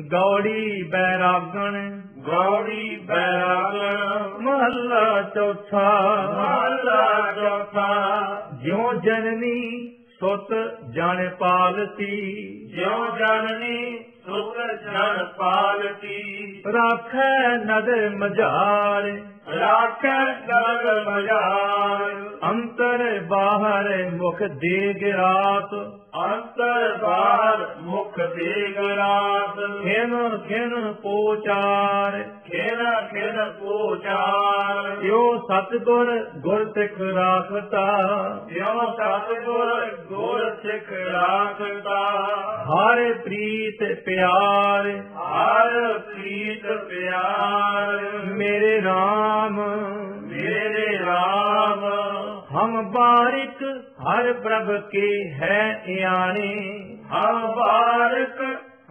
ਗੌੜੀ ਬੈਰਾਗਣ। ਗੌੜੀ ਬੈਰਾਗਣ। ਮਹੱਲਾ ਚੌਥਾ। ਮਹਲਾ ਚੌਥਾ। ਜਿਉ ਜਨਨੀ ਸੁਤ ਜਾਣ ਪਾਲਤੀ। ਜਿਉ ਜਨਨੀ ਸੁਖ ਜਨ ਪਾਲਤੀ ਰਾਖੈ ਨਦਰ ਮਝਾਰ। ਰਾਖੈ ਗਲ ਮਜਾਰ ਅੰਤਰ ਬਾਹਰ ਮੁਖ ਦੇਗ ਰਾਤ। ਅੰਤਰ ਬਾਹਰ ਮੁਖ ਦੇਗ ਰਾਤ। ਖਿਨ ਖਿਨ ਪੋਚਾਰ। ਖੇਨ ਖੇਨ ਪੂਚਾਰ। ਜੋ ਸਤਗੁਰ ਗੁਰ ਸਿੱਖ ਰਾਖਤਾ। ਜਿਉ ਸਤਿਗੁਰ ਗੁਰ ਸਿੱਖ ਰਾਖਤਾ। ਹਰ ਪ੍ਰੀਤ ਪਿਆਰ ਹਰ ਪ੍ਰੀਤ ਪਿਆਰ। ਮੇਰੇ RAM ਮੇਰੇ RAM ਹਮ ਬਾਰਿਕ ਹਰ ਪ੍ਰਭ ਕੇ ਹੈ ਇਆਣੇ। ਹਮ ਬਾਰਕ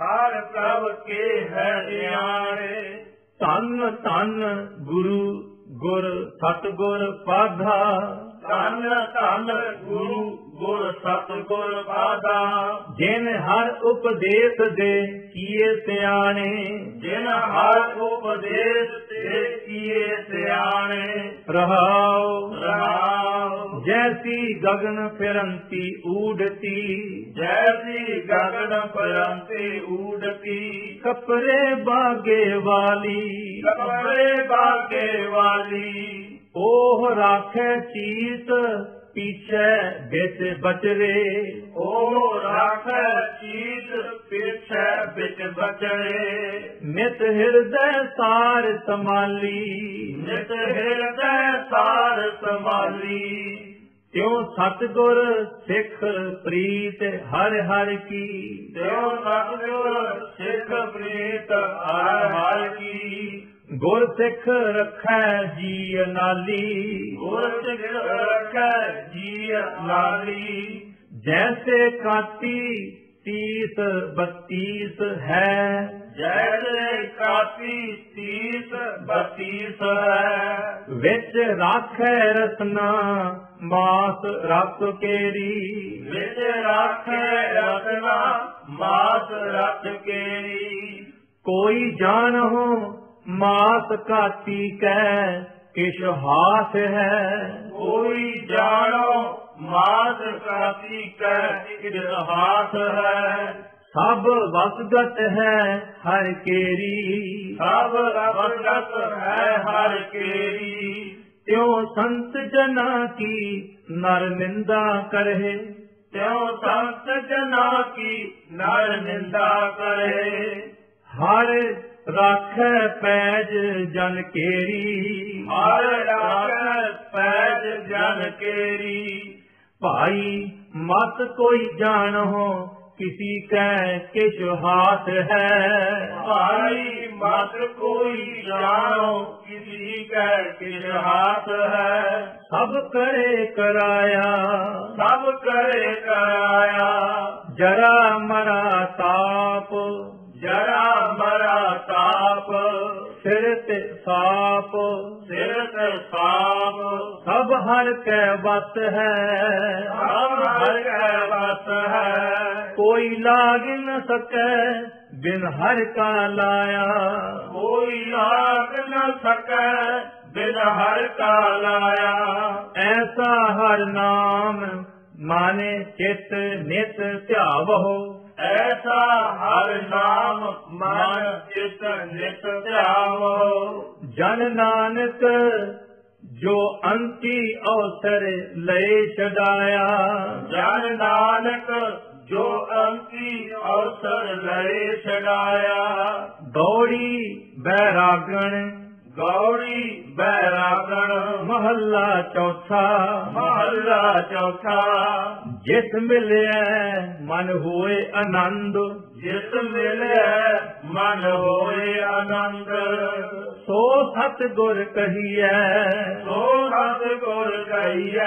ਹਰ ਪ੍ਰਭ ਕੇ ਹੈ ਜਾਣੇ ਧੰਨ ਧੰਨ ਗੁਰੂ ਗੁਰ ਸਤਗੁਰ ਪਾਧਾ। ਧੰਨ ਧੰਨ ਗੁਰੂ ਗੁਰ ਸਤਿਗੁਰ ਪਾਦਾ। ਜਿਨ ਹਰ ਉਪਦੇਸ਼ ਦੇ ਕੀਏ ਸਿਆਣੇ ਜਿਨ ਹਰ ਉਪਦੇਸ਼ ਤੇ ਕੀਏ ਸਿਆਣੇ ਰਹਾਉ ਰਾਮ ਜੈਸੀ ਗਗਨ ਫਿਰੰਤੀ ਊਡਤੀ ਜੈਸੀ ਗਗਨ ਪਰੰਤੀ ਊਡਤੀ। ਕਪਰੇ ਬਾਗੇ ਵਾਲੀ ਕਪੜੇ ਬਾਗੇ ਵਾਲੀ। ਉਹ ਰਾਖੈ ਚੀਤ ਪੀਛੇ ਵਿੱਚ ਬਚਰੇ। ਉਹ ਰਾਖੈ ਚੀਤ ਪਿਛੈ ਵਿੱਚ ਬਚੜੇ ਨਿਤ ਹਿਰਦੈ ਸਾਰ ਸਮਾਲੀ ਨਿਤ ਹਿਰਦੈ ਸਾਰ ਸਮਾਲੀ ਤਿਉ ਸਤਗੁਰ ਸਿੱਖ ਪ੍ਰੀਤ ਹਰ ਹਰ ਕੀ। ਦੇਵ ਸਤਿਗੁਰ ਸਿੱਖ ਪ੍ਰੀਤ ਹਰ ਹਰ ਕੀ। ਗੁਰ ਸਿੱਖ ਰਖੈ ਜੀ ਅਨਾਲੀ ਗੁਰ ਸਿੱਖ ਰਖੈ ਜੀ ਲਾਲੀ ਜੈਸੇ ਕਾਤੀ ਤੀਸ ਬਤੀਸ ਹੈ। ਜੈਸੇ ਕਾਤੀ ਤੀਸ ਬਤੀਸ ਹੈ। ਵਿੱਚ ਰਾਖੈ ਰਸਨਾ ਮਾਸ ਰਸ ਕੇਰੀ। ਵਿੱਚ ਰਾਖੈ ਰਤਨਾ ਮਾਸ ਰਤ ਕੇਰੀ। ਕੋਈ ਜਾਣੋ ਮਾਸ ਕਾਤੀ ਕੈ ਕਿਛ ਹਾਸ ਹੈ। ਕੋਈ ਜਾਣੋ ਮਾਸ ਕਾਤੀ ਕੈ ਇਤਿਹਾਸ ਹੈ। ਸਭ ਵਸਗਤ ਹੈ ਹਰ ਕੇਰੀ। ਸਭ ਰਬਗਤ ਹੈ ਹਰ ਕੇਰੀ। ਤਿਉ ਸੰਤ ਜਨਾ ਕੀ ਨਰ ਨਿੰਦਾ ਕਰਹਿ ਤਿਉ ਸੰਤ ਜਨਾ ਕੀ ਨਰ ਨਿੰਦਾ ਕਰੇ। ਹਰ ਰਾਖੈ ਪੈਜ ਜਨ ਕੇਰੀ। ਹਰ ਰਾਖੈ। ਪੈਜ ਜਨ ਕੇਰੀ। ਭਾਈ ਮਤ ਕੋਈ ਜਾਣੋ ਕਿਸੀ ਕੈ ਕਿਛ ਹਾਥ ਹੈ। ਭਾਈ ਮਤ ਕੋਈ ਜਾਣੋ ਕਿਸੀ ਕੈ ਕਿਸ ਹਾਥ ਹੈ। ਸਭ ਕਰੇ ਕਰਾਇਆ। ਸਭ ਕਰੇ ਕਰਾਇਆ। ਜਰਾ ਮਰਾ ਤਾਪ। ਜਰਾ ਮਰਾ ਤਾਪ। ਸਿਰ ਤੇ ਸਾਪ। ਸਿਰ ਤੇ ਸਾਪ। ਸਭ ਹਰ ਕੈ ਵਸ ਹੈ। ਸਭ ਹਰ ਕੈ ਵਸ ਹੈ। ਕੋਈ ਲਾਗ ਨ ਸਕੈ ਬਿਨ ਹਰ ਕਾ ਲਾਇਆ। ਕੋਈ ਲਾਗ ਨ ਸਕੈ ਬਿਨ ਹਰ ਕਾ ਲਾਇਆ। ਐਸਾ ਹਰ ਨਾਮ ਮਾਨੇ ਚਿਤ ਨਿਤ ਧਿਆਵਹੁ। ਐਸਾ ਹਰ ਨਾਮ ਮਨ ਚਿਤ ਨਿਤ ਧਿਆਵੋ ਜਨ ਨਾਨਕ ਜੋ ਅੰਤੀ ਅਵਸਰ ਲਏ ਛਡਾਇਆ। ਜਨ ਨਾਨਕ ਜੋ ਅੰਤੀ ਅਵਸਰ ਲਏ ਛਡਾਇਆ। ਗੌੜੀ ਬੈਰਾਗਣ ਗੌੜੀ ਬੈਰਾਗਣ ਮਹੱਲਾ ਚੌਥਾ। ਮਹੱਲਾ ਚੌਥਾ। ਜਿਸ ਮਿਲਿਆ ਮਨ ਹੋਏ ਆਨੰਦ। ਜਿਸ ਮਿਲਿਆ ਮਨ ਹੋਏ ਆਨੰਦ। ਸੋ ਸਤ ਗੁਰ ਕਹੀਐ। ਸੋ ਸਤ ਗੁਰ ਕਹੀਐ।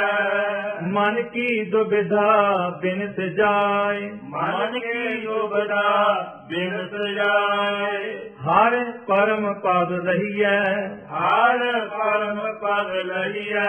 ਮਨ ਕੀ ਦੁਬਿਧਾ ਬਿਨਸ ਜਾਏ। ਮਨ ਕੀ ਯੋਗਦਾ ਬਿਨ ਸਜਾਏ ਹਰ ਪਰਮ ਪਦ ਰਹੀਐ। ਹਰ ਪਰਮ ਪਦ ਲਈਐ।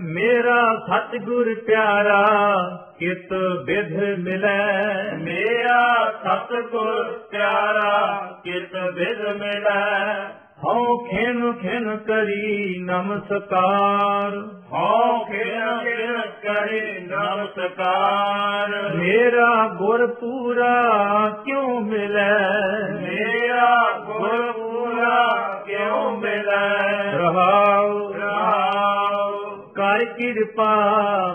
ਮੇਰਾ ਸਤਿਗੁਰ ਪਿਆਰਾ, ਕਿਤ ਵਿਧ ਮਿਲੈ। ਮੇਰਾ ਸਤਿਗੁਰ ਪਿਆਰਾ, ਕਿਤ ਵਿਧ ਮਿਲੈ। ਹਉ ਖਿਨ ਖਿਨ ਕਰੀ ਨਮਸਕਾਰ। ਹਉ ਖਿਨ ਖਿਨ ਕਰੇ ਨਮਸਕਾਰ। ਮੇਰਾ ਗੁਰ ਪੂਰਾ ਕਿਉ ਮਿਲੈ? ਮੇਰਾ ਗੁਰ ਪੂਰਾ ਕਿਉ ਮਿਲੈ? ਰਹਾਉ। ਕਰ ਕਿਰਪਾ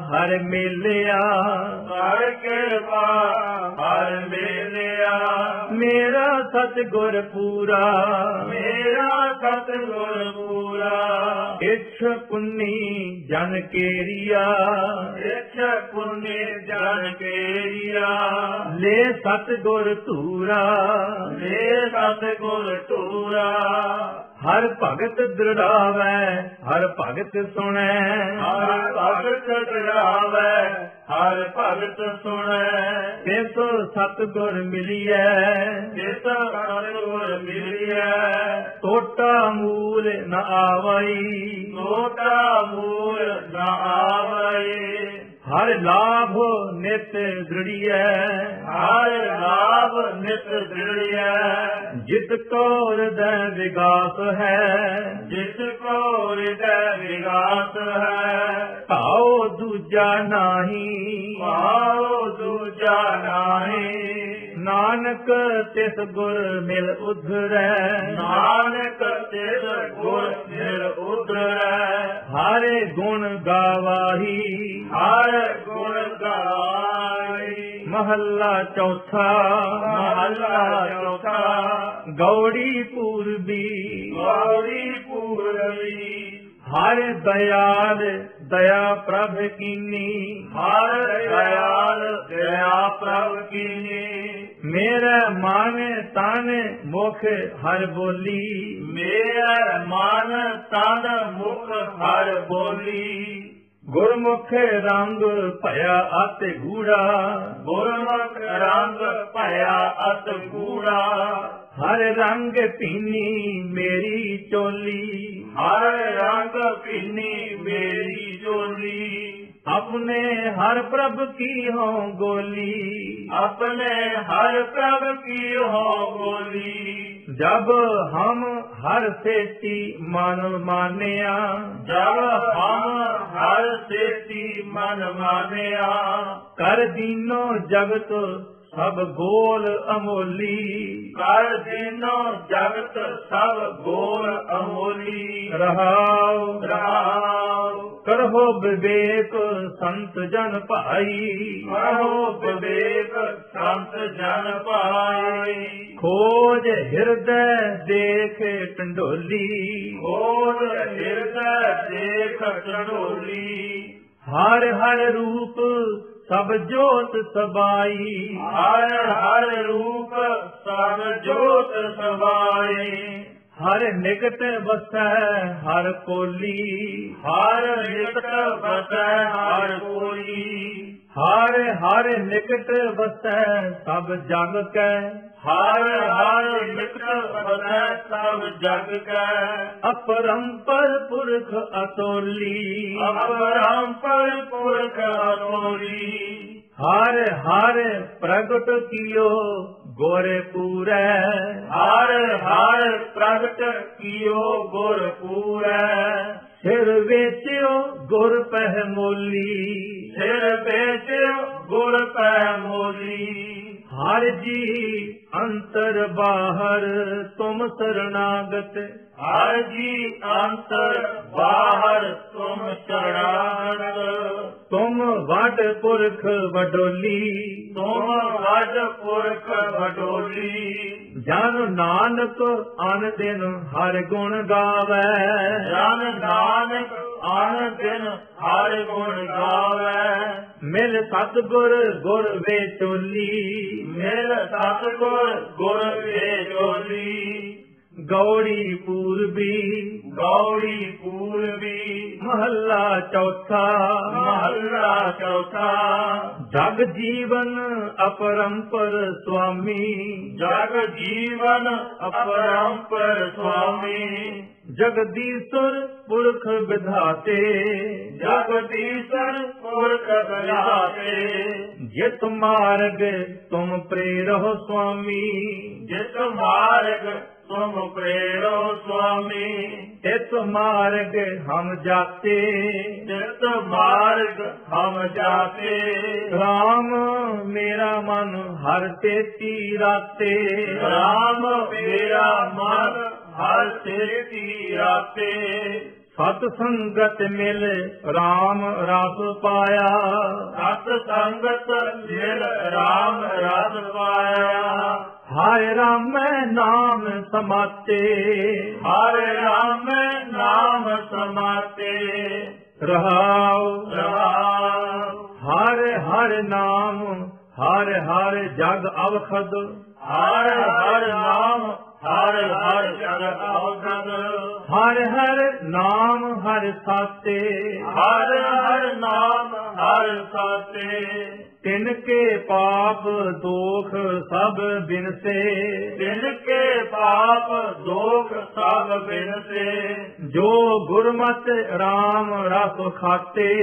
ਹਰ ਮੇਲਿਆ। ਕਰ ਕਿਰਪਾ ਹਰ ਮੇਲਿਆ। ਮੇਰਾ ਸਤਿਗੁਰ ਪੂਰਾ। ਮੇਰਾ ਸਤਿਗੁਰ ਪੂਰਾ। ਇਛ ਪੁੰਨੀ ਜਨ ਕੇਰੀਆ। ਇਛ ਪੁੰਨੇ ਜਨ ਕੇਰੀਆ। ਲੈ ਸਤਿਗੁਰ ਧੂਰਾ। ਲੇ ਸਤਿਗੁਰ ਧੂਰਾ। ਹਰ ਭਗਤ ਦ੍ਰਿੜਾਵੈ ਹਰ ਭਗਤ ਸੁਣੈ। ਹਰ ਭਗਤ ਡਰਾਵੇ ਹਰ ਭਗਤ ਸੁਣੈ। ਤਿਸ ਸਤਿਗੁਰ ਮਿਲਿਐ। ਜਿਸ ਸਤਿਗੁਰ ਮਿਲਿਆ ਟੋਟਾ ਮੂਲ ਨ ਆਵਈ। ਲੋਟਾ ਮੂਲ ਨਾ ਆਵਈ। ਹਰ ਲਾਭ ਨਿਤ ਦ੍ਰਿੜੀਐ। ਹਰ ਲਾਭ ਨਿਤ ਦ੍ਰਿੜਿਆ ਜਿਤ ਕੋ ਹਿਰਦੈ ਵਿਗਾਸ ਹੈ। ਜਿਸ ਕੋ ਹਿਰਦੈ ਵਿਗਾਸ ਹੈ। ਭਾਉ ਦੂਜਾ ਨਾਹੀ। ਪਾਉ ਦੂਜਾ ਨਾਹੀ। ਨਾਨਕ ਤਿਸ ਗੁਰ ਮਿਲ ਉਧਰੈ। ਨਾਨਕ ਤਿਸ ਗੁਰ ਮਿਲ ਉਧਰੈ। ਹਾਰੇ ਗੁਣ ਗਾਵਾਹੀ। ਹਰ ਗੁਣ ਗਾਈ ਮਹੱਲਾ ਚੌਥਾ। ਮਹੱਲਾ ਚੌਥਾ। ਗੌੜੀ ਪੂਰਬੀ। ਗੌਰੀ ਪੂਰਬੀ। ਹਰ ਦਇਆਲ ਦਇਆ ਪ੍ਰਭ ਕੀਨੀ ਹਰ ਦਇਆਲ ਦਇਆ ਪ੍ਰਭ ਕੀਨੀ। ਮੇਰਾ ਮਨ ਤਨ ਮੁਖ ਹਰ ਬੋਲੀ। ਮੇਰਾ ਮਨ ਤਨ ਮੁਖ ਹਰ ਬੋਲੀ। ਗੁਰਮੁਖ ਰੰਗ ਭਇਆ ਅਤ ਗੂੜਾ। ਗੁਰਮੁਖ ਰੰਗ ਭਇਆ ਅਤ ਗੂੜਾ। ਹਰ ਰੰਗ ਪੀਨੀ ਮੇਰੀ ਚੋਲੀ। ਹਰ ਰੰਗ ਪੀਨੀ ਮੇਰੀ ਚੋਲੀ। ਆਪਣੇ ਹਰ ਪ੍ਰਭ ਕੀ ਹੋ ਗੋਲੀ ਆਪਣੇ ਹਰ ਪ੍ਰਭ ਕੀ ਹੋ ਗੋਲੀ ਜਬ ਹਮ ਹਰ ਸੇਤੀ ਮਨ ਮਾਨਿਆ। ਜਬ ਹਮ ਹਰ ਸੇਤੀ ਮਨ ਮਾਨਿਆ। ਕਰ ਦੀਨੋ ਜਗਤ ਸਭ ਗੋਲ ਅਮੋਲੀ। ਕਰ ਦਿਨੋ ਜਗਤ ਸਭ ਗੋਲ ਅਮੋਲੀ। ਰਹਾਉ ਰਾਮ ਕਰਹੁ ਵਿਵੇਕ ਸੰਤ ਜਨ ਭਾਈ। ਕਰੋ ਵਿਵੇਕ ਸੰਤ ਜਨ ਪਾਈ ਖੋਜ ਹਿਰਦੈ ਦੇਖ ਟੰਡੋਲੀ। ਖੋਲ ਹਿਰਦੈ ਦੇਖ ਟਡੋਲੀ। ਹਰ ਹਰ ਰੂਪ ਸਭ ਜੋਤ ਸਬਾਈ। ਹਰ ਹਰ ਰੂਪ ਸਭ ਜੋਤ ਸਵਾਏ ਹਰ ਨਿਕਟ ਵਸੈ ਹਰ ਕੋਲੀ। ਹਰ ਨਿਕਟ ਬਸੈ ਹਰ ਕੋਈ ਹਰ ਹਰ ਨਿਕਟ ਵਸੈ ਸਭ ਜਗ ਕੈ। ਹਰ ਹਰ ਨਿਕਟ ਬਸੈ ਸਭ ਜਗ ਕੈ। ਅਪਰੰਪਰ ਪੁਰਖ ਅਤੋਲੀ। ਅਪਰੰਪਰ ਪੁਰਖ ਅਤੋਰੀ ਹਰ ਹਰ ਪ੍ਰਗਟ ਕੀਓ ਗੋਰੇ ਪੂਰੈ। ਹਰ ਹਰ ਪ੍ਰਗਟ ਕੀਓ ਗੁਰ ਪੂਰੈ। ਸਿਰ ਵੇਚਿਓ ਗੁਰ ਪਹਿ ਮੋਲੀ ਸਿਰ ਵਿੱਚ ਗੁਰ ਪੈ ਮੋਲੀ ਹਰ ਜੀ ਅੰਤਰ ਬਾਹਰ ਤੁਮ ਸਰਣਾਗਤ ਹਰ ਜੀ ਅੰਤਰ ਬਾਹਰ ਤੁਮ ਸ਼ਰਣਾਗਤ ਤੁਮ ਵਡ ਪੁਰਖ ਵਡੋਲੀ। ਤੁਮ ਵੱਡ ਪੁਰਖ ਵਡੋਲੀ। ਜਨ ਨਾਨਕ ਅਨ ਦਿਨ ਹਰ ਗੁਣ ਗਾਵੇ। ਜਨ ਨਾਨਕ ਆਨ ਦਿਨ ਹਰ ਗੁਣ ਗਾਵੇ। ਮਿਲ ਸਤਗੁਰ ਗੁਰ ਵੇਚੋਲੀ ਮਿਲ ਸਤਗੁਰ ਗੁਰ ਵੇ ਜੋਲੀ ਗੌੜੀ ਪੂਰਬੀ ਗੌੜੀ ਪੂਰਬੀ ਮਹੱਲਾ ਚੌਥਾ ਮਹੱਲਾ ਚੌਥਾ। ਜਗ ਜੀਵਨ ਅਪਰੰਪਰ ਸੁਆਮੀ। ਜਗ ਜੀਵਨ ਅਪਰੰਪਰ ਸੁਆਮੀ। ਜਗਦੀਸ਼ਰ ਪੁਰਖ ਵਿਧਾਤੇ। ਜਗਦੀਸ਼ਰ ਪੁਰਖ ਵਿਲਾਸੇ ਜਿਤ ਮਾਰਗ ਤੁਮ ਪ੍ਰੇਰਹੁ ਸੁਆਮੀ। ਜਿਤ ਮਾਰਗ ਸੁਆਮੀ। ਤਿਤ ਮਾਰਗ ਹਮ ਜਾਤੇ। ਜਿਤ ਮਾਰਗ ਹਮ ਜਾਤੇ। ਰਾਮ ਮੇਰਾ ਮਨ ਹਰ ਤੇਤੀ ਰਾਤੇ। ਰਾਮ ਮੇਰਾ ਮਨ ਹਰ ਤੇਰੀ ਰਾਤੇ। ਸਤ ਸੰਗਤ ਮਿਲ ਰਾਮ ਰਸ ਪਾਇਆ। ਸਤ ਸੰਗਤ ਮਿਲ ਰਾਮ ਰਸ ਪਾਇਆ। ਹਾਏ ਰਾਮ ਨਾਮ ਸਮਾਤੇ। ਹਰ ਰਾਮ ਨਾਮ ਸਮਾਤੇ। ਰਹਾਉ। ਰਾਮ ਹਰ ਹਰ ਨਾਮ ਹਰ ਹਰ ਜਗ ਅਵਖਦ। ਹਰ ਹਰ ਨਾਮ ਹਰ ਹਰ ਜਗਤ ਔਗਦ ਹਰ ਹਰ ਨਾਮ ਹਰ ਸਾਤੇ। ਹਰ ਹਰ ਨਾਮ ਹਰ ਸਾਤੇ। ਤਿਨ ਕੇ ਪਾਪ ਦੋਖ ਸਭ ਬਿਨਸੇ ਤਿਨ ਕੇ ਪਾਪ ਦੋਖ ਸਭ ਬਿਨਸੇ ਜੋ ਗੁਰਮਤਿ RAM ਰਸ ਖਾਤੇ।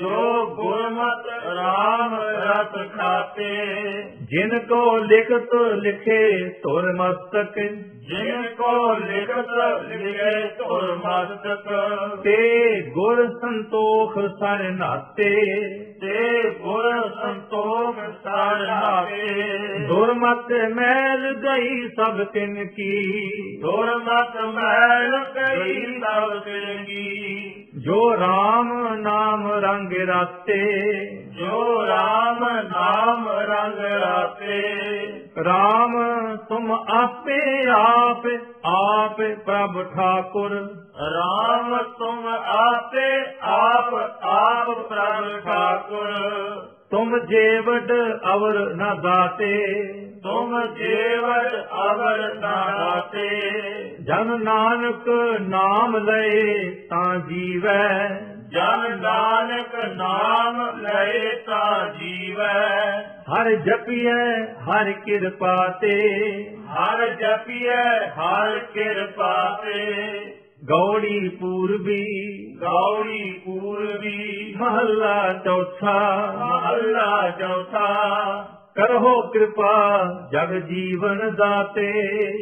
ਜੋ ਗੁਰਮਤ ਰਾਮ ਰਸ ਖਾਤੇ। ਜਿਨ ਕੋ ਲਿਖਤ ਲਿਖੇ ਤੁਰ ਮਸਤਕ। him ਜਿਨ ਕੋ ਲਿਖਤ ਲਿਖੇ ਤੁਰ ਮਸਤਕ ਤੇ ਗੁਰ ਸੰਤੋਖ ਸਰ ਨਾਤੇ। ਤੇ ਗੁਰ ਸੰਤੋਖ ਸਾਰਾਤੇ ਦੁਰਮਤ ਮੈਲ ਗਈ ਸਭ ਤਿਨ ਕੀ। ਦੁਰਮਤ ਮੈਲ ਕਈ ਸਭ ਤਿੰਗੀ ਜੋ RAM ਨਾਮ ਰੰਗ ਰਾਤੇ। ਜੋ ਰਾਮ ਨਾਮ ਰੰਗ ਰਾਤੇ। RAM ਤੁਮ ਆਪੇ ਆਪ ਆਪ ਪ੍ਰਭ ਠਾਕੁਰ। ਰਾਮ ਤੁਮ ਆਪੇ ਆਪ ਆਪ ਪ੍ਰਭ ਠਾਕੁਰ। ਤੁਮ ਜੇਵਡ ਅਵਰ ਨ ਦਾਤੇ। ਤੁਮ ਜੀਵਨ ਅਵਰ ਦਾਤੇ। ਜਨ ਨਾਨਕ ਨਾਮ ਲਏ ਤਾਂ ਜੀਵੈ। ਜਨ ਨਾਨਕ ਨਾਮ ਲਏ ਤਾਂ ਜੀਵੈ। ਹਰ ਜਪੀਐ ਹਰ ਕਿਰਪਾ ਤੇ। ਹਰ ਜਪੀਐ ਹਰ ਕਿਰਪਾ ਤੇ। ਗੌੜੀ ਪੂਰਬੀ। ਗੌੜੀ ਪੂਰਬੀ। ਮਹੱਲਾ ਚੌਥਾ। ਮਹੱਲਾ ਚੌਥਾ। ਕਰੋ ਕਿਰਪਾ ਜਗ ਜੀਵਨ ਦਾਤੇ।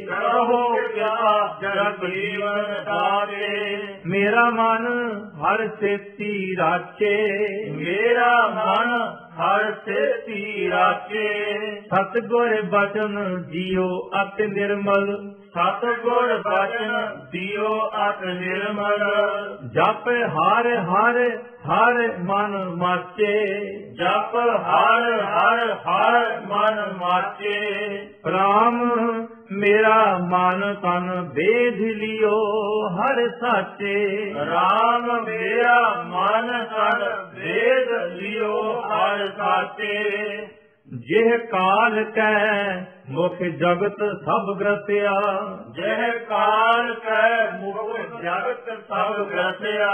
ਕਰੋ ਕਿਆ ਜਗ ਜੀਵਨ ਦਾਤੇ। ਮੇਰਾ ਮਨ ਹਰ ਸੇਤੀ ਰਾਚੇ ਮੇਰਾ ਮਨ ਹਰ ਸੇਤੀ ਰਾਚੇ ਸਤਿਗੁਰ ਬਚਨ ਜੀਓ ਅਤਿ ਨਿਰਮਲ। ਸਤਿਗੁਰ ਬਚਨ ਦਿਓ ਅਤ ਨਿਰਮਲ ਜਪ ਹਰ ਹਰ ਹਰ ਮਨ ਮਾਚੇ। ਜਪ ਹਰ ਹਰ ਹਰ ਮਨ ਮਾਚੇ। ਰਾਮ ਮੇਰਾ ਮਨ ਤਨ ਬੇਧ ਲਿਓ ਹਰ ਸਾਚੇ। ਰਾਮ ਮੇਰਾ ਮਨ ਤਨ ਵੇਦ ਲਿਓ ਹਰ ਸਾਚੇ। ਜਿਹ ਕਾਲ ਕੈ ਮੁਖ ਜਗਤ ਸਭ ਗ੍ਰਸਿਆ। ਜਹ ਕਾਲ ਕੈ ਮੁਖ ਜਗਤ ਸਭ ਗ੍ਰਸਿਆ।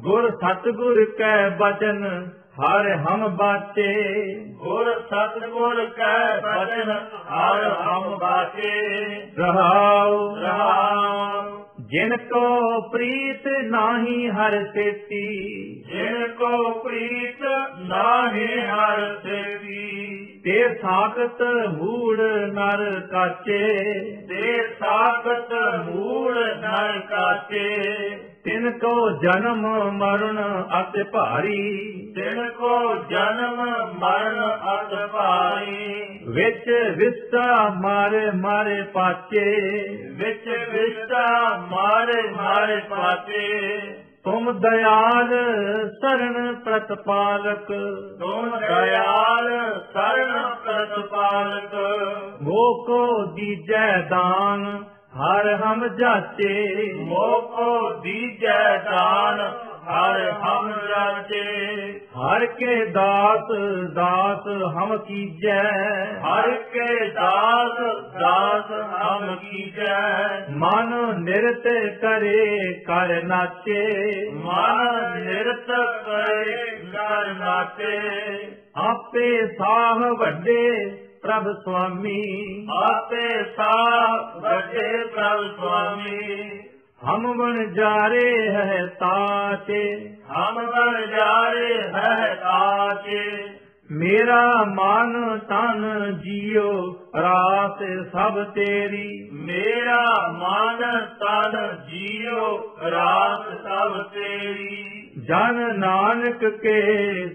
ਗੁਰ ਸਤਿਗੁਰ ਕੈ ਬਚਨ ਹਰ ਹਮ ਬਾਚੇ। ਗੁਰ ਸਤਿਗੁਰ ਕੈ ਬਚਨ ਹਰ ਹਮ ਬਾਚੇ। ਰਹਾਉ। ਰਾਮ ਜਿਨ ਕੋ ਪ੍ਰੀਤ ਨਾਹੀ ਹਰ ਸੇਤੀ ਜਿਨ ਕੋ ਪ੍ਰੀਤ ਨਾਹੀ ਹਰ ਸੇਵੀ ਤੇ ਸਾਖਤ ਮੂੜ ਨਰ ਕਾਚੇ। ਤੇ ਸਾਖਤ ਮੂੜ ਨਰ ਕਾਚੇ। ਤਿਨ ਕੋ ਜਨਮ ਮਰਨ ਅਤਿ ਭਾਰੀ। ਤਿਨ ਕੋ ਜਨਮ ਮਰਨ ਅਤ ਭਾਰੀ। ਵਿੱਚ ਵਿਸਤਾ ਮਾਰੇ ਮਾਰੇ ਪਾਚੇ। ਵਿੱਚ ਵਿਸਤਾ ਮਾਰੇ ਮਾਰੇ ਪਾਤੇ ਤੁਮ ਦਇਆਲ ਸਰਣ ਪ੍ਰਤਪਾਲਕ। ਤੁਮ ਦਇਆਲ ਸਰਣ ਪ੍ਰਤਪਾਲਕ। ਮੋਕੋ ਦੀਜੈ ਦਾਨ। ਹਰ ਹਮ ਜਾਚੇ ਮੋਕੋ ਦੀਜੈ ਦਾਨ ਹਰ ਹਮ ਰਾਜੇ ਹਰ ਕੇ ਦਾਸ ਦਾਸ ਹਮ ਕੀਜੈ। ਹਰ ਕੇ ਦਾਸ ਦਾਸ ਹਮ ਕੀਜੈ। ਮਨ ਨਿਰਤ ਕਰੇ ਕਰ ਨਾਚੇ। ਮਨ ਨਿਰਤ ਕਰੇ ਕਰ ਨਾਟੇ ਆਪੇ ਸਾਹ ਵੱਡੇ ਪ੍ਰਭ ਸੁਆਮੀ। ਆਪੇ ਸਾਹ ਵੱਡੇ ਪ੍ਰਭ ਸੁਆਮੀ। ਹਮ ਬਣ ਜਾਰੇ ਹੈ ਤਾਚੇ ਹਮ ਬਨ ਜਾਰੇ ਹੈ ਤਾਚੇ ਮੇਰਾ ਮਨ ਤਨ ਜੀਉ ਰਾਸ ਸਭ ਤੇਰੀ। ਮੇਰਾ ਮਨ ਤਨ ਜੀਉ ਰਾਤ ਸਭ ਤੇਰੀ। ਜਨ ਨਾਨਕ ਕੇ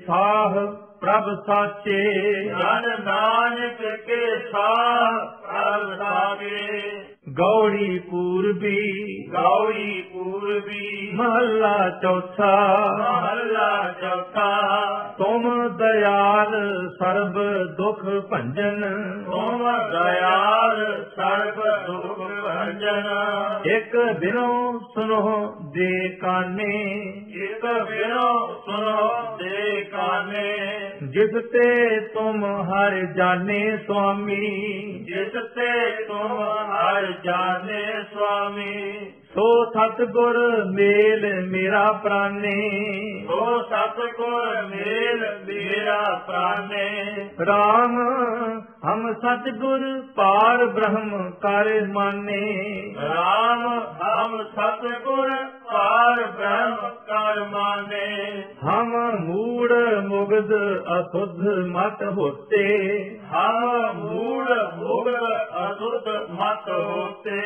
ਸਾਹ ਪ੍ਰਭ ਸਾਚੇ ਜਨ ਨਾਨਕ ਕੇ ਸਾਹ ਪ੍ਰਭ ਸਾਗੇ ਗੌੜੀ ਪੂਰਬੀ ਗੌਰੀ ਪੂਰਬੀ। ਮਹੱਲਾ ਚੌਥਾ ਮਹੱਲਾ ਚੌਥਾ। ਤੁਮ ਦਇਆਲ ਸਰਬ ਦੁਖ ਭੰਜਨ। ਤੁਮ ਦਇਆਲ ਸਰਬ ਦੁਖ ਭੰਜਨ। ਇਕ ਬਿਨੋ ਸੁਨੋ ਦੇ ਕਾਨੇ। ਇਕ ਬਿਨੋ ਸੁਨੋ ਦੇ ਕਾਨੇ। ਜਿਸ ਤੇ ਤੁਮ ਹਰ ਜਾਣੇ ਸੁਆਮੀ। ਜਿਸ ਤੇ ਤੁਮ ਹਰ ਜਾਣੇ ਸੁਆਮੀ। ਸੋ ਸਤਗੁਰ ਮੇਲ ਮੇਰਾ ਪ੍ਰਾਨੇ। ਸੋ ਸਤਿਗੁਰ ਮੇਲ ਮੇਰਾ ਪ੍ਰਾਨੇ। ਰਾਮ ਹਮ ਸਤਗੁਰ ਪਾਰ ਬ੍ਰਹਮ ਕਰ ਮਾਨੇ। ਰਾਮ ਹਮ ਸਤਿਗੁਰ ਪਾਰ ਬ੍ਰਹਮ ਕਰ ਮਾਨੇ। ਹਮ ਮੂੜ ਮੁਗਦ ਅਸੁਧ ਮਤ ਹੋਤੇ। ਹਮ ਮੂੜ ਮੁਗਲ ਅਸੁਧ ਮਤ ਹੋਤੇ।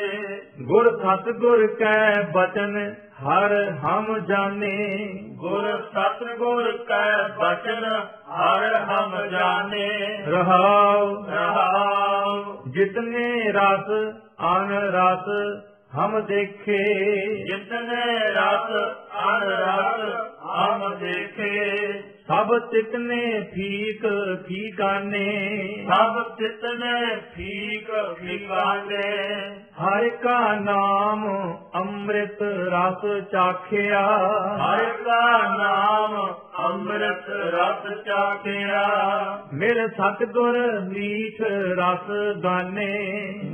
ਗੁਰ ਸਤਗੁਰ ਕੈ ਬਚਨ, ਹਰ ਹਮ ਜਾਣੇ। ਗੁਰ ਸਤਿਗੁਰ ਕੈ ਬਚਨ, ਹਰ ਹਮ ਜਾਣੇ। ਰਹਾਉ ਰਹਾਉ। ਜਿਤਨੇ ਰਸ, ਅਨ ਰਸ, ਹਮ ਦੇਖੇ। ਜਿਤਨੇ ਰਸ ਅਨ ਰਸ ਹਮ ਦੇਖੇ। ਸਭ ਤਿਤਨੇ ਫੀਕ ਫੀਕਾਨੇ ਸਭ ਤਿਤਨੇ ਠੀਕ ਫਿਕਾਨੇ ਹਰ ਕਾ ਨਾਮ ਅੰਮ੍ਰਿਤ ਰਸ ਚਾਖਿਆ। ਹਰ ਕਾ ਨਾਮ ਅੰਮ੍ਰਿਤ ਰਸ ਚਾਖਿਆ। ਮਿਲ ਸਤਗੁਰ ਮੀਠ ਰਸ ਗਾਨੇ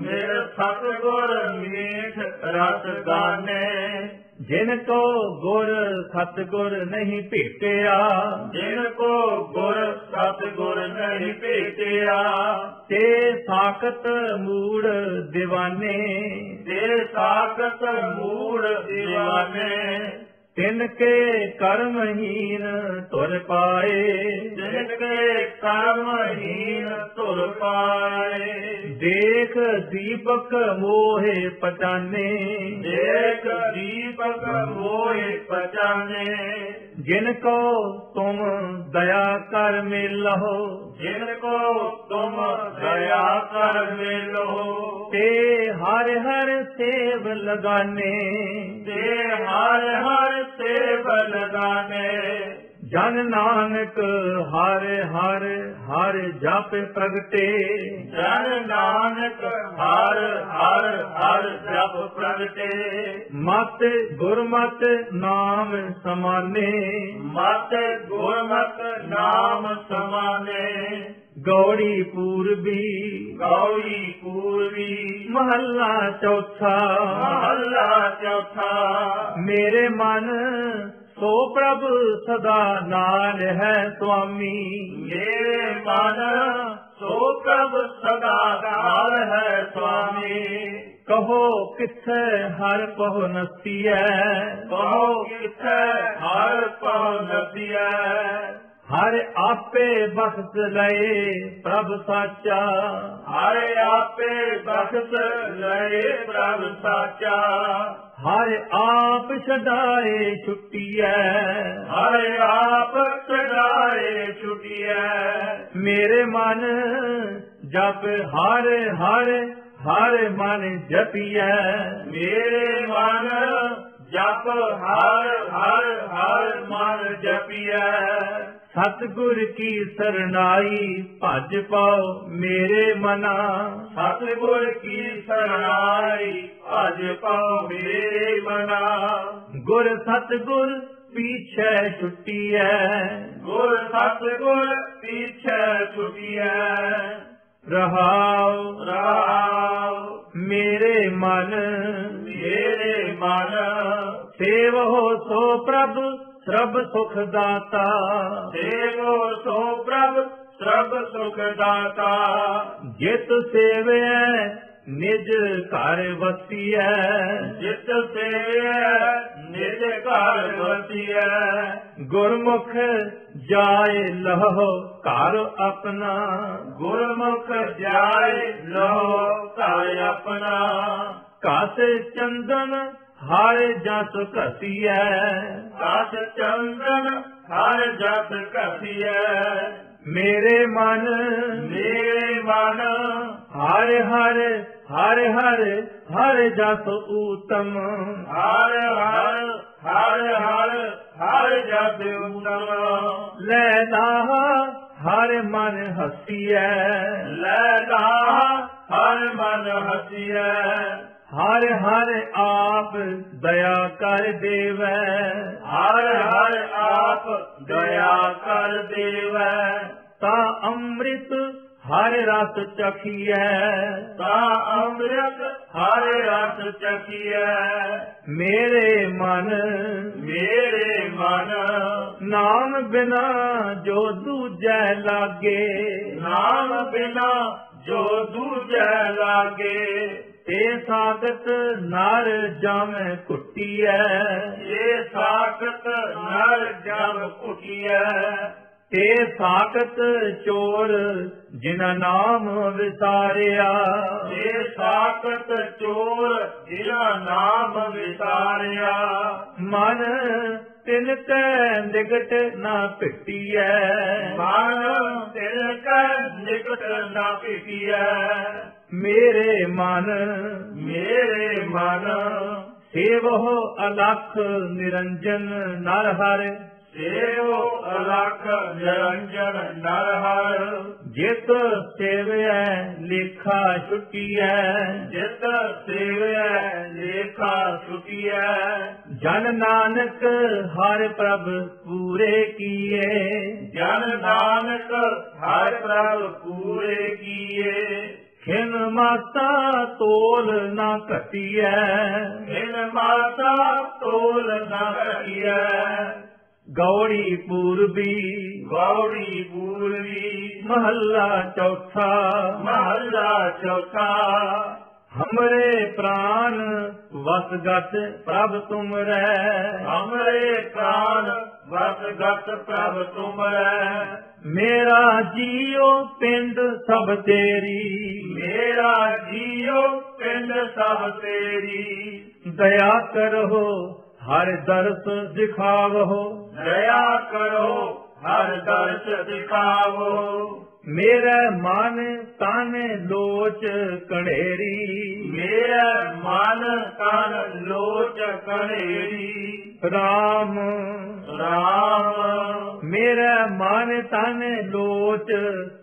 ਮੇਰੇ ਸਤਿਗੁਰ ਮੀਠ ਰਸ ਗਾਨੇ ਜਿਨ ਕੋ ਗੁਰ ਸਤਗੁਰ ਨਹੀਂ ਭੇਟਿਆ ਜਿਨ ਕੋ ਗੁਰ ਸਤਿਗੁਰ ਨਹੀਂ ਭੇਟਿਆ ਤੇ ਸਾਖਤ ਮੂੜ ਦੀਵਾਨੇ। ਤੇ ਸਾਖਤ ਮੂੜ ਦੀਵਾਨੇ। ਤਿਨ ਕੇ ਕਰਮਹੀਨ ਤੁਰ ਪਾਏ। ਜਿਨ ਕੇ ਕਰਮਹੀਨ ਤੁਰ ਪਾਏ। ਦੇਖ ਦੀਪਕ ਮੋਹਿ ਪਟਾਨੇ। ਦੇਖ ਦੀਪਕ ਮੋਹਿ ਪਛਾਨੇ ਜਿਨ ਕੋ ਤੁਮ ਦਇਆ ਕਰ ਮਿਲਹੁ। ਜਿਨ ਕੋ ਤੁਮ ਦਇਆ ਕਰ ਮਿਲੋ ਤੇ ਹਰ ਹਰ ਸੇਵ ਲਗਾਨੇ। ਤੇ ਹਰ ਹਰ ਸੇਵ ਲਗਾਨੇ ਜਨ ਨਾਨਕ ਹਰ ਹਰ ਹਰ ਜਪ ਪ੍ਰਗਟੇ। ਜਨ ਨਾਨਕ ਹਰ ਹਰ ਹਰ ਜਪ ਪ੍ਰਗਟੇ। ਮਤ ਗੁਰਮਤ ਨਾਮ ਸਮਾਨੇ। ਮਤ ਗੁਰਮਤ ਨਾਮ ਸਮਾਨੇ। ਗੌੜੀ ਪੂਰਬੀ। ਗੌਰੀ ਪੂਰਵੀ ਮਹੱਲਾ ਚੌਥਾ। ਮਹੱਲਾ ਚੌਥਾ। ਮੇਰੇ ਮਨ ਸੋ ਪ੍ਰਭ ਸਦਾ ਨਾਲ ਹੈ ਸੁਆਮੀ। ਮੇਰੇ ਮਨ ਸੋ ਪ੍ਰਭ ਸਦਾ ਨਾਲ ਹੈ ਸੁਆਮੀ। ਕਹੋ ਕਿੱਥੇ ਹਰ ਪਹੁ ਨਸੀਐ ਕਹੋ ਕਿਥੈ ਹਰ ਪਉ ਨਸੀਐ ਹਰ ਆਪੇ ਬਖਸ਼ ਲਏ ਪ੍ਰਭ ਸਾਚਾ। ਹਰ ਆਪੇ ਬਖਸ਼ ਲਏ ਪ੍ਰਭ ਸਾਚਾ। ਹਰ ਆਪ ਛਡਾਏ ਛੁੱਟੀਐ। ਹਰ ਆਪ ਚੜਾਏ ਛੁਟਿਐ। ਮੇਰੇ ਮਨ ਜਪ ਹਰ ਹਰ ਹਰ ਮਨ ਜਪੀਐ। ਮੇਰੇ ਮਨ ਜਪ ਹਰ ਹਰ ਹਰ ਮਨ ਜਪੀਐ। ਸਤਿਗੁਰ ਕੀ ਸਰਣਾਈ ਭਜ ਪਾਓ ਮੇਰੇ ਮਨਾ। ਸਤਿਗੁਰ ਕੀ ਸਰਣਾਈ ਭਜ ਪਾਉ ਮੇਰੇ ਮਨਾ। ਗੁਰ ਸਤਿਗੁਰ ਪੀਛੇ ਛੁੱਟੀਐ। ਗੁਰ ਸਤਿਗੁਰ ਪੀਛੇ ਛੁਟਿਐ। ਰਹਾਉ ਰਾਮ ਮੇਰੇ ਮਨ। ਮੇਰੇ ਮਨ। ਸੇਵੋ ਸੋ ਪ੍ਰਭ ਸਰਬ ਸੁਖ ਦਾਤਾ ਦੇਵੋ ਸੋ ਪ੍ਰਭ ਸਰਬ ਸੁਖ ਦਾਤਾ ਜਿਤ ਸੇਵਿਐ ਨਿਜ ਘਰ ਵਸੀਐ। ਜਿਤ ਸੇਵਿਐ ਨਿਜ ਘਰ ਵਸੀਐ। ਗੁਰਮੁਖ ਜਾਏ ਲਹੋ ਘਰ ਆਪਣਾ। ਗੁਰਮੁਖ ਜਾਏ ਲੋ ਘਰ ਆਪਣਾ। ਕਾਸ ਚੰਦਨ ਹਰ ਜਸ ਘਸੀਐ। ਕਾਸ ਚੰਦਨ ਹਰ ਜਸ ਘਸੀਐ। ਮੇਰੇ ਮਨ ਮੇਰੇ ਮਨ। ਹਰ ਹਰ ਹਰ ਹਰ ਹਰ ਜਸ ਊਤਮ। ਹਰ ਹਰ ਹਰ ਹਰ ਹਰ ਜਸ ਉਤਮ ਲੈ ਲਾਹ ਹਰ ਮਨ ਹਸੀਐ। ਲੈ ਲਾ ਹਰ ਮਨ ਹਸੀਐ। ਹਰ ਹਰ ਆਪ ਦਇਆ ਕਰ ਦੇਵੈ। ਹਰ ਹਰ ਆਪ ਦਇਆ ਕਰ ਦੇਵੈ। ਤਾ ਅੰਮ੍ਰਿਤ ਹਰ ਰਸ ਚਖੀਐ। ਤਾ ਅੰਮ੍ਰਿਤ ਹਰ ਰਸ ਚਖੀਐ। ਮੇਰੇ ਮਨ ਮੇਰੇ ਮਨ ਨਾਮ ਬਿਨਾ ਜੋ ਦੂਜੈ ਲਾਗੇ। ਨਾਮ ਬਿਨਾ ਜੋ ਦੂਜੈ ਲਾਗੇ। ਤੇ ਸਾਗਤ ਨਰ ਜਮ ਕੁੱਟੀਐ ਇਹ ਸਾਖਤ ਨਰ ਜਮ ਕੁਟੀਐ ਤੇ ਸਾਖਤ ਚੋਰ ਜਿਨ ਨਾਮ ਵਿਸਾਰਿਆ। ਇਹ ਸਾਖਤ ਚੋਰ ਜਿਨਾ ਨਾਮ ਵਿਸਾਰਿਆ। ਮਨ ਤਿਨ ਕੈ ਨਿਕਟ ਨਾ ਭਿਟੀਐ। ਮਨ ਤਿਲ ਕੈ ਨਿਕਟ ਨਾ ਭਿਟੀਐ। ਮੇਰੇ ਮਨ ਮੇਰੇ ਮਨ। ਸੇਵੋ ਅਲਖ ਨਿਰੰਜਨ ਨਰ ਹਰਿ। ਸੇਵੋ ਅਲਖ ਨਿਰੰਜਨ ਨਰ ਹਰ। ਜਿਤ ਸੇਵਿਐ ਲੇਖਾ ਛੁਟੀਐ ਜਿਤ ਸੇਵਿਐ ਲੇਖਾ ਸੁਟੀਐ। ਜਨ ਨਾਨਕ ਹਰ ਪ੍ਰਭ ਪੂਰੇ ਕੀਏ। ਜਨ ਨਾਨਕ ਹਰ ਪ੍ਰਭ ਪੂਰੇ ਕੀਏ। ਖਿਨ ਮਾਤਾ ਤੋਲ ਨਾ ਘਟੀਐ। ਇਨ ਮਾਤਾ ਤੋਲ ਨਾ ਕਰੀਐ ਗੌੜੀ ਪੂਰਬੀ। ਗੌੜੀ ਪੂਰਵੀ ਮਹੱਲਾ ਚੌਥਾ। ਮਹੱਲਾ ਚੌਥਾ। ਹਮਰੇ ਪ੍ਰਾਨ ਵਸਗਤ ਪ੍ਰਭ ਤੁਮਰੈ ਹਮਰੇ ਪ੍ਰਾਨ ਵਸ ਗਤ ਪ੍ਰਭ ਤੁਮਰੈ ਮੇਰਾ ਜੀਉ ਪਿੰਡ ਸਭ ਤੇਰੀ ਮੇਰਾ ਜੀਉ ਪਿੰਡ ਸਭ ਤੇਰੀ ਦਇਆ ਕਰੋ ਹਰ ਦਰਸ ਦਿਖਾਵੋ ਦਇਆ ਕਰੋ ਹਰ ਦਰਸ ਦਿਖਾਵੋ ਮੇਰਾ ਮਨ ਤਨ ਲੋਚ ਕਣੇਰੀ। ਮੇਰਾ ਮਨ ਤਨ ਲੋਚ ਕਣੇਰੀ। ਰਾਮ। ਰਾਮ। ਮੇਰਾ ਮਨ ਤਨ ਲੋਚ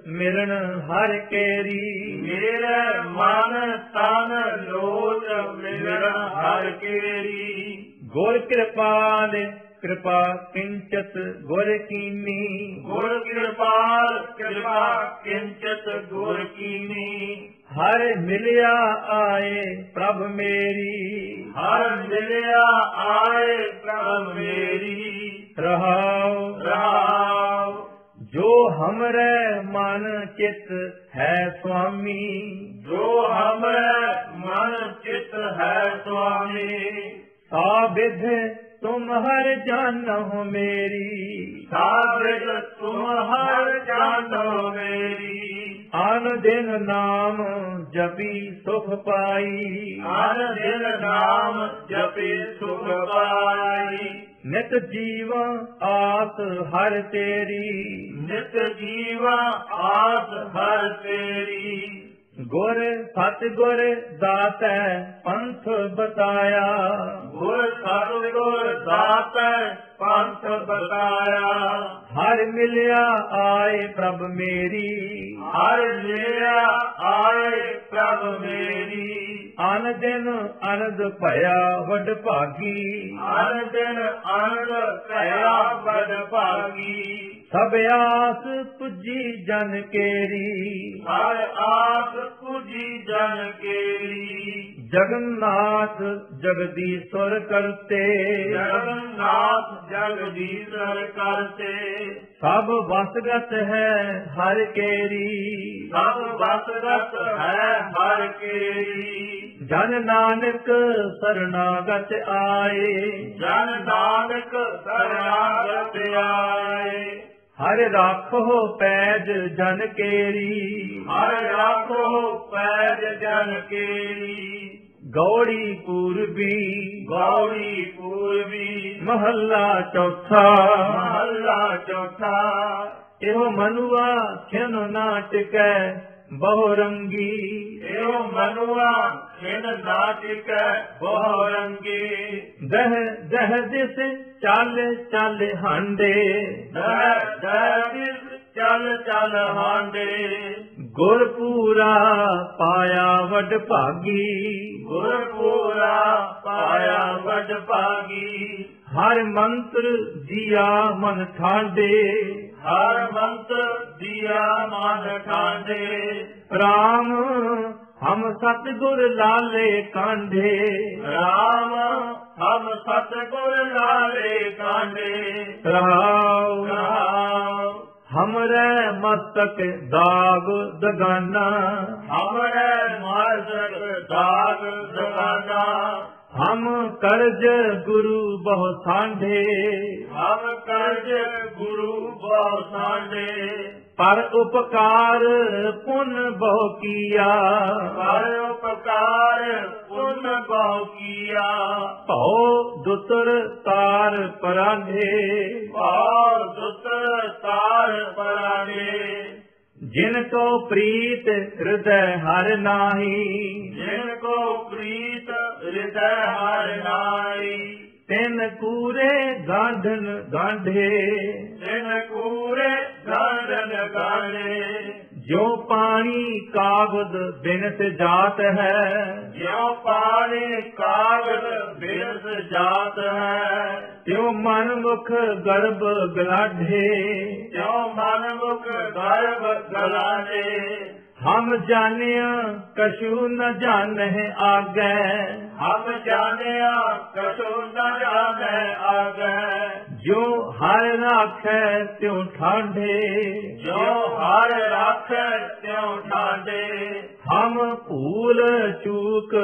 ਮਿਲਣ ਹਰ ਕੇਰੀ। ਮੇਰਾ ਮਨ ਤਨ ਲੋਚ ਮਿਲਣ ਹਰ ਕੇਰੀ। ਗੁਰ ਕਿਰਪਾਲ ਕਿਰਪਾ ਕਿੰਚਤ ਗੁਰ ਕੀਨੀ ਗੁਰ ਕਿਰਪਾਲ ਕਿਰਪਾ ਕਿੰਚਤ ਗੁਰ ਕੀਨੀ ਹਰ ਮਿਲਿਆ ਆਏ ਪ੍ਰਭ ਮੇਰੀ। ਹਰ ਮਿਲਿਆ ਆਏ ਪ੍ਰਭ ਮੇਰੀ। ਰਹਾਉ। ਰਾਮ ਜੋ ਹਮਰੇ ਮਨ ਚਿਤ ਹੈ ਸੁਆਮੀ। ਜੋ ਹਮਰੇ ਮਨ ਚਿਤ ਹੈ ਸੁਆਮੀ। ਸਾਬਿਧ ਤੁਮ ਹਰ ਜਾਨੋ ਮੇਰੀ ਤੁਮ ਹਰ ਜਾਣੋ ਮੇਰੀ ਆਨ ਦਿਨ ਨਾਮ ਜਪੀ ਸੁਖ ਪਾਈ ਹਰ ਦਿਨ ਨਾਮ ਜਪੇ ਸੁਖ ਪਾਈ ਨਿਤ ਜੀਵਾ ਆਸ ਹਰ ਤੇਰੀ ਨਿਤ ਜੀਵਾ ਆਸ ਹਰ ਤੇਰੀ ਗੁਰ ਸਤ ਗੁਰ ਦਾਤੈ ਪੰਥ ਬਤਾਇਆ। ਗੁਰ ਸਤਿਗੁਰ ਦਾਤੈ ਪੰਥ ਬਤਾਇਆ। ਹਰ ਮਿਲਿਆ ਆਏ ਪ੍ਰਭ ਮੇਰੀ। ਹਰ ਲਿਆ ਆਏ ਪ੍ਰਭ ਮੇਰੀ। ਅਨ ਦਿਨ ਅਨੰਦ ਭਇਆ ਵੱਡ ਭਾਗੀ। ਹਰ ਦਿਨ ਆਨੰਦ ਕਹਿਆ ਬਦ ਭਾਗੀ। ਸਭ ਆਸ ਪੁੱਜੀ ਜਨ ਕੇਰੀ ਹਰ ਆਸ ਪੁਜੀ ਜਨ ਕੇਰੀ ਜਗਨਨਾਥ ਜਗਦੀਸ਼ਵਰ ਕਰਤੇ ਜਗਨਨਾਥ ਜਗਦੀਸ਼ਰ ਕਰਤੇ ਸਭ ਵਸਗਤ ਹੈ ਹਰ ਕੇਰੀ ਸਭ ਬਸਰਤ ਹੈ ਹਰ ਕੇਰੀ ਜਨ ਨਾਨਕ ਸਰਨਾਗਤ ਆਏ ਜਨ ਨਾਨਕ ਸਰਨਾਗਤ ਆਏ ਹਰ ਰਾਖੋ ਪੈਜ ਜਨ ਕੇਰੀ। ਹਰ ਰਾਖੋ ਪੈਜ ਜਨ ਕੇਰੀ। ਗੌੜੀ ਪੂਰਬੀ। ਗੌੜੀ ਪੂਰਬੀ। ਮਹੱਲਾ ਚੌਥਾ। ਮਹੱਲਾ ਚੌਥਾ। ਇਹੋ ਮਨੁਆ ਖਿਨ ਨਾ ਟਿਕੈ। ਬਹੁ ਰੰਗੀ ਇਹੋ ਮਨੁਆ ਖਿਨ ਨਾਟਿਕੈ ਬਹੁ ਰੰਗੀ ਦਹ ਦਹ ਦਿਸ ਚੱਲ ਚੱਲ ਹਾਂਡੇ। ਦਹ ਦਹ ਦਿਸ ਚੱਲ ਚੱਲ ਹਾਂਡੇ। ਗੁਰ ਪੂਰਾ ਪਾਇਆ ਵੱਡ ਭਾਗੀ। ਗੁਰ ਪੂਰਾ ਪਾਇਆ ਵੱਡ ਭਾਗੀ। ਹਰ ਮੰਤਰ ਜੀਆ ਮਨ ਠਾਂਡੇ। ਹਰ ਮੰਤਰ ਦੀਆ ਮਨ ਠਾਂਡੇ। ਰਾਮ ਹਮ ਸਤਿਗੁਰ ਲਾਲੇ ਕਾਂਢੇ। ਰਾਮ ਹਮ ਸਤਿਗੁਰ ਲਾਲੇ ਕਾਂਡੇ ਰਹਾਉ। ਰਾਮ ਹਮਰੇ ਮਸਤਕ ਦਾਗ ਦਗਾਨਾ ਹਮਰੇ ਮਾਰਗ ਦਾਗ ਦਗਾਨਾ ਹਮ ਕਰਜ ਗੁਰੂ ਬਹੁ ਸਾਂਢੇ ਹਮ ਕਰਜ ਗੁਰੂ ਬਹੁ ਸਾਂਡੇ ਪਰ ਉਪਕਾਰ ਪੁਨ ਬਹੁ ਕੀਆ। ਕਰ ਉਪਕਾਰ ਪੁਨ ਬਹੁ ਕੀਆ। ਭਉ ਦੁਤਰ ਤਾਰ ਪਰਾਂਧੇ ਭਾਵ ਦੁੱਤ ਤਾਰ ਪਰਾਣੇ ਜਿਨ ਕੋ ਪ੍ਰੀਤ ਹਿਰਦੈ ਹਰ ਨਾਹੀ ਜਿਨ ਕੋ ਪ੍ਰੀਤ ਹਿਰਦੈ ਹਰ ਨਾਈ ਤਿਨ ਕੂਰੇ ਗਾਂਢਨ ਗਾਂਢੇ ਜਿਨ ਕੂਰੇ ਗਾਂਡਨ ਗਾਣੇ ਜੋ ਪਾਣੀ ਕਾਗਦ ਬਿਨਸ ਜਾਤ ਹੈ ਜਿਉ ਪਾਣੀ ਕਾਗਦ ਬਿਰਸ ਜਾਤ ਹੈ ਤਿਉ ਮਨ ਮੁਖ ਗਰਭ ਗਲਾਢੇ ਜਿਉ ਮਨ ਮੁਖ ਗਰਭ ਗਲਾਨੇ ਹਮ ਜਾਣਿਆ ਕਛੂ ਨ ਜਾਣਹਿ ਆਗੈ। ਹਮ ਜਾਣਿਆ ਕਛੂ ਨ ਜਾਣੈ ਆਗੈ। ਜੋ ਹਰ ਰਾਖੈ ਤਿਉ ਠਾਂਢੇ। ਜੋ ਹਰ ਰਾਖੈ ਤਿਉ ਠਾਂਡੇ ਹਮ ਭੂਲ ਚੂਕ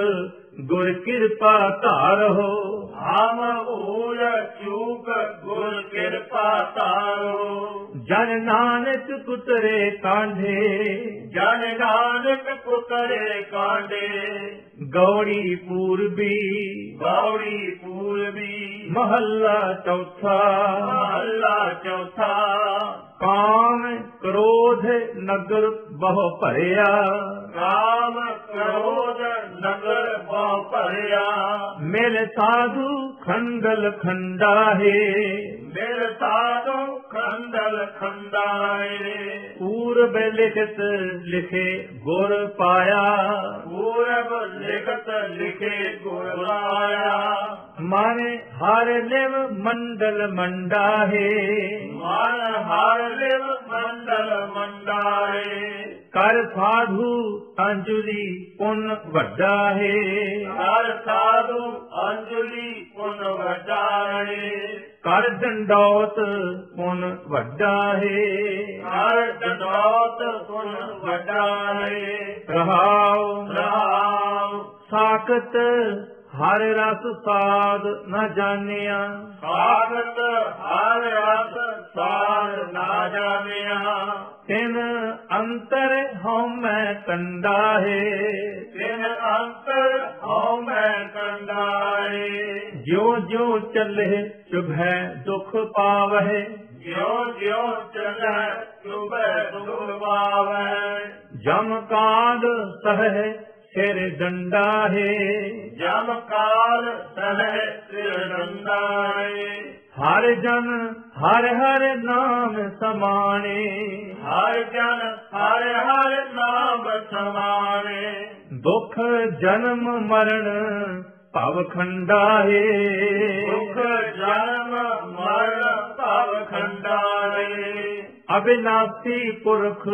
ਗੁਰ ਕਿਰਪਾ ਧਾਰੋ ਹਮ ਭੂਲ ਚੂਕ ਗੁਰ ਕਿਰਪਾ ਤਾਰੋ ਜਨ ਨਾਨਕ ਕੁਤਰੇ ਕਾਂਢੇ। ਜਨ ਨਾਨਕ ਪੁਤਰੇ ਕਾਂਡੇ ਗੌੜੀ ਪੂਰਬੀ। ਗੌੜੀ ਪੂਰਬੀ। ਮਹੱਲਾ ਚੌਥਾ। ਮਹੱਲਾ ਚੌਥਾ। ਕਾਮ ਕ੍ਰੋਧ ਨਗਰ ਬਹੁ ਭਰਿਆ। ਕਾਮ ਕ੍ਰੋਧ ਨਗਰ ਬਹੁ ਭਰਿਆ। ਮਿਲ ਸਾਧੂ ਖੰਡਲ ਖੰਡਾਹੇ ਮਿਲ ਸਾਧੂ ਖੰਡਲ ਖੰਡਾਏ। ਪੂਰਬ ਲਿਖਤ ਲਿਖੇ ਗੁਰ ਪਾਇਆ। ਪੂਰਬ ਲਿਖਤ ਲਿਖੇ ਗੁਰ ਲਾਇਆ ਮਾਰੇ ਹਰ ਲਿਵ ਮੰਡਲ ਮੰਡਾਹੇ। ਮਨ ਹਰ ਲਿਵ ਮੰਡਲ ਮੰਡਾਏ ਕਰ ਸਾਧੂ ਅੰਜੁਲੀ ਪੁੰਨ ਵੱਡਾ ਹੈ ਹਰ ਸਾਧੂ ਅੰਜਲੀ ਪੁਨ ਵਡਾਏ। ਕਰ ਦੰਡੌਤ ਪੁੰਨ ਵੱਡਾ ਹੈ ਹਰ ਦੰਡੋਤ ਪੁਨ ਵਡਾਏ। ਰਹਾਉ ਰਾਮ ਸਾਖਤ ਹਰ ਰਸ ਸਾਧ ਨ ਜਾਣਿਆ। ਸਾਗਤ ਹਰ ਰਸ ਸਾਰ ਨਾ ਜਾਣਿਆ। ਤਿਨ ਅੰਤਰ ਹਉ ਮੈਂ ਕੰਡਾ ਹੈ ਤਿਨ ਅੰਤਰ ਹਉ ਮੈਂ ਕੰਡਾਏ ਜਿਉ ਜਿਉ ਚੱਲੇ ਚੁਭੈ ਦੁਖ ਪਾਵਹਿ। ਜਿਉ ਜਿਉ ਚਲੈ ਸੁਬੈ ਦੁਖ ਪਾਵੈ ਜਮ ਕਾਂਡ ਸਹਿ ਸਿਰ ਡੰਡਾ ਹੈ। ਜਮ ਕਾਲ ਸਹਿ ਸਿਰ ਡੰਡਾਏ ਹਰ ਜਨ ਹਰ ਹਰ ਨਾਮ ਸਮਾਣੇ। ਹਰ ਜਨ ਹਰ ਹਰ ਨਾਮ ਸਮਾਣੇ। ਦੁਖ ਜਨਮ ਮਰਨ ਭਵ ਖੰਡਾਏ ਦੁਖ ਜਨਮ ਮਰਨ ਭਵ ਖੰਡਾਰੇ ਅਬਿਨਾਸੀ ਪੁਰਖ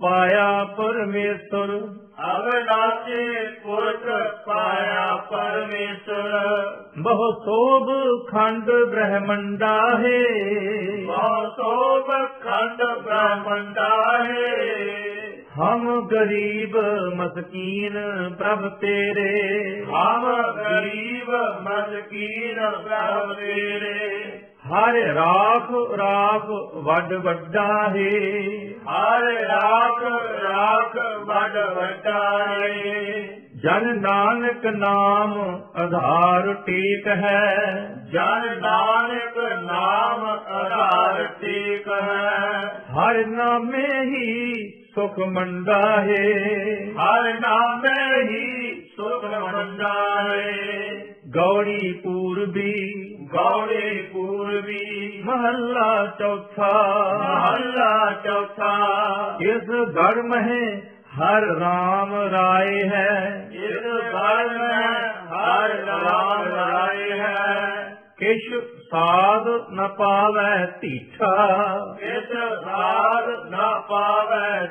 ਪਾਇਆ ਪਰਮੇਸ਼ਰ। ਅਵਨਾਸੀ ਪੁਰਖ ਪਾਇਆ ਪਰਮੇਸ਼ਰ। ਬਹੁ ਸੋਭ ਖੰਡ ਬ੍ਰਹਮੰਡਾ ਹੈ। ਸੋਭ ਖੰਡ ਬ੍ਰਹਮੰਡਾ ਹੈ। ਹਮ ਗਰੀਬ ਮਸਕੀਨ ਪ੍ਰਭ ਤੇਰੇ। ਹਮ ਗਰੀਬ ਮਸਕੀਨ ਪ੍ਰਭ ਤੇਰੇ। ਹਰ ਰਾਖ ਰਾਖ ਵੱਡ ਵੱਡਾ ਹੈ ਹਰ ਰਾਖ ਰਾਖ ਵੱਡ ਵੱਡਾ ਹੈ ਜਨ ਨਾਨਕ ਨਾਮ ਆਧਾਰ ਟੇਕ ਹੈ। ਜਨ ਨਾਨਕ ਨਾਮ ਆਧਾਰ ਟੇਕ ਹੈ। ਹਰ ਨਾਮੇ ਹੀ ਸੁਖ ਮੰਡਾ ਹੈ ਹਰ ਨਾਮੇ ਹੀ ਸੁਖ ਮੰਦਾ ਹੈ ਗੌੜੀ ਪੂਰਬੀ ਗੌੜੇ ਪੂਰਬੀ। ਮਹੱਲਾ ਚੌਥਾ। ਮਹੱਲਾ ਚੌਥਾ। ਇਸ ਘਰ ਮਹਿ ਹਰ ਰਾਮ ਰਾਏ ਹੈ। ਇਸ ਘਰ ਮੈਂ ਹਰ ਰਾਮ ਰਾਏ ਹੈ। ਕਿਛ ਸਾਧ ਨ ਪਾਵੈ ਧੀਠਾ। ਇਸ ਸਾਧ ਨਾ ਪਾਵੈ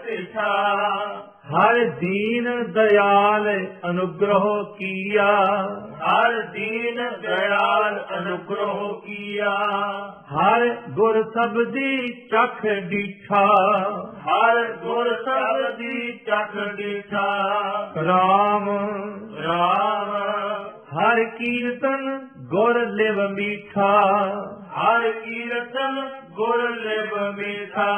हर दीन दयाल अनुग्रह किया। हर दीन दयाल अनुग्रह किया। हर गुर सब दी चख डीठा। हर गुर सब दी चख गीठा राम। राम। हर कीर्तन ਗੁਰ ਲਿਵ ਮੀਠਾ ਹਰ ਕੀਰਤਨ ਗੁਰ ਲਿਵ ਮੀਠਾ।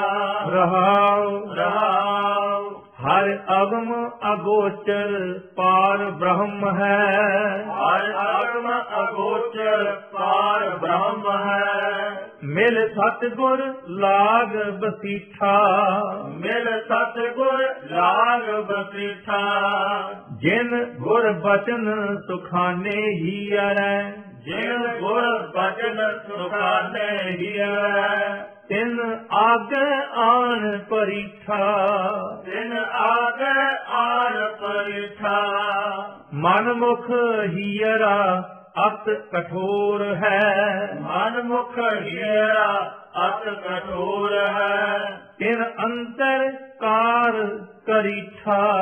ਰਹਾਉ। ਰਾਮ ਹਰ ਅਗਮ ਅਗੋਚਰ ਪਾਰ ਬ੍ਰਹਮ ਹੈ। ਹਰ ਆਤਮ ਅਗੋਚਰ ਪਾਰ ਬ੍ਰਹਮ ਹੈ। ਮਿਲ ਸਤਗੁਰ ਲਾਗ ਬਸੀਠਾ। ਮਿਲ ਸਤਗੁਰ ਲਾਗ ਬਸੀਠਾ। ਜਿਨ ਗੁਰ ਬਚਨ ਸੁਖਾਨੇ ਹੀ ਅਰੈ ਜਿਨ ਗੁਰ ਬਚਨ ਸੁਖਾਨੇ ਹੀਰੈ ਤਿਨ ਆਗੇ ਆਣ ਪਰੀਠਾ ਤਿਨ ਆਗੇ ਆਨ ਪਰਿਠਾ ਮਨ ਮੁਖ ਹੀਰਾ ਅਤ ਕਠੋਰ ਹੈ। ਮਨ ਮੁਖ ਹੀਰਾ ਅਤ ਕਠੋਰ ਹੈ। ਤਿਨ ਅੰਤਰ ਕਾਰ ਕਰੀਠਾ।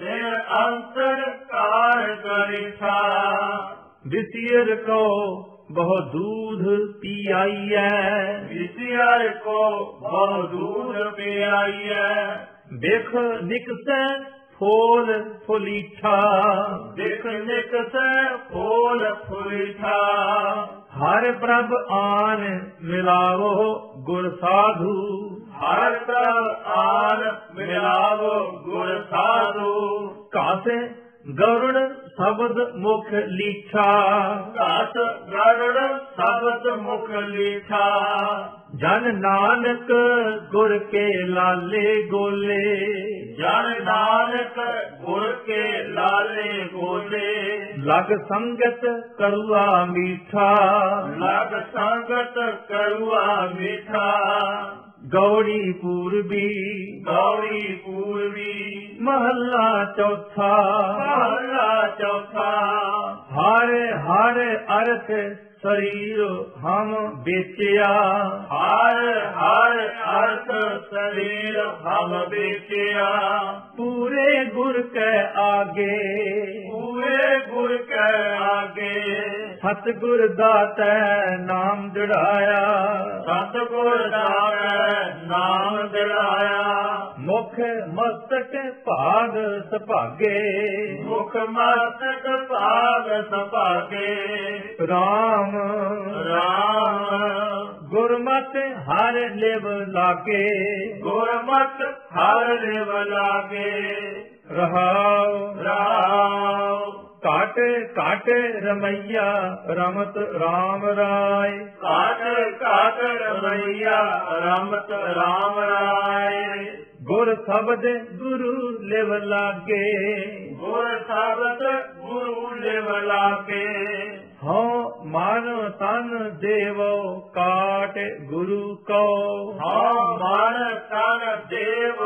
ਤਿਨ ਅੰਤਰ ਕਾਰ ਕਰਿਠਾ। ਵਿਸਿਰ ਕੋ ਬਹੁ ਦੂਧ ਪੀਆਈਐ। ਵਿਸਿਆਰ ਕੋ ਬਹੁ ਦੂਧ ਪਿਆਈਐ। ਦੇਖ ਨਿਕਸੈ ਫੋਲ ਫੁਲੀਠਾ। ਦਿਖ ਨਿਕਸੈ ਫੋਲ ਫੁਲਿਠਾ। ਹਰ ਪ੍ਰਭ ਆਨ ਮਿਲਾਵੋ ਗੁਰ ਸਾਧੂ। ਹਰ ਪ੍ਰਭ ਆਨ ਮਿਲਾਵੋ ਗੁਰ ਸਾਧੂ। ਕਾਸੇ ਗਰੁੜ ਸ਼ਬਦ ਮੁਖ ਲੀਠਾ। ਘਾਤ ਗਰੜ ਸਬਦ ਮੁਖ ਲੀਠਾ। ਜਨ ਨਾਨਕ ਗੁਰ ਕੇ ਲਾਲੇ ਗੋਲੇ। ਜਨ ਨਾਨਕ ਗੁਰ ਕੇ ਲਾਲੇ ਗੋਲੇ। ਲਗ ਸੰਗਤ ਕਰੂਆ ਮੀਠਾ। ਲਗ ਸੰਗਤ ਕਰੁਆ ਮੀਠਾ। ਗੌੜੀ ਪੂਰਬੀ ਗੌਰੀ ਪੂਰਬੀ। ਮਹੱਲਾ ਚੌਥਾ। ਮਹਲਾ ਚੌਥਾ। ਹਰ ਹਰ ਅਰਥ ਸਰੀਰ ਹਮ ਵੇਚਿਆ। ਹਰ ਹਰ ਅਰਥ ਸਰੀਰ ਹਮ ਵੇਚਿਆ। ਪੂਰੇ ਗੁਰ ਕੈ ਆਗੇ। ਪੂਰੇ ਗੁਰ ਕੈ ਆਗੇ। ਸਤਿਗੁਰ ਦਾਤੈ ਨਾਮ ਜੜਾਇਆ। ਸਤਿਗੁਰ ਦਾਤੈ ਨਾਮ ਦਿਲਾਇਆ ਮੁਖ ਮਸਤਕ ਭਾਗ ਸੁਭਾਗੇ। ਮੁਖ ਮਸਤਕ ਭਾਗ ਸਭਾਗੇ। ਰਾਮ ਰਾਮ। ਗੁਰਮਤਿ ਹਰ ਲਿਵ ਲਾਗੇ। ਗੁਰਮਤਿ ਹਰ ਲਿਵ ਲਾਗੇ। ਰਹਾਉ। ਰਾਮ ਕਾਟ ਕਾਟ ਰਮਈਆ ਰਮਤ RAM ਰਾਏ। ਕਾਟ ਕਾਟ ਰਮਈਆ ਰਮਤ ਰਾਮ ਰਾਏ। ਗੁਰ ਸ਼ਬਦ ਗੁਰੂ ਲਿਵ ਲਾਗੇ। ਗੁਰ ਸ਼ਬਦ ਗੁਰੂ ਲਿਵ ਲਾਗੇ। ਹਉ ਮਨ ਤਨ ਦੇਵੋ ਕਾਟ ਗੁਰੂ ਕੋ। ਹਉ ਮਨ ਤਨ ਦੇਵ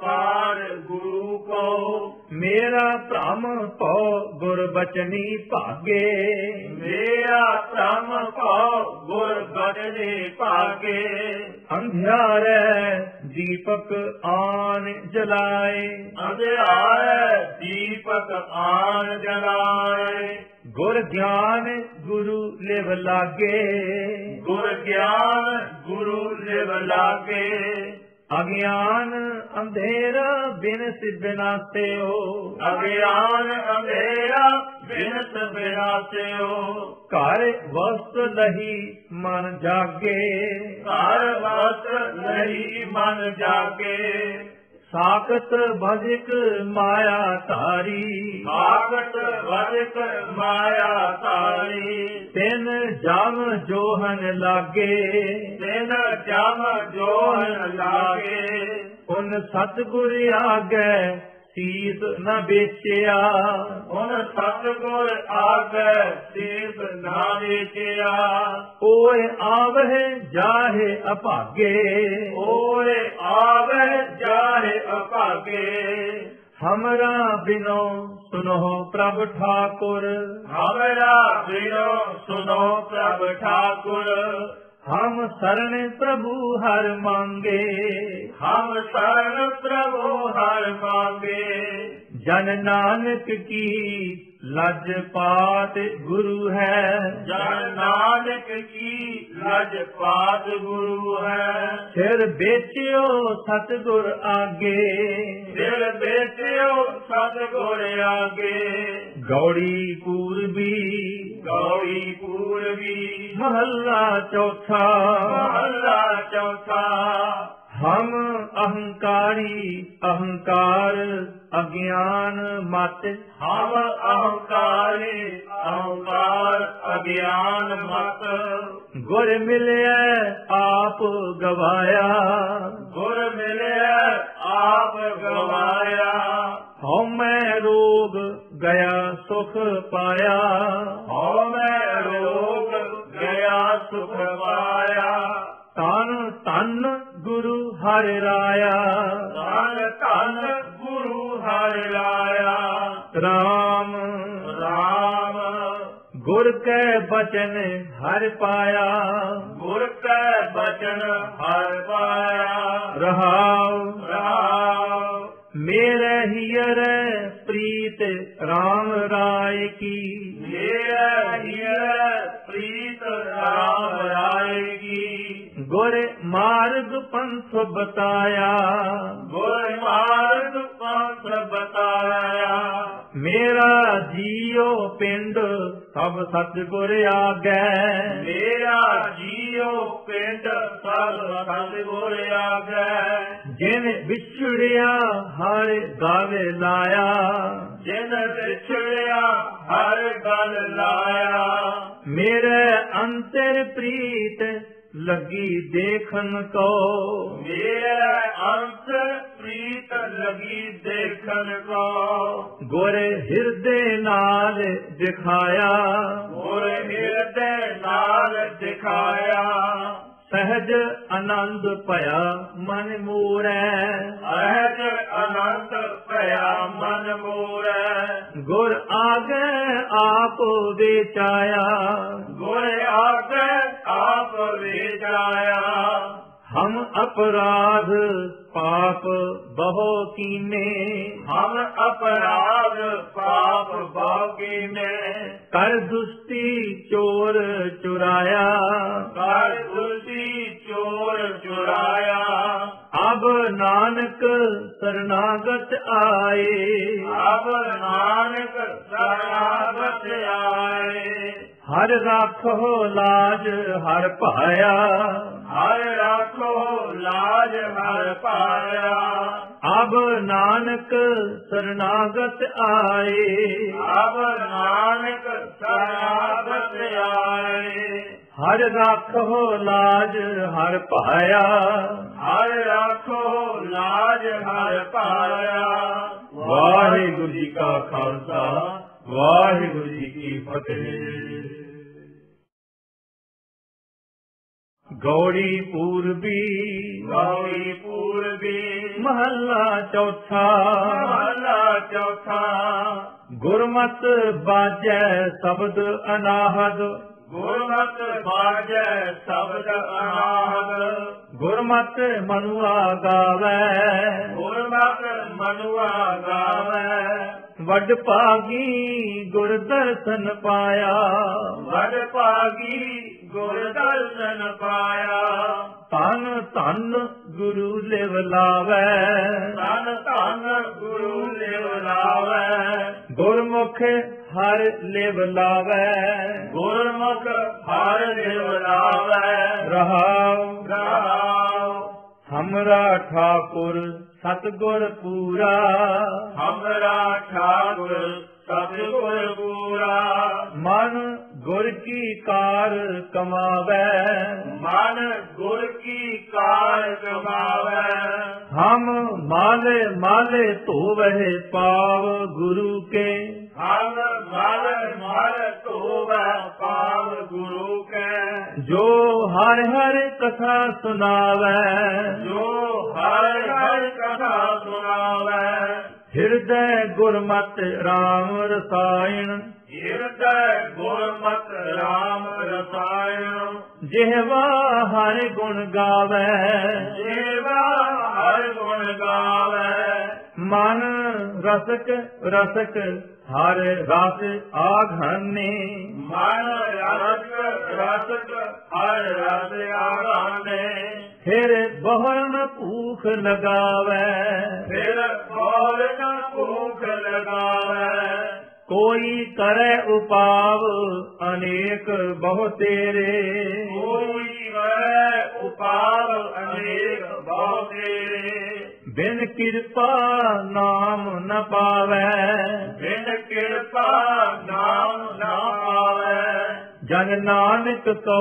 ਕਾਰ ਗੁਰੂ ਕੋ। ਮੇਰਾ ਭ੍ਰਮ ਭਉ ਗੁਰ ਬਚਨੀ ਭਾਗੇ। ਮੇਰਾ ਧਰਮ ਕੋ ਗੁਰ ਬਦਲੇ ਭਾਗੇ। ਅੰਧਿਆਰੈ ਦੀਪਕ ਆਨ ਜਲਾਏ। ਅੰਧਿਆਰੇ ਦੀਪਕ ਆਨ ਜਲਾਏ। ਗੁਰ ਗਿਆਨ ਗੁਰੂ ਲਿਵ ਲਾਗੇ। ਗੁਰ ਗਿਆਨ ਗੁਰੂ ਲਿਵ ਲਾਗੇ। ਅਗਿਆਨ ਅੰਧੇਰਾ ਬਿਨ ਸਿਬਨਾਸਿਓ ਅਗਿਆਨ ਅੰਧੇਰਾ ਬਿਨਸ ਬਿਨਾਸਿਓ ਘਰ ਵਸਤ ਲਹੀ ਮਨ ਜਾਗੇ। ਹਰ ਵਸ ਨਹੀਂ ਮਨ ਜਾਗੇ। ਸਾਖਤ ਭਜਿਕ ਮਾਇਆ ਧਾਰੀ। ਆਕਟ ਵਰਿਕ ਮਾਇਆ ਤਾਰੀ ਤਿਨ ਜਮ ਜੋਹਨ ਲਾਗੇ। ਤਿਨ ਜਮ ਜੋਹਨ ਲਾਗੇ। ਉਨ ਸਤਿਗੁਰ ਆਗੇ। ਸੀਸ ਨ ਵੇਚਿਆ ਹੁਣ ਸਤਗੁਰ ਆਗੇ ਸੀਸ ਨਾ ਵੇਚਿਆ। ਓਏ ਆਵਹਿ ਜਾਹੇ ਅਭਾਗੇ। ਓਏ ਆਵੇ ਜਾਹੇ ਅਭਾਗੇ। ਹਮਰਾ ਬਿਨੋ ਸੁਨੋ ਪ੍ਰਭ ਠਾਕੁਰ। ਹਮਰਾ ਵੀਰੋ ਸੁਨੋ ਪ੍ਰਭ ਠਾਕੁਰ। ਹਮ ਸਰਣ ਪ੍ਰਭੂ ਹਰ ਮੰਗੇ ਹਮ ਸਰਨ ਪ੍ਰਭੂ ਹਰ ਮੰਗੇ। ਜਨ ਨਾਨਕ ਕੀ ਲਜ ਪਾਤ ਗੁਰੂ ਹੈ। ਜਨ ਨਾਨਕ ਕੀ ਲਜ ਪਾਤ ਗੁਰੂ ਹੈ। ਸਿਰ ਵੇਚਿਓ ਸਤਿਗੁਰ ਆਗੇ। ਦਿਲ ਵੇਚਿਓ ਸਤਗੁਰ ਆਗੇ। ਗੌੜੀ ਪੂਰਬੀ। ਗੌੜੀ ਪੂਰਬੀ। ਮਹੱਲਾ ਚੌਥਾ। ਮਹੱਲਾ ਚੌਥਾ। ਹਮ ਅਹੰਕਾਰੀ ਅਹੰਕਾਰ ਅਗਿਆਨ ਮਤ। ਹਮ ਅਹੰਕਾਰੀ ਅਹੰਕਾਰ ਅਗਿਆਨ ਮਤ। ਗੁਰ ਮਿਲਿਆ ਆਪ ਗਵਾਇਆ। ਗੁਰ ਮਿਲਿਆ ਆਪ ਗਵਾਇਆ। ਹਉ ਮੈਂ ਰੋਗ ਗਿਆ ਸੁਖ ਪਾਇਆ। ਹਉ ਮੈਂ ਰੋਗ ਗਿਆ ਸੁਖ ਪਾਇਆ। ਤਨ ਤਨ ਗੁਰੂ ਹਰਿ ਰਾਇਆ। ਧਨ ਧਨ ਗੁਰੂ ਹਰਿ ਲਾਇਆ ਰਾਮ ਰਾਮ। ਗੁਰ ਕੈ ਬਚਨ ਹਰਿ ਪਾਇਆ। ਗੁਰ ਕੈ ਬਚਨ ਹਰਿ ਪਾਇਆ। ਰਹਾਉ। ਰਾਮ ਮੇਰੇ ਹੀਰ ਪ੍ਰੀਤ RAM ਰਾਏ ਕੀ ਮੇਰਾ ਹੀਰ ਪ੍ਰੀਤ ਰਾਮ ਰਾਏ ਕੀ ਗੁਰ ਮਾਰਗ ਪੰਥ ਬਤਾਇਆ ਗੁਰ ਮਾਰਗ ਪੰਥ ਬਤਾਇਆ ਮੇਰਾ ਜੀਉ ਪਿੰਡ ਸਭ ਸਤਿਗੁਰ ਆਗੈ ਮੇਰਾ ਜੀਉ ਪਿੰਡ ਸਭ ਸਤਿਗੁਰ ਆਗੈ ਜਿਨ ਵਿਛੜਿਆ ਹਰ ਗਾਵੇ ਲਾਇਆ। ਜਿਨ ਵਿਛੜਿਆ ਹਰ ਗਲ ਲਾਇਆ। ਮੇਰੇ ਅੰਤਰ ਪ੍ਰੀਤ ਲੱਗੀ ਦੇਖਨ ਕੋ। ਮੇਰਾ ਅੰਤ ਪ੍ਰੀਤ ਲਗੀ ਦੇਖਣ ਕੋ। ਗੁਰ ਹਿਰਦੇ ਨਾਲ ਦਿਖਾਇਆ। ਗੁਰ ਹਿਰਦੇ ਨਾਲ ਦਿਖਾਇਆ। ਸਹਿਜ ਆਨੰਦ ਭਇਆ ਮਨ ਮੂਰੈ। ਅਹਜ ਅਨੰਤ ਭਇਆ ਮਨ ਮੋਰੈ। ਗੁਰ ਆਗੇ ਆਪ ਵਿਚਾਇਆ। ਗੁਰ ਆਗੇ ਆਪ ਵਿਚਾਇਆ। ਹਮ ਅਪਰਾਧ ਪਾਪ ਬਹੁ ਕੀਨੇ। ਹਮ ਅਪਰਾਧ ਪਾਪ ਬਾਗੀ ਨੇ ਕਰ ਦੁਸਤੀ ਚੋਰ ਚੁਰਾਇਆ। ਕਰ ਦੁਸੀ ਚੋਰ ਚੁਰਾਇਆ। ਅਬ ਨਾਨਕ ਸਰਨਾਗਤ ਆਏ। ਅਬ ਨਾਨਕ ਸਰਾਗਤ ਆਏ। ਹਰ ਰਾਖੋ ਲਾਜ ਹਰ ਭਾਇਆ। ਹਰ ਰਾਖੋ ਲਾਜ ਹਰ ਪਾਇਆ। ਅਬ ਨਾਨਕ ਸਰਨਾਗਤ ਆਏ। ਅਬ ਨਾਨਕ ਸਰਾਗਤ ਆਏ। ਹਰ ਰਾਖੋ ਲਾਜ ਹਰ ਭਾਇਆ ਹਰ ਰਾਖੋ ਲਾਜ ਹਰ ਪਾਇਆ। ਵਾਹਿਗੁਰੂ ਜੀ ਕਾ ਖਾਲਸਾ ਵਾਹਿਗੁਰੂ ਜੀ ਕੀ ਫਤਿਹ। ਗੌੜੀ ਪੂਰਬੀ ਗੌਰੀ ਪੂਰਬੀ। ਮਹੱਲਾ ਚੌਥਾ। ਮਹਲਾ ਚੌਥਾ। ਗੁਰਮਤ ਬਾਜੈ ਸ਼ਬਦ ਅਨਾਹਦ। ਗੁਰਮਤ ਬਾਜੈ ਸ਼ਬਦ ਅਨਾਹਦ। ਗੁਰਮਤ ਮਨੁਆ ਗਾਵੈ। ਗੁਰਮਤ ਮਨੁਆ ਗਾਵੈ। ਵੱਡ ਭਾਗੀ ਗੁਰ ਦਰਸ਼ਨ ਪਾਇਆ। ਵਡ ਭਾਗੀ ਗੁਰ ਦਰਸ਼ਨ ਪਾਇਆ। ਤਨ ਧਨ ਗੁਰੂ ਲਿਵ ਲਾਵੈ। ਤਨ ਧਨ ਗੁਰੂ ਲਿਵ ਲਾਵੈ। ਗੁਰਮੁਖ ਹਰ ਲਿਵ ਲਾਵੈ। ਗੁਰਮੁਖ ਹਰ ਲਿਵ ਲਾਵੈ। ਰਹਾਉ। ਰਹਾਉ। ਹਮਰਾ ਠਾਕੁਰ ਸਤਗੁਰ ਪੂਰਾ ਹਮਰਾ ਠਾਕੁਰ ਸਤਿਗੁਰ ਪੂਰਾ ਮਨ ਗੁਰ ਕੀ ਕਾਰ ਕਮਾਵੈ? ਮਨ ਗੁਰ ਕੀ ਕਾਰ ਕਮਾਵੈ? ਹਮ ਮਾਲੇ ਮਾਲੇ ਧੋਵਹਿ ਪਾਵ ਗੁਰੂ ਕੇ। ਹਮ ਮਲ ਮਲ ਧੋਵੈ ਪਾਵ ਗੁਰੂ ਕੈ। ਜੋ ਹਰ ਹਰ ਕਥਾ ਸੁਨਾਵੈ ਜੋ ਹਰ ਹਰ ਕਥਾ ਸੁਣਾਵੈ। ਹਿਰਦੈ ਗੁਰਮਤਿ RAM ਰਸਾਇਣ। ਹਿਰਦੈ ਗੁਰਮਤਿ ਰਾਮ ਰਸਾਇਣ। ਜਿਹਵਾ ਹਰ ਗੁਣ ਗਾਵੈ। ਜੀਵਾ ਹਰ ਗੁਣ ਗਾਵੈ। ਮਨ ਰਸਕ ਰਸਕ ਹਰ ਰਸ ਆਘਾਨੇ। ਮਨ ਰਸਕ ਰਸਕ ਹਰ ਰਸ ਆਰਾਨੇ ਫਿਰ ਬਹੁਰਨ ਭੂਖ ਲਗਾਵੈ। ਫਿਰ ਬੋਲ ਨ ਭੂਖ ਲਗਾਵੈ। ਕੋਈ ਕਰੈ ਉਪਾਵ ਅਨੇਕ ਬਹੁ ਤੇਰੇ। ਕੋਈ ਵੈ ਉਪਾਵ ਅਨੇਕ ਬਹੁ ਤੇਰੇ। ਬਿਨ ਕਿਰਪਾ ਨਾਮ ਨ ਪਾਵੈ। ਬਿਨ ਕਿਰਪਾ ਨਾਮ ਨਾ ਪਾਵੈ। ਜਨ ਨਾਨਕ ਕੋ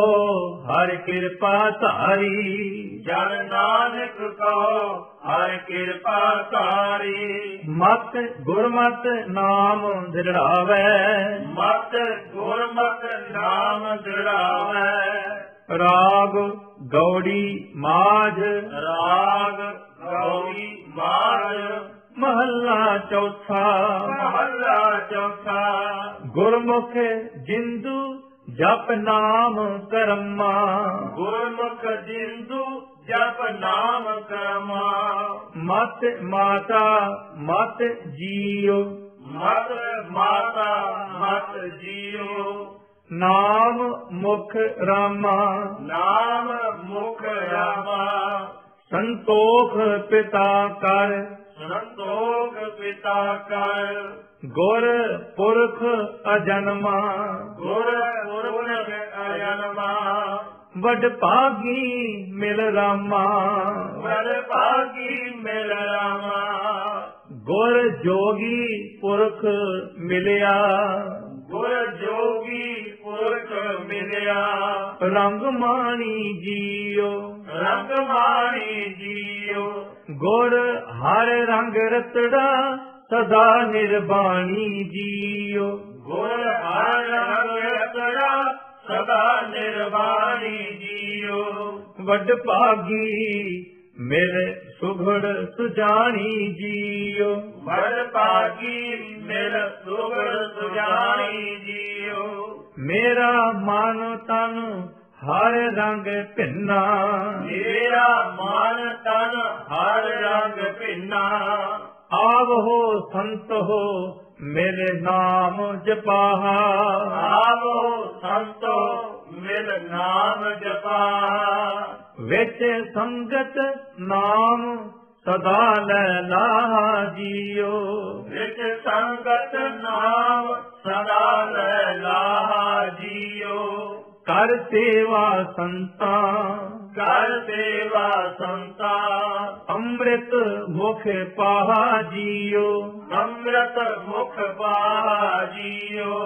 ਹਰ ਕਿਰਪਾ ਧਾਰੀ। ਜਨ ਨਾਨਕ ਕੋ ਹਰ ਕਿਰਪਾ ਧਾਰੀ। ਮਤ ਗੁਰਮਤ ਨਾਮ ਦਿੜਾਵੈ ਮਤ ਗੁਰਮਤ ਨਾਮ ਦਿੜਾਵੈ ਰਾਗ ਗੌੜੀ ਮਾਝ। ਰਾਗ ਗੌਰੀ ਮਾਰ ਮਹੱਲਾ ਚੌਥਾ। ਮਹੱਲਾ ਚੌਥਾ। ਗੁਰਮੁਖ ਜਿੰਦੂ ਜਪ ਨਾਮ ਕਰਮਾ। ਗੁਰਮੁਖ ਜਿੰਦੂ ਜਪ ਨਾਮ ਕਰਮਾ। ਮਤ ਮਾਤਾ ਮਤ ਜੀਉ। ਮਤ ਮਾਤਾ ਮਤ ਜੀਉ। ਨਾਮ ਮੁਖ ਰਾਮਾ। ਨਾਮ ਮੁਖ ਰਾਮਾ। ਸੰਤੋਖ ਪਿਤਾ ਕਰ। ਸੰਤੋਖ ਪਿਤਾ ਕਰ। ਗੁਰ ਪੁਰਖ ਅਜਨਮਾ। ਗੁਰ ਪੁਰਖ ਅਜਨਮਾ। ਵੱਡ ਭਾਗੀ ਮਿਲ ਰਾਮਾ। ਵਰ ਭਾਗੀ ਮਿਲ ਰਾਮਾ। ਗੁਰ ਜੋਗੀ ਪੁਰਖ ਮਿਲਿਆ। ਗੁਰ ਜੋਗੀ ਪੁਰਖ ਮਿਲਿਆ। ਰੰਗ ਮਾਣੀ ਜੀਓ। ਰੰਗ ਮਾਣੀ ਜੀਉ ਗੁਰ ਹਰ ਰੰਗ ਰਤੜਾ ਸਦਾ ਨਿਰਬਾਣੀ ਜੀਓ। ਗੁਰ ਹਰ ਰੰਗ ਰਤੜਾ ਸਦਾ ਨਿਰਵਾਣੀ ਜੀਉ ਵੱਡ ਭਾਗੀ ਮੇਰੇ ਸੁਘੜ ਸੁਜਾਣੀ ਜੀਓ। ਵਰ ਭਾਗੀ ਮਿਲ ਸੁਗੜ ਸੁਜਾਣੀ ਜੀਉ ਮੇਰਾ ਮਨ ਤਨ ਹਰ ਰੰਗ ਭਿੰਨਾ। ਮੇਰਾ ਮਨ ਤਨ ਹਰ ਰੰਗ ਭਿੰਨਾ। ਆਵਹੋ ਸੰਤ ਹੋ ਮੇਰੇ ਨਾਮ ਜਪਾਹਾ। ਆਵੋ ਸੰਤੋ ਮਿਲ ਨਾਮ ਜਪਾ ਵਿੱਚ ਸੰਗਤ ਨਾਮ ਸਦਾ ਲੈ ਲਾ ਜੀਓ। ਵਿੱਚ ਸੰਗਤ ਨਾਮ ਸਦਾ ਲੈ ਲਾਹਾ ਜੀਉ ਕਰ ਸੇਵਾ ਸੰਤਾਂ। ਕਰ ਸੇਵਾ ਸੰਤਾ। ਅੰਮ੍ਰਿਤ ਮੁਖ ਪਾਹਾ ਜੀਓ। ਅੰਮ੍ਰਿਤ ਮੁਖ ਪਾਹਾ ਜੀਉ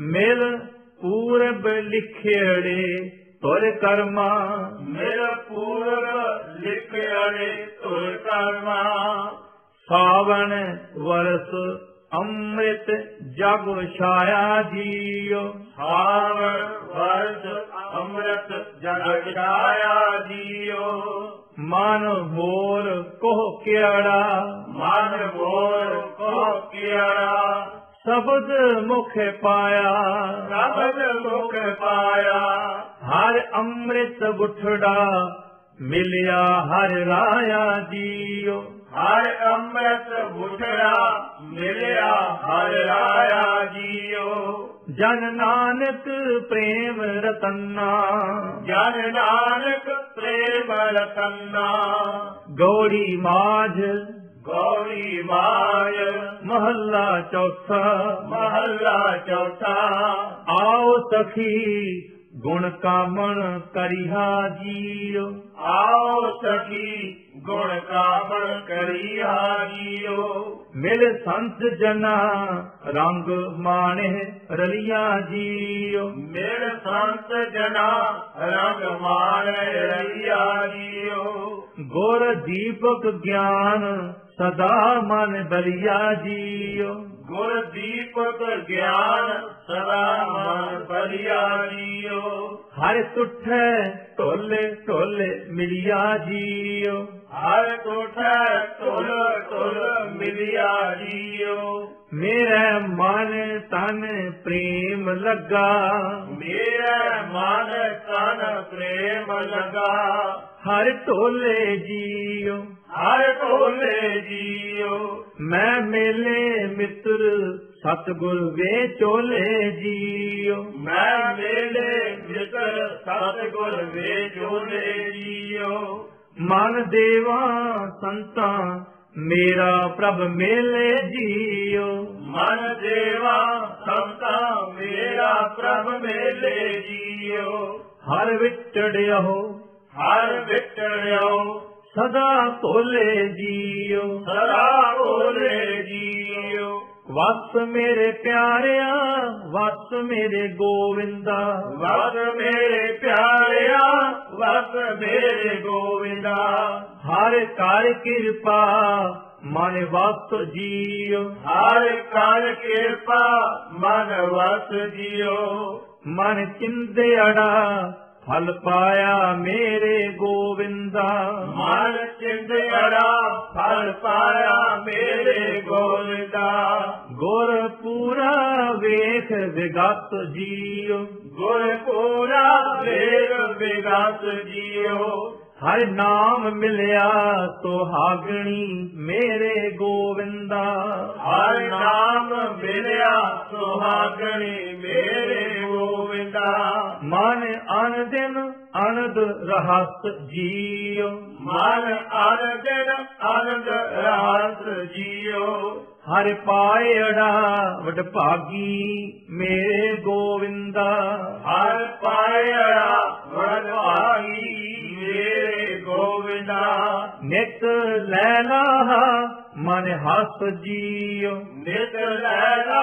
ਮਿਲ ਪੂਰਬ ਲਿਖਿੜੇ ਤੁਰ ਕਰਮਾ। ਮੇਰ ਪੂਰਬ ਲਿਖਿਆੜੇ ਤੁਰ ਕਰਮਾ। ਸਾਵਣ ਵਰਸ ਅੰਮ੍ਰਿਤ ਜਗ ਛਾਇਆ ਜੀਓ। ਸਾਵਣ ਵਰਸ ਅੰਮ੍ਰਿਤ ਜਗ ਛਾਇਆ ਜੀਓ। ਮਨ ਹੋਰ ਕੋਹ ਕਿਹੜਾ? ਮਨ ਮੋਰ ਕੋ ਕੀੜਾ ਸ਼ਬਦ ਮੁਖ ਪਾਇਆ। ਸਬਦ ਮੁਖ ਪਾਇਆ। ਹਰ ਅੰਮ੍ਰਿਤ ਬੁਠੜਾ ਮਿਲਿਆ ਹਰ ਰਾਇਆ ਜੀਓ। हर अमृत मुशरा मिलिया हर राया जियो। जन नानक प्रेम रतन्ना। जन नानक प्रेम रतन्ना। गौरी माझ गौरी माय महल्ला चौथा। महल्ला चौथा। आओ सखी ਗੁਣ ਕਾਮਣ ਕਰਿਹਾ ਜੀਓ ਆਓ ਸਖੀ ਗੁਣ ਕਾਮਣ ਕਰੀਆ ਜੀਓ ਮਿਲ ਸੰਤ ਜਨਾ ਰੰਗ ਮਾਣੇ ਰਲਿਆ ਜੀਓ ਮੇਰੇ ਸੰਤ ਜਨਾ ਰੰਗ ਮਾਣ ਰਈਆ ਜੀਓ ਗੁਰ ਦੀਪਕ ਗਿਆਨ ਸਦਾ ਮਨ ਬਲਿਆ ਜੀਓ ਗੁਰ ਦੀਪਕ ਗਿਆਨ ਸਦਾ ਮਨ ਜੀਓ। ਹਰ ਤੁਠੈ ਢੋਲੇ ਢੋਲੇ ਮਿਲਿਆ ਜੀਓ। ਹਰ ਕੋਠਾ ਤੁਲ ਤੁਲ ਮਿਲਿਆ ਜੀਓ। ਮੇਰੇ ਮਨ ਤਨ ਪ੍ਰੇਮ ਲੱਗਾ। ਮੇਰੇ ਮਨ ਤਨ ਪ੍ਰੇਮ ਲਗਾ। ਹਰ ਢੋਲੇ ਜੀਓ। ਹਰ ਢੋਲੇ ਜੀਓ। ਮੈਂ ਮੇਲੇ ਮਿੱਤਰ ਸਤਗੁਰ ਵੇ ਚੋਲੇ ਜੀਓ। ਮੈਂ ਮੇਲੇ ਮਿਤਰ ਸਤਿਗੁਰ ਵੇ ਜੋਲੇ ਜੀਓ। ਮਨ ਦੇਵਾ ਸੰਤਾਂ ਮੇਰਾ ਪ੍ਰਭ ਮੇਲੇ ਜੀਓ। ਮਨ ਦੇਵਾ ਸੰਤਾ ਮੇਰਾ ਪ੍ਰਭ ਮੇਲੇ ਜੀਓ। ਹਰ ਵਿਚੜਿਓ ਹਰ ਵਿਟੜਿਓ ਸਦਾ ਤੋਲੇ ਜੀਓ। ਸਦਾ ਬੋਲੇ ਜੀਓ। ਵਸ ਮੇਰੇ ਪਿਆਰਿਆ ਵਸ ਮੇਰੇ ਗੋਵਿੰਦਾ। ਵਸ ਮੇਰੇ ਪਿਆਰਿਆ ਵਸ ਮੇਰੇ ਗੋਵਿੰਦਾ। ਹਰ ਕਰ ਕਿਰਪਾ ਮਨ ਵਸ ਜੀਓ। ਹਰ ਕਰ ਕਿਰਪਾ ਮਨ ਵਸ ਜੀਓ। ਮਨ ਚਿੰਦੜਾ ਫਲ ਪਾਇਆ ਮੇਰੇ ਗੋਵਿੰਦਾ। ਮਨ ਚਿੰਦੜਾ ਫਲ ਪਾਇਆ ਮੇਰੇ ਗੋਵਿੰਦਾ। ਗੁਰ ਪੂਰਾ ਵੇਖ ਵਿਗਤ ਜੀਓ ਗੁਰ ਪੂਰਾ ਵੇਗ ਵਿਗਸ ਜੀਓ ਹਰ ਨਾਮ ਮਿਲਿਆ ਸੁਹਾਗਣੀ ਮੇਰੇ ਗੋਵਿੰਦਾ। ਹਰ ਨਾਮ ਮਿਲਿਆ ਸੁਹਾਗਣੀ ਮੇਰੇ ਗੋਵਿੰਦਾ। ਮਨ ਅਨ ਦਿਨ ਅਨੰਦ ਰਹਤ ਜੀਓ ਮਨ ਅਰਜਨ ਆਨੰਦ ਰਾਸ ਜੀਓ ਹਰ ਪਾਇੜਾ ਵਡਭਾਗੀ ਮੇਰੇ ਗੋਵਿੰਦਾ। ਹਰ ਪਾਇਆ ਵਡਭਾਗੀ ਮੇਰੇ ਗੋਵਿੰਦਾ। ਨਿਤ ਲੈਲਾ ਮਨ ਹੱਸ ਜੀਓ ਨਿਤ ਲੈਲਾ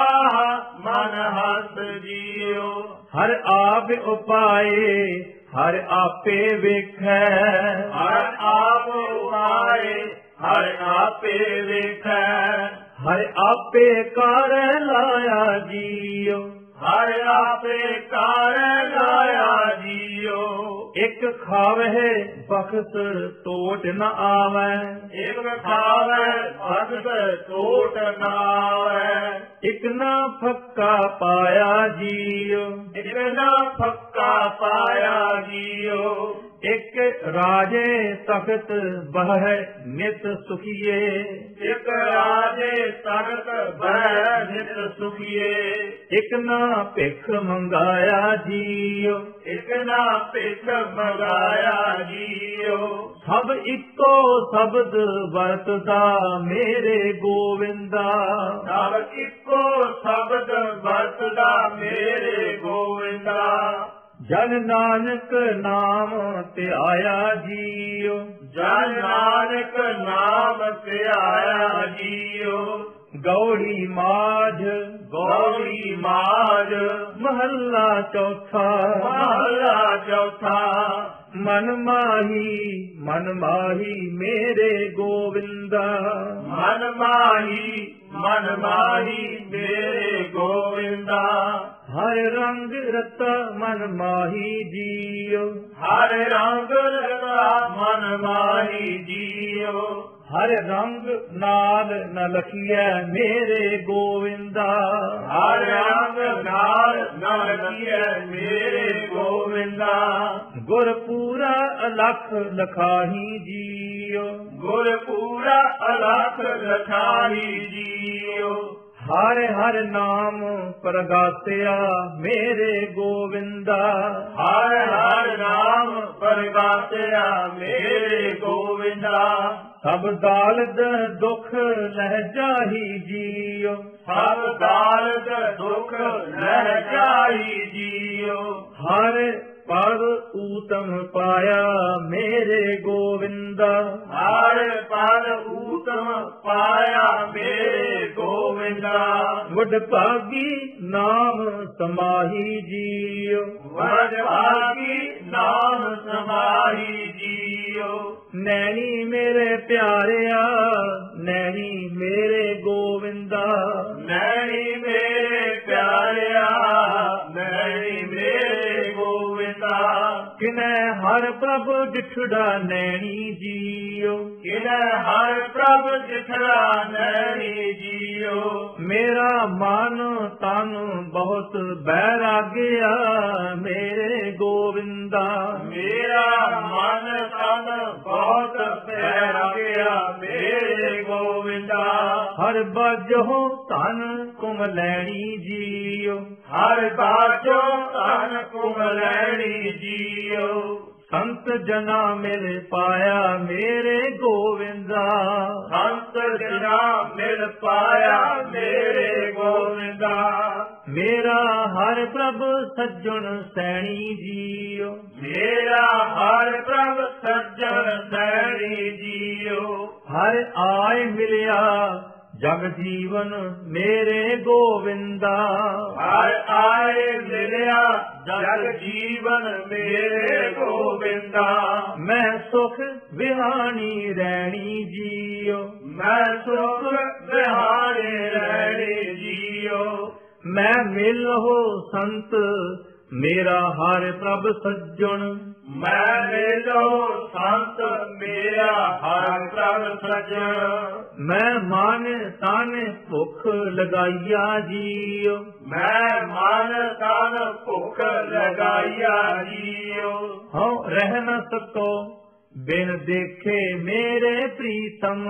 ਮਨ ਹੱਸ ਜੀਓ ਹਰ ਆਪ ਉਪਾਏ ਹਰ ਆਪੇ ਵੇਖੈ ਹਰ ਆਪ ਉਪਾਏ ਹਰ ਆਪੇ ਵੇਖੈ। ਹਰ ਆਪੇ ਕਰ ਲਾਇਆ ਜੀਓ। ਹਰ ਆਪੇ ਕਾਰ ਲਾਇਆ ਜੀਓ। ਇੱਕ ਖਾਵੇ ਬਖਤ ਟੋਟ ਨ ਆਵੈ। ਇਕ ਖਾਵੇ ਭਗਤ ਟੋਟ ਨਾਵੇ ਇਕ ਨਾ ਫੱਕਾ ਪਾਇਆ ਜੀਓ। ਇਕ ਨਾ ਫੱਕਾ ਪਾਇਆ ਜੀਓ। ਇੱਕ ਰਾਜੇ ਤਖਤ ਬਹਿ ਨਿਤ ਸੁਖੀਏ। ਇਕ ਰਾਜੇ ਤਖਤ ਬਹਿ ਨਿਤ ਸੁਖੀਏ। ਇਕ ਨਾ ਭਿਖ ਮੰਗਾਇਆ ਜੀਓ। ਇਕ ਨਾ ਭਿਖ ਮੰਗਾਇਆ ਜੀਓ। ਸਭ ਇੱਕੋ ਸ਼ਬਦ ਵਰਤਦਾ ਮੇਰੇ ਗੋਵਿੰਦਾ। ਸਭ ਇੱਕੋ ਸ਼ਬਦ ਵਰਤਦਾ ਮੇਰੇ ਗੋਵਿੰਦਾ। ਜਨ ਨਾਨਕ ਨਾਮ ਧਿਆਇਆ ਜੀਓ। ਜਨ ਨਾਨਕ ਨਾਮ ਧਿਆਇਆ ਜੀਓ। ਗੌੜੀ ਮਾਝ। ਗੌਰੀ ਮਾਜ ਮਹੱਲਾ ਚੌਥਾ। ਮਹਲਾ ਚੌਥਾ। ਮਨ ਮਾਹੀ ਮਨ ਮਾਹੀ ਮੇਰੇ ਗੋਵਿੰਦਾ। ਮਨ ਮਾਹੀ ਮਨ ਮਾਹੀ ਮੇਰੇ ਗੋਵਿੰਦਾ। ਹਰ ਰੰਗ ਰਤਾ ਮਨ ਮਾਹੀ ਜੀਉ ਹਰ ਰੰਗ ਰਤਾ ਮਨ ਮਾਹੀ ਜੀਓ। ਹਰ ਰੰਗ ਨਾਲ ਨ ਲਖੀਐ ਮੇਰੇ ਗੋਵਿੰਦਾ। ਹਰ ਰੰਗ ਨਾਲ ਨਾਲਕੀਐ ਮੇਰੇ ਗੋਵਿੰਦਾ। ਗੁਰ ਪੂਰਾ ਅਲਖ ਲਖਾਹੀ ਜੀਉ ਗੁਰ ਪੂਰਾ ਅਲਖ ਲਖਾਈ ਜੀਓ। ਹਰ ਹਰ ਨਾਮ ਪ੍ਰਗਾਤਿਆ ਮੇਰੇ ਗੋਵਿੰਦਾ। ਹਰ ਹਰ ਨਾਮ ਪ੍ਰਗਾਤਿਆ ਮੇਰੇ ਗੋਵਿੰਦਾ। ਸਭ ਦਾਲਦ ਦੁਖ ਲਹਿ ਜਾਹੀ ਜੀਉ ਸਭ ਦਾਲਦ ਦੁਖ ਲਹਿ ਜਾਈ ਜੀਓ ਹਰ ਪਦ ਊਤਮ ਪਾਇਆ ਮੇਰੇ ਗੋਵਿੰਦਾ। ਹਰ ਪਦ ਊਤਮ ਪਾਇਆ ਮੇਰੇ ਗੋਵਿੰਦਾ। ਵਡ ਭਾਗੀ ਨਾਮ ਸਮਾਹੀ ਜੀਉ ਵਡ ਭਾਗੀ ਨਾਮ ਸਮਾਹੀ ਜੀਓ ਨੈਣੀ ਮੇਰੇ ਪਿਆਰਿਆ ਨੈਣੀ ਮੇਰੇ ਗੋਵਿੰਦਾ। ਨੈਣੀ ਮੇਰੇ ਪਿਆਰਿਆ ਨੈਣੀ ਮੇਰੇ ਗੋਵਿੰਦਾ। ਕਿਨੈ ਹਰ ਪ੍ਰਭ ਜਿਠੜਾ ਨੈਣੀ ਜੀਉ ਕਿਨੇ ਹਰ ਪ੍ਰਭ ਜਿਠੜਾ ਨੈਣੀ ਜੀਓ। ਮੇਰਾ ਮਨ ਤਨ ਬਹੁਤ ਬੈਰਾਗਿਆ ਮੇਰੇ ਗੋਵਿੰਦਾ। ਮੇਰਾ ਮਨ ਤਨ ਬਹੁਤ ਪਿਆਰਾ ਗਿਆ ਮੇਰੇ ਗੋਵਿੰਦਾ ਹਰ ਬਾਜੋ ਧਨ ਕੁਮ ਲੈਣੀ ਜੀਉ ਹਰ ਬਾਜੋ ਤਨ ਕੁਮ ਲੈਣੀ ਜੀਓ। ਸੰਤ ਜਨਾ ਮਿਲ ਪਾਇਆ ਮੇਰੇ ਗੋਵਿੰਦਾ। ਸੰਤ ਜਨਾ ਮਿਲ ਪਾਇਆ ਮੇਰੇ ਗੋਵਿੰਦਾ। ਮੇਰਾ ਹਰ ਪ੍ਰਭ ਸੱਜਣ ਸੈਣੀ ਜੀਉ ਮੇਰਾ ਹਰ ਪ੍ਰਭ ਸੱਜਣ ਸੈਣੀ ਜੀਓ। ਹਰ ਆਏ ਮਿਲਿਆ ਜਗ ਜੀਵਨ ਮੇਰੇ ਗੋਵਿੰਦਾ। ਹਰ ਆਏ ਮਿਲਿਆ ਜਗ ਜੀਵਨ ਮੇਰੇ ਗੋਵਿੰਦਾ। ਮੈਂ ਸੁਖ ਵਿਹਾਣੀ ਰਹਿਣੀ ਜੀਉ ਮੈਂ ਸੁਖ ਵਿਹਾਰੇ ਰਹਿਣੀ ਜੀਓ। ਮੈਂ ਮਿਲ ਹੋ ਸੰਤ ਮੇਰਾ ਹਰ ਪ੍ਰਭ ਸੱਜਣ। ਮੈਂ ਮਿਲੋ ਸੰਤ ਮੇਰਾ ਹਰ ਪ੍ਰਭ ਸਜਣ। ਮੈਂ ਮਨ ਤਨ ਭੁਖ ਲਗਾਈਆ ਜੀਉ ਮੈਂ ਮਨ ਤਨ ਭੁਖ ਲਗਾਈਆ ਜੀਓ। ਹਉ ਰਹਿ ਨ ਸਕੋ ਬਿਨ ਦੇਖੇ ਮੇਰੇ ਪ੍ਰੀਤਮ।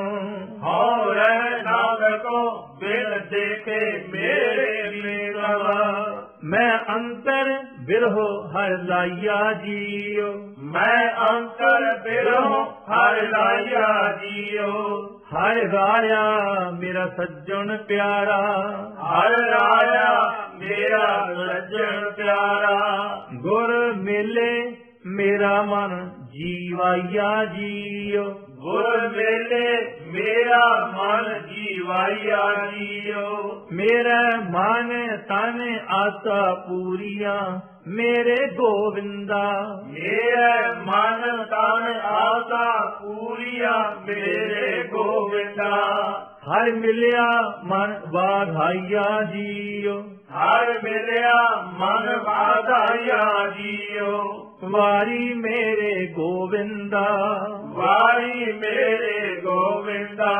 ਹੋ ਰਹਿ ਨਾਮ ਕੋ ਬਿਨ ਦੇਖੇ ਮੇਰੇ ਮੇਰਾ ਮੈਂ ਅੰਤਰ ਬਿਰਹੋ ਹਰ ਲਾਈਆ ਜੀਉ ਮੈਂ ਅੰਤਰ ਬਿਰੋ ਹਰ ਲਾਇਆ ਜੀਓ। ਹਰ ਰਾਇਆ ਮੇਰਾ ਸੱਜਣ ਪਿਆਰਾ। ਹਰ ਰਾਇਆ ਮੇਰਾ ਸੱਜਣ ਪਿਆਰਾ। ਗੁਰ ਮੇਲੇ ਮੇਰਾ ਮਨ ਜੀਵਾਈਆ ਜੀਉ ਗੁਰ ਮੇਲੇ ਮੇਰਾ ਮਨ ਜੀਵਾਇਆ ਜੀਓ। ਮੇਰਾ ਮਨ ਤਨ ਆਸਾ ਪੂਰੀਆਂ। ਮੇਰੇ ਗੋਵਿੰਦਾ ਮੇਰੇ ਮਨ ਤਨ ਆਸਾ ਪੂਰੀਆ ਮੇਰੇ ਗੋਵਿੰਦਾ। ਹਰ ਮਿਲਿਆ ਮਨ ਵਾਧਾਈਆ ਜੀਉ ਹਰ ਮਿਲਿਆ ਮਨ ਵਾਧਾਇਆ ਜੀਓ। ਵਾਰੀ ਮੇਰੇ ਗੋਵਿੰਦਾ। ਵਾਰੀ ਮੇਰੇ ਗੋਵਿੰਦਾ।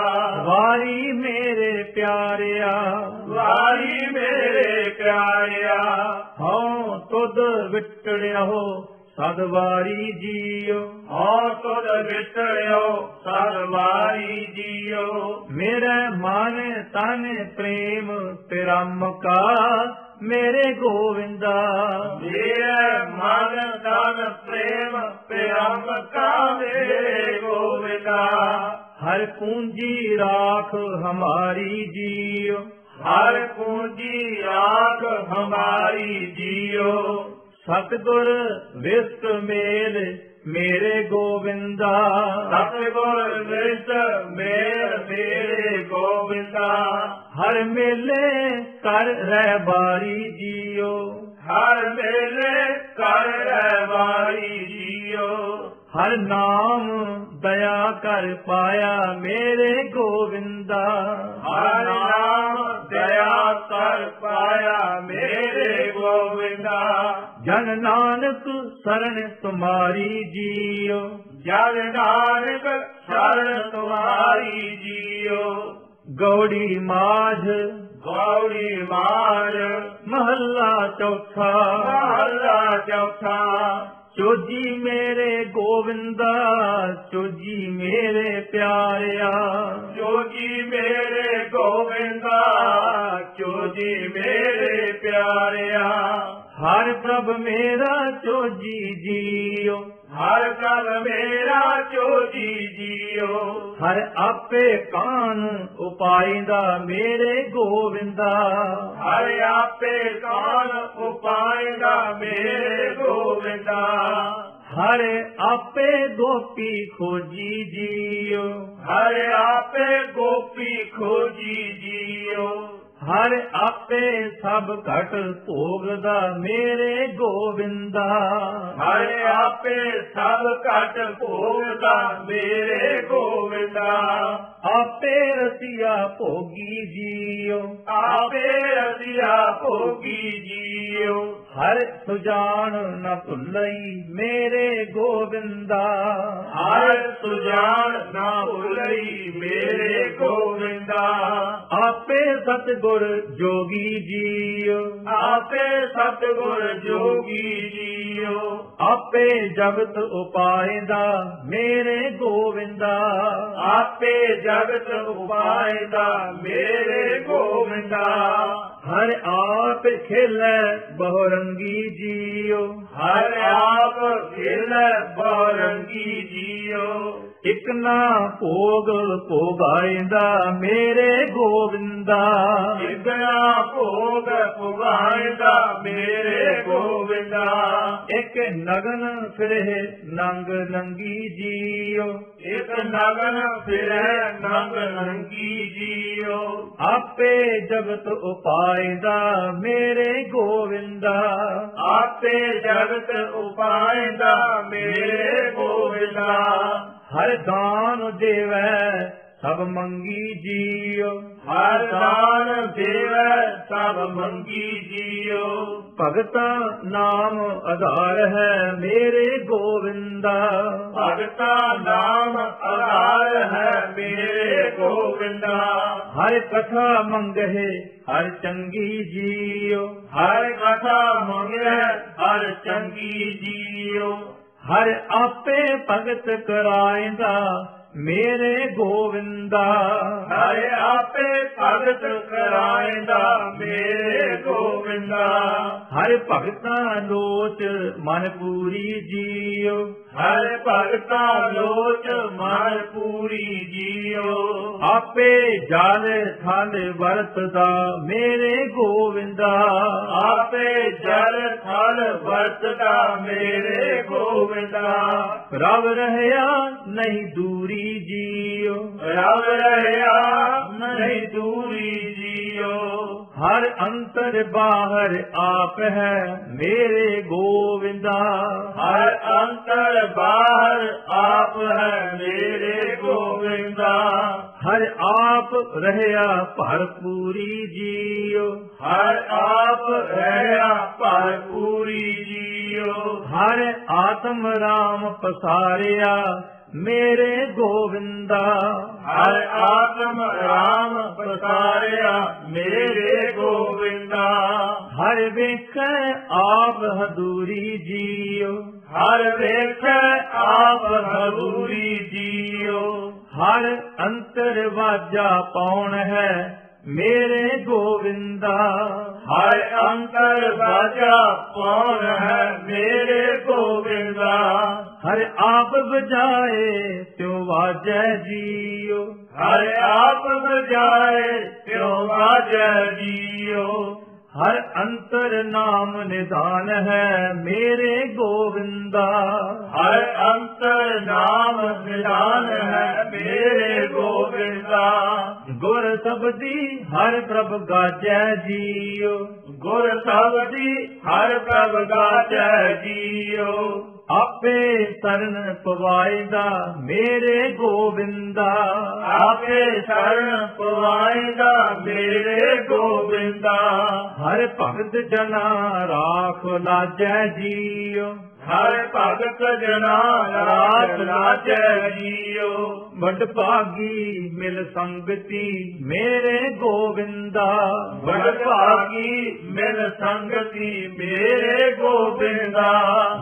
ਵਾਰੀ ਮੇਰੇ ਪਿਆਰਿਆ। ਵਾਰੀ ਮੇਰੇ ਪਿਆਰਿਆ। ਹਉ ਤੁਧ ਵਿਟੜਿਆ ਹੋ ਸਦ ਵਾਰੀ ਜੀਉ ਹਉ ਤੁਧ ਵਿਟੜਿਓ ਸਰਵਾਰੀ ਜੀਓ। ਮੇਰੇ ਮਨ ਤਨ ਪ੍ਰੇਮ ਤੇਰਾ ਮਕਾ ਮੇਰੇ ਗੋਵਿੰਦਾ। ਮੇਰੇ ਮਨ ਤਨ ਪ੍ਰੇਮ ਪਿਆਮ ਕਾਵੇ ਗੋਵਿੰਦਾ। ਹਰ ਪੂੰਜੀ ਰਾਖ ਹਮਾਰੀ ਜੀਉ ਹਰ ਪੂੰਜੀ ਰਾਖ ਹਮਾਰੀ ਜੀਓ। ਸਤਗੁਰ ਵਿਸਤ ਮੇਲ ਮੇਰੇ ਗੋਵਿੰਦਾ। ਸਤਿਗੁਰ ਵਿਰਤ ਮੇਰ ਮੇਰੇ ਗੋਬਿੰਦਾ ਹਰ ਮੇਲੇ ਕਰ ਰਹਿ ਬਾਰੀ ਜੀਓ। ਹਰ ਮੇਲੇ ਕਰ ਰਹਿਵਾਰੀ ਜੀਓ। ਹਰ ਨਾਮ ਦਇਆ ਕਰ ਪਾਇਆ ਮੇਰੇ ਗੋਵਿੰਦਾ। ਹਰ ਨਾਮ ਦਇਆ ਕਰ ਪਾਇਆ ਮੇਰੇ ਗੋਬਿੰਦਾ ਜਨ ਨਾਨਕ ਸਰਣ ਤੁਮਾਰੀ ਜੀਓ। ਜਗ ਨਾਨਕ ਸ਼ਰਨ ਤੁਮਾਰੀ ਜੀਓ। ਗੌੜੀ ਮਾਝ। ਗੌੜੀ ਮਾਰ ਮਹੱਲਾ ਚੌਥਾ। ਮਹੱਲਾ ਚੌਥਾ। ਚੋਜੀ ਮੇਰੇ ਗੋਵਿੰਦਾ ਚੋਜੀ ਮੇਰੇ ਪਿਆਰਿਆ। ਜੋਜੀ ਮੇਰੇ ਗੋਬਿੰਦਾ ਚੋਜੀ ਮੇਰੇ ਪਿਆਰਿਆ। ਹਰ ਪ੍ਰਭ ਮੇਰਾ ਚੋਜੀ ਜੀਓ ਹਰ ਕਲ ਮੇਰਾ ਚੋਜੀ ਜੀਓ। ਹਰ ਆਪੇ ਕਾਨ ਉਪਾਇੰਦਾ ਮੇਰੇ ਗੋਵਿੰਦਾ। ਹਰ ਆਪੇ ਕਾਲ ਉਪਾਇਦਾ ਮੇਰੇ ਗੋਬਿੰਦਾ ਹਰ ਆਪੇ ਗੋਪੀ ਖੋਜੀ ਜੀਓ। ਹਰ ਆਪੇ ਗੋਪੀ ਖੋਜੀ ਜੀਓ। ਹਰ ਆਪੇ ਸਭ ਘਟ ਭੋਗਦਾ ਮੇਰੇ ਗੋਵਿੰਦਾ। ਹਰ ਆਪੇ ਸਭ ਘਟ ਭੋਗਦਾ ਮੇਰੇ ਗੋਬਿੰਦਾ ਆਪੇ ਰਸੀਆ ਭੋਗੀ ਜੀਓ। ਆਪੇ ਅਸਿਆ ਭੋਗੀ ਜੀਓ। ਹਰ ਸੁਜਾਨ ਨ ਭੁੱਲਈ ਮੇਰੇ ਗੋਵਿੰਦਾ। ਹਰ ਸੁਜਾਨ ਨਾ ਭੁਲਈ ਮੇਰੇ ਗੋਬਿੰਦਾ ਆਪੇ ਸਤਿਗੁਰ ਜੋਗੀ ਜੀਓ। ਆਪੇ ਸਤਿਗੁਰ ਜੋਗੀ ਜੀਓ। ਆਪੇ ਜਗਤ ਉਪਾਇਦਾ ਮੇਰੇ ਗੋਵਿੰਦਾ। ਆਪੇ ਜਗਤ ਉਪਾਇਦਾ ਮੇਰੇ ਗੋਬਿੰਦਾ ਹਰ ਆਪ ਖੇਲੇ ਬਹੁਰੰਗੀ ਜੀਓ। ਹਰ ਆਪ ਖੇਲ ਬਰੰਗੀ ਜੀਓ। ਇਕ ਨਾ ਭੋਗ ਭੋਗਾਇਂਦਾ ਮੇਰੇ ਗੋਵਿੰਦਾ। ਇਗਣਾ ਭੋਗ ਪੁਗਾਇਦਾ ਮੇਰੇ ਗੋਬਿੰਦਾ ਇਕ ਨਗਨ ਫਿਰੇ ਨੰਗ ਨੰਗੀ ਜੀਓ। ਇਕ ਨਗਨ ਫਿਰੈ ਨੰਗ ਨੰਗੀ ਜੀਓ। ਆਪੇ ਜਗਤ ਉਪਾਇਦਾ ਮੇਰੇ ਗੋਵਿੰਦਾ। ਆਪੇ ਜਗਤ ਉਪਾਇਦਾ ਮੇਰੇ ਗੋਬਿੰਦਾ ਹਰ ਦਾਨ ਦੇਵੈ ਸਭ ਮੰਗੀ ਜੀਓ। ਹਰ ਦਾਨ ਦੇਵੈ ਸਭ ਮੰਗੀ ਜੀਓ। ਭਗਤਾ ਨਾਮ ਆਧਾਰ ਹੈ ਮੇਰੇ ਗੋਵਿੰਦਾ। ਭਗਤਾ ਨਾਮ ਆਧਾਰ ਹੈ ਮੇਰੇ ਗੋਬਿੰਦਾ ਹਰ ਕਥਾ ਮੰਗਹਿ ਹਰ ਚੰਗੀ ਜੀਓ। ਹਰ ਕਥਾ ਮੰਗੈ ਹਰ ਚੰਗੀ ਜੀਓ। ਹਰ ਆਪੇ ਭਗਤ ਕਰਾਇਂਦਾ ਮੇਰੇ ਗੋਵਿੰਦਾ ਹਰ ਆਪੇ ਭਗਤ ਕਰਾਇਂਦਾ ਮੇਰੇ ਗੋਬਿੰਦਾ ਹਰ ਭਗਤਾ ਲੋਚ ਮਨ ਪੂਰੀ ਜੀਓ। ਹਰ ਭਗਤਾ ਲੋਚ ਮਨ ਪੂਰੀ ਜੀਓ। ਆਪੇ ਜਲ ਥਲ ਵਰਤਦਾ ਮੇਰੇ ਗੋਵਿੰਦਾ। ਆਪੇ ਜਲ ਥਲ ਵਰਤਦਾ ਮੇਰੇ ਗੋਬਿੰਦਾ ਰਵ ਰਹਿਆ ਨਹੀਂ ਦੂਰੀ ਜੀਓ। ਰਵ ਰਹਿਆ, ਨਹੀਂ ਦੂਰੀ ਜੀਓ। ਹਰ ਅੰਤਰ ਬਾਹਰ ਆਪ ਹੈ ਮੇਰੇ ਗੋਵਿੰਦਾ। ਹਰ ਅੰਤਰ ਬਾਹਰ ਆਪ ਹੈ ਮੇਰੇ ਗੋਵਿੰਦਾ। ਹਰ ਆਪ ਰਹਿਆ, ਭਰਪੂਰੀ ਜੀਓ। ਹਰ ਆਪ ਰਹਿਆ, ਭਰਪੂਰੀ ਜੀਓ। ਹਰ ਆਤਮ ਰਾਮ ਪਸਾਰਿਆ ਮੇਰੇ ਗੋਵਿੰਦਾ, ਹਰ ਆਤਮ ਰਾਮ ਪਸਾਰਿਆ, ਮੇਰੇ ਗੋਵਿੰਦਾ। ਹਰ ਵੇਖੈ ਆਪ ਹਦੂਰੀ ਜੀਓ, ਹਰ ਵੇਖੈ ਆਪ ਹਦੂਰੀ ਜੀਓ। ਹਰ ਅੰਤਰ ਵਾਜਾ ਪਾਉਣ ਹੈ ਮੇਰੇ ਗੋਵਿੰਦਾ ਹਰ ਅੰਤਰ ਬਾਜਾ ਕੌਣ ਹੈ? ਮੇਰੇ ਗੋਬਿੰਦਾ ਹਰ ਆਪ ਬਜਾਏ ਤਿਉ ਵਾਜੈ ਜੀਓ। ਹਰ ਆਪ ਬਜਾਏ ਤਿਉ ਬਾਜੈ ਜੀਓ। ਹਰ ਅੰਤਰ ਨਾਮ ਨਿਦਾਨ ਹੈ ਮੇਰੇ ਗੋਵਿੰਦਾ। ਹਰ ਅੰਤਰ ਨਾਮ ਨਿਦਾਨ ਹੈ ਮੇਰੇ ਗੋਬਿੰਦਾ ਗੁਰ ਸਬਦੀ ਹਰ ਪ੍ਰਭ ਗਾਜੈ ਜੀਉ। ਗੁਰ ਸਬਦੀ ਹਰ ਪ੍ਰਭ ਗਾਚੈ ਜੀਉ। ਆਪੇ ਸਰਨ ਪਵਾਇਦਾ ਮੇਰੇ ਗੋਬਿੰਦਾ। ਆਪੇ ਸ਼ਰਨ ਪਵਾਇਦਾ ਮੇਰੇ ਗੋਬਿੰਦਾ। ਹਰ ਭਗਤ ਜਨਾ ਰਾਖ ਲਾਜੈ ਜੀਉ। ਹਰ ਭਗਤ ਜਨਾ ਰਾਤ ਲਾਜੈ ਜੀਉ ਵੱਡ ਭਾਗੀ ਮਿਲ ਸੰਗਤੀ ਮੇਰੇ ਗੋਵਿੰਦਾ ਬੜ ਭਾਗੀ ਮਿਲ ਸੰਗਤੀ ਮੇਰੇ ਗੋਬਿੰਦਾ।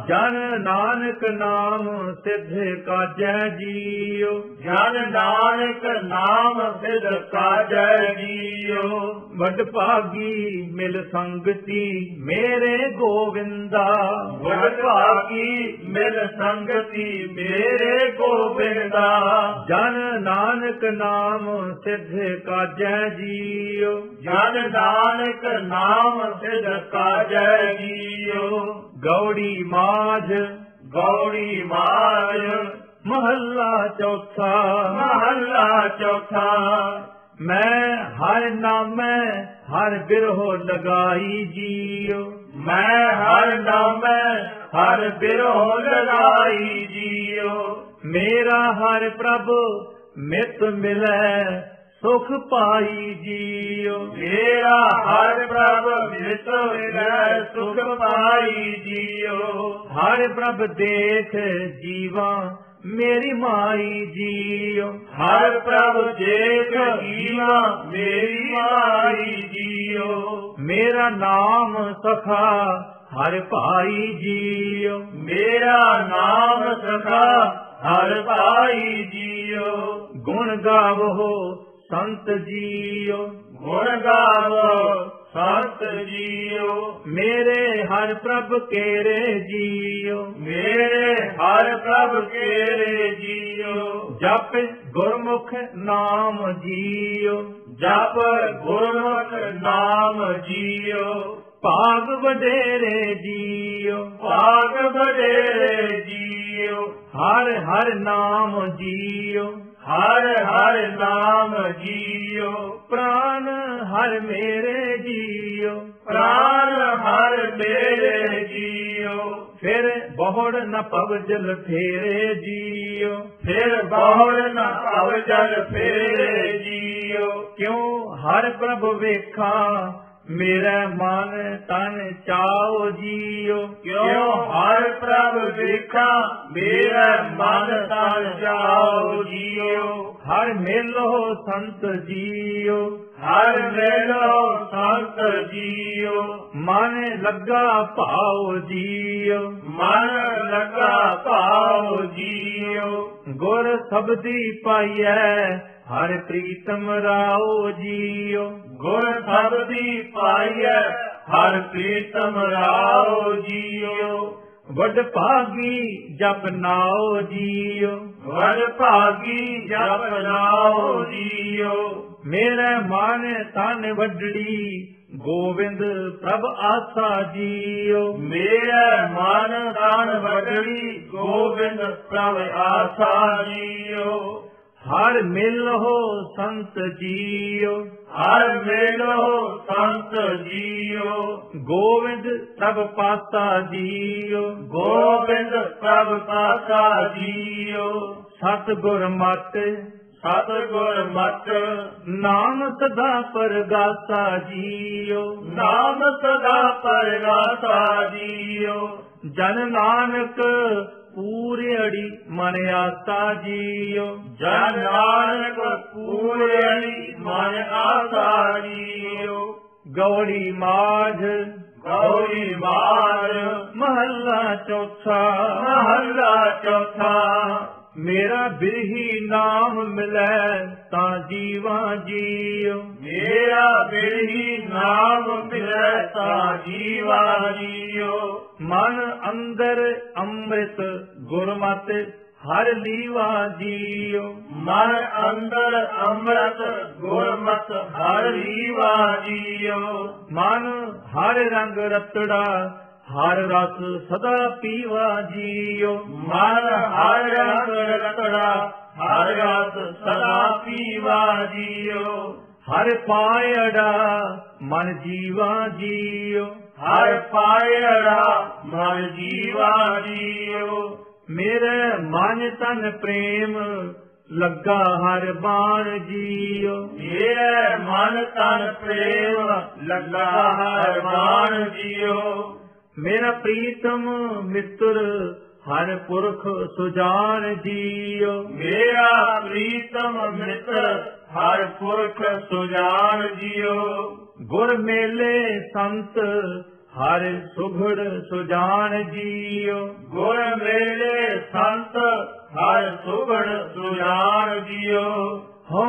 ਜਨ ਨਾਨਕ ਨਾਮ ਸਿੱਧ ਕਾਜੈ ਜੀਉ ਜਨ ਨਾਨਕ ਨਾਮ ਸਿਧ ਕਾਜੈ ਜੀਉ ਵੱਡ ਭਾਗੀ ਮਿਲ ਸੰਗਤੀ ਮੇਰੇ ਗੋਵਿੰਦਾ ਬੜ ਭਾਗੀ ਮਿਲ ਸੰਗਤੀ ਮੇਰੇ ਗੋਬਿੰਦਾ ਜਨ ਨਾਨਕ ਨਾਮ ਸਿੱਧ ਕਾਜੈ ਜੀਉ ਜਨ ਨਾਨਕ ਨਾਮ ਸਿਧ ਕਾਜੈ ਜੀਉ ਗੌੜੀ ਮਾਝ। ਗੌੜੀ ਮਾਰ ਮਹੱਲਾ ਚੌਥਾ। ਮਹੱਲਾ ਚੌਥਾ। ਮੈਂ ਹਰ ਨਾਮੈ ਹਰ ਬਿਰਹੋ ਲਗਾਈ ਜੀਉ ਮੈਂ ਹਰ ਨਾਮੈ, ਹਰ ਬਿਰੋ ਲਗਾਈ ਜੀਉ ਮੇਰਾ ਹਰ ਪ੍ਰਭ ਮਿਤ ਮਿਲੈ, ਸੁਖ ਪਾਈ ਜੀਓ। ਮੇਰਾ ਹਰ ਪ੍ਰਭ ਮਿਤ ਮਿਲੈ, ਸੁਖ ਪਾਈ ਜੀਓ। ਹਰ ਪ੍ਰਭ ਦੇਖ ਜੀਵਾ ਮੇਰੀ ਮਾਈ ਜੀਉ ਹਰ ਪ੍ਰਭ ਦੇਖ ਜੀਵਾ ਮੇਰੀ ਮਾਈ ਜੀਓ। ਮੇਰਾ ਨਾਮ ਸਖਾ, ਹਰ ਭਾਈ ਜੀਉ ਮੇਰਾ ਨਾਮ ਸਖਾ, ਹਰ ਭਾਈ ਜੀਓ। ਗੁਣ ਗਾਵੋ, ਸੰਤ ਜੀਓ। ਗੁਣ ਗਾਵੋ ਸੰਤ ਜੀਉ ਮੇਰੇ ਹਰ ਪ੍ਰਭ ਕੇਰੇ ਜੀਉ ਮੇਰੇ ਹਰ ਪ੍ਰਭ ਕੇਰੇ ਜੀਉ ਜਪ ਗੁਰਮੁਖ ਨਾਮ ਜੀਉ ਜਪ ਗੁਰਮੁਖ ਨਾਮ ਜੀਉ ਭਾਗ ਵਡੇਰੇ ਜੀਉ ਭਾਗ ਬਡੇਰੇ ਜੀਉ ਹਰ ਹਰ ਨਾਮ ਜੀਉ ਹਰ ਹਰ ਨਾਮ ਜੀਓ, ਪ੍ਰਾਨ ਹਰ ਮੇਰੇ ਜੀਓ, ਪ੍ਰਾਨ ਹਰ ਮੇਰੇ ਜੀਓ। ਫਿਰ ਬਹੁੜ ਨ ਪਵ ਜਲ ਫੇਰੇ ਜੀਓ। ਫਿਰ ਬਹੁੜ ਨ ਪਵ ਜਲ ਫੇਰੇ ਜੀਓ। ਕਿਉ ਹਰ ਪ੍ਰਭ ਵੇਖਾ ਮੇਰਾ ਮਨ ਤਨ ਚਾਉ ਜੀਉ। ਕਿਉ? ਹਰ ਪ੍ਰਭ ਵੇਖਾ ਮੇਰਾ ਮਨ ਤਨ ਜਾਉ ਜੀਉ। ਹਰ ਮੇਲੋ ਸੰਤ ਜੀਉ ਹਰ ਮੇਲੋ ਸੰਤ ਜੀਉ। ਮਨ ਲੱਗਾ ਭਾਉ ਜੀਉ ਮਨ ਲਗਾ ਭਾਉ ਜੀਉ। ਗੁਰ ਸਬਦੀ ਪਾਈਐ ਹਰ ਪ੍ਰੀਤਮ ਰਾਉ ਜੀਉ ਗੁਰ ਸਬਦੀ ਪਾਈਐ। ਹਰ ਪ੍ਰੀਤਮ ਰਾਉ ਜੀਉ ਵੱਡ ਭਾਗੀ ਜਪ ਨਾਉ ਜੀਉ ਵਰ ਭਾਗੀ ਜਪ ਨਾਉ ਜੀਉ ਮੇਰੇ ਮਨ ਤਨ ਵੱਡੜੀ ਗੋਬਿੰਦ ਪ੍ਰਭ ਆਸਾ ਜੀਉ ਮੇਰੇ ਮਨ ਦਾਨ ਵਡੜੀ ਗੋਬਿੰਦ ਪ੍ਰਭ ਆਸਾ ਜੀਉ ਹਰ ਮਿਲੋ ਸੰਤ ਜੀਉ ਹਰ ਮੇਲੋ ਸੰਤ ਜੀਉ ਗੋਬਿੰਦ ਪ੍ਰਭ ਪਾਸਾ ਜੀਉ ਗੋਬਿੰਦ ਪ੍ਰਭ ਪਾਸਾ ਜੀਉ ਸਤ ਗੁਰ ਮਤ ਸਤ ਗੁਰ ਮਤ। ਨਾਮ ਸਦਾ ਪਰਗਾਸਾ ਜੀਉ ਨਾਮ ਸਦਾ ਪਰਗਾਸਾ ਜੀਉ ਜਨ ਨਾਨਕ ਪੂਰਿਅੜੀ ਮਨ ਆਸਾ ਜੀਉ ਜਨ ਨਾਨਕ ਪੂਰਣੀ ਮਨ ਆਸਾ ਜੀਉ ਗੌੜੀ ਮਾਝ, ਗੌਰੀ ਮਾਰ ਮਹੱਲਾ ਚੌਥਾ ਮਹੱਲਾ ਚੌਥਾ। ਮੇਰਾ ਬਿਰਹੀ ਨਾਮ ਮਿਲੈ ਤਾਂ ਜੀਵਾ ਜੀਉ। ਮੇਰਾ ਬਿਰਹੀ ਨਾਮ ਮਿਲੈ ਤਾਂ ਜੀਵਾ ਜੀਉ। ਮਨ ਅੰਦਰ ਅੰਮ੍ਰਿਤ ਗੁਰਮਤਿ ਹਰ ਲੀਵਾ ਜੀਉ। ਮਨ ਅੰਦਰ ਅੰਮ੍ਰਿਤ ਗੁਰਮਤ ਹਰ ਲੀਵਾ ਜੀਓ ਮਨ ਹਰ ਰੰਗ ਰਤੜਾ ਹਰ ਰਸ ਸਦਾ ਪੀਵਾ ਜੀਓ ਮਨ ਹਰ ਰੰਗ ਰਤੜਾ, ਹਰ ਰਸ ਸਦਾ ਪੀਵਾ ਜੀਓ ਹਰ ਪਾਇੜਾ ਮਨ ਜੀਵਾ ਜੀਓ ਹਰ ਪਾਇੜਾ ਮਨ ਜੀਵਾ ਜੀਓ ਮੇਰੇ ਮਨ ਤਨ ਪ੍ਰੇਮ ਲੱਗਾ ਹਰ ਬਾਣ ਜੀਓ ਮੇਰੇ ਮਨ ਤਨ ਪ੍ਰੇਮ ਲੱਗਾ ਹਰ ਮਾਨ ਜੀਓ ਮੇਰਾ ਪ੍ਰੀਤਮ ਮਿੱਤਰ ਹਰ ਪੁਰਖ ਸੁਜਾਨ ਜੀਉ। ਮੇਰਾ ਪ੍ਰੀਤਮ ਮਿੱਤਰ ਹਰ ਪੁਰਖ ਸੁਜਾਨ ਜੀਓ ਗੁਰ ਮੇਲੇ ਸੰਤ ਹਰ ਸੁਘੜ ਸੁਜਾਨ ਜੀਉ। ਗੁਰ ਮੇਲੇ ਸੰਤ ਹਰ ਸੁਗੜ ਸੁਜਾਨ ਜੀਓ ਹੋ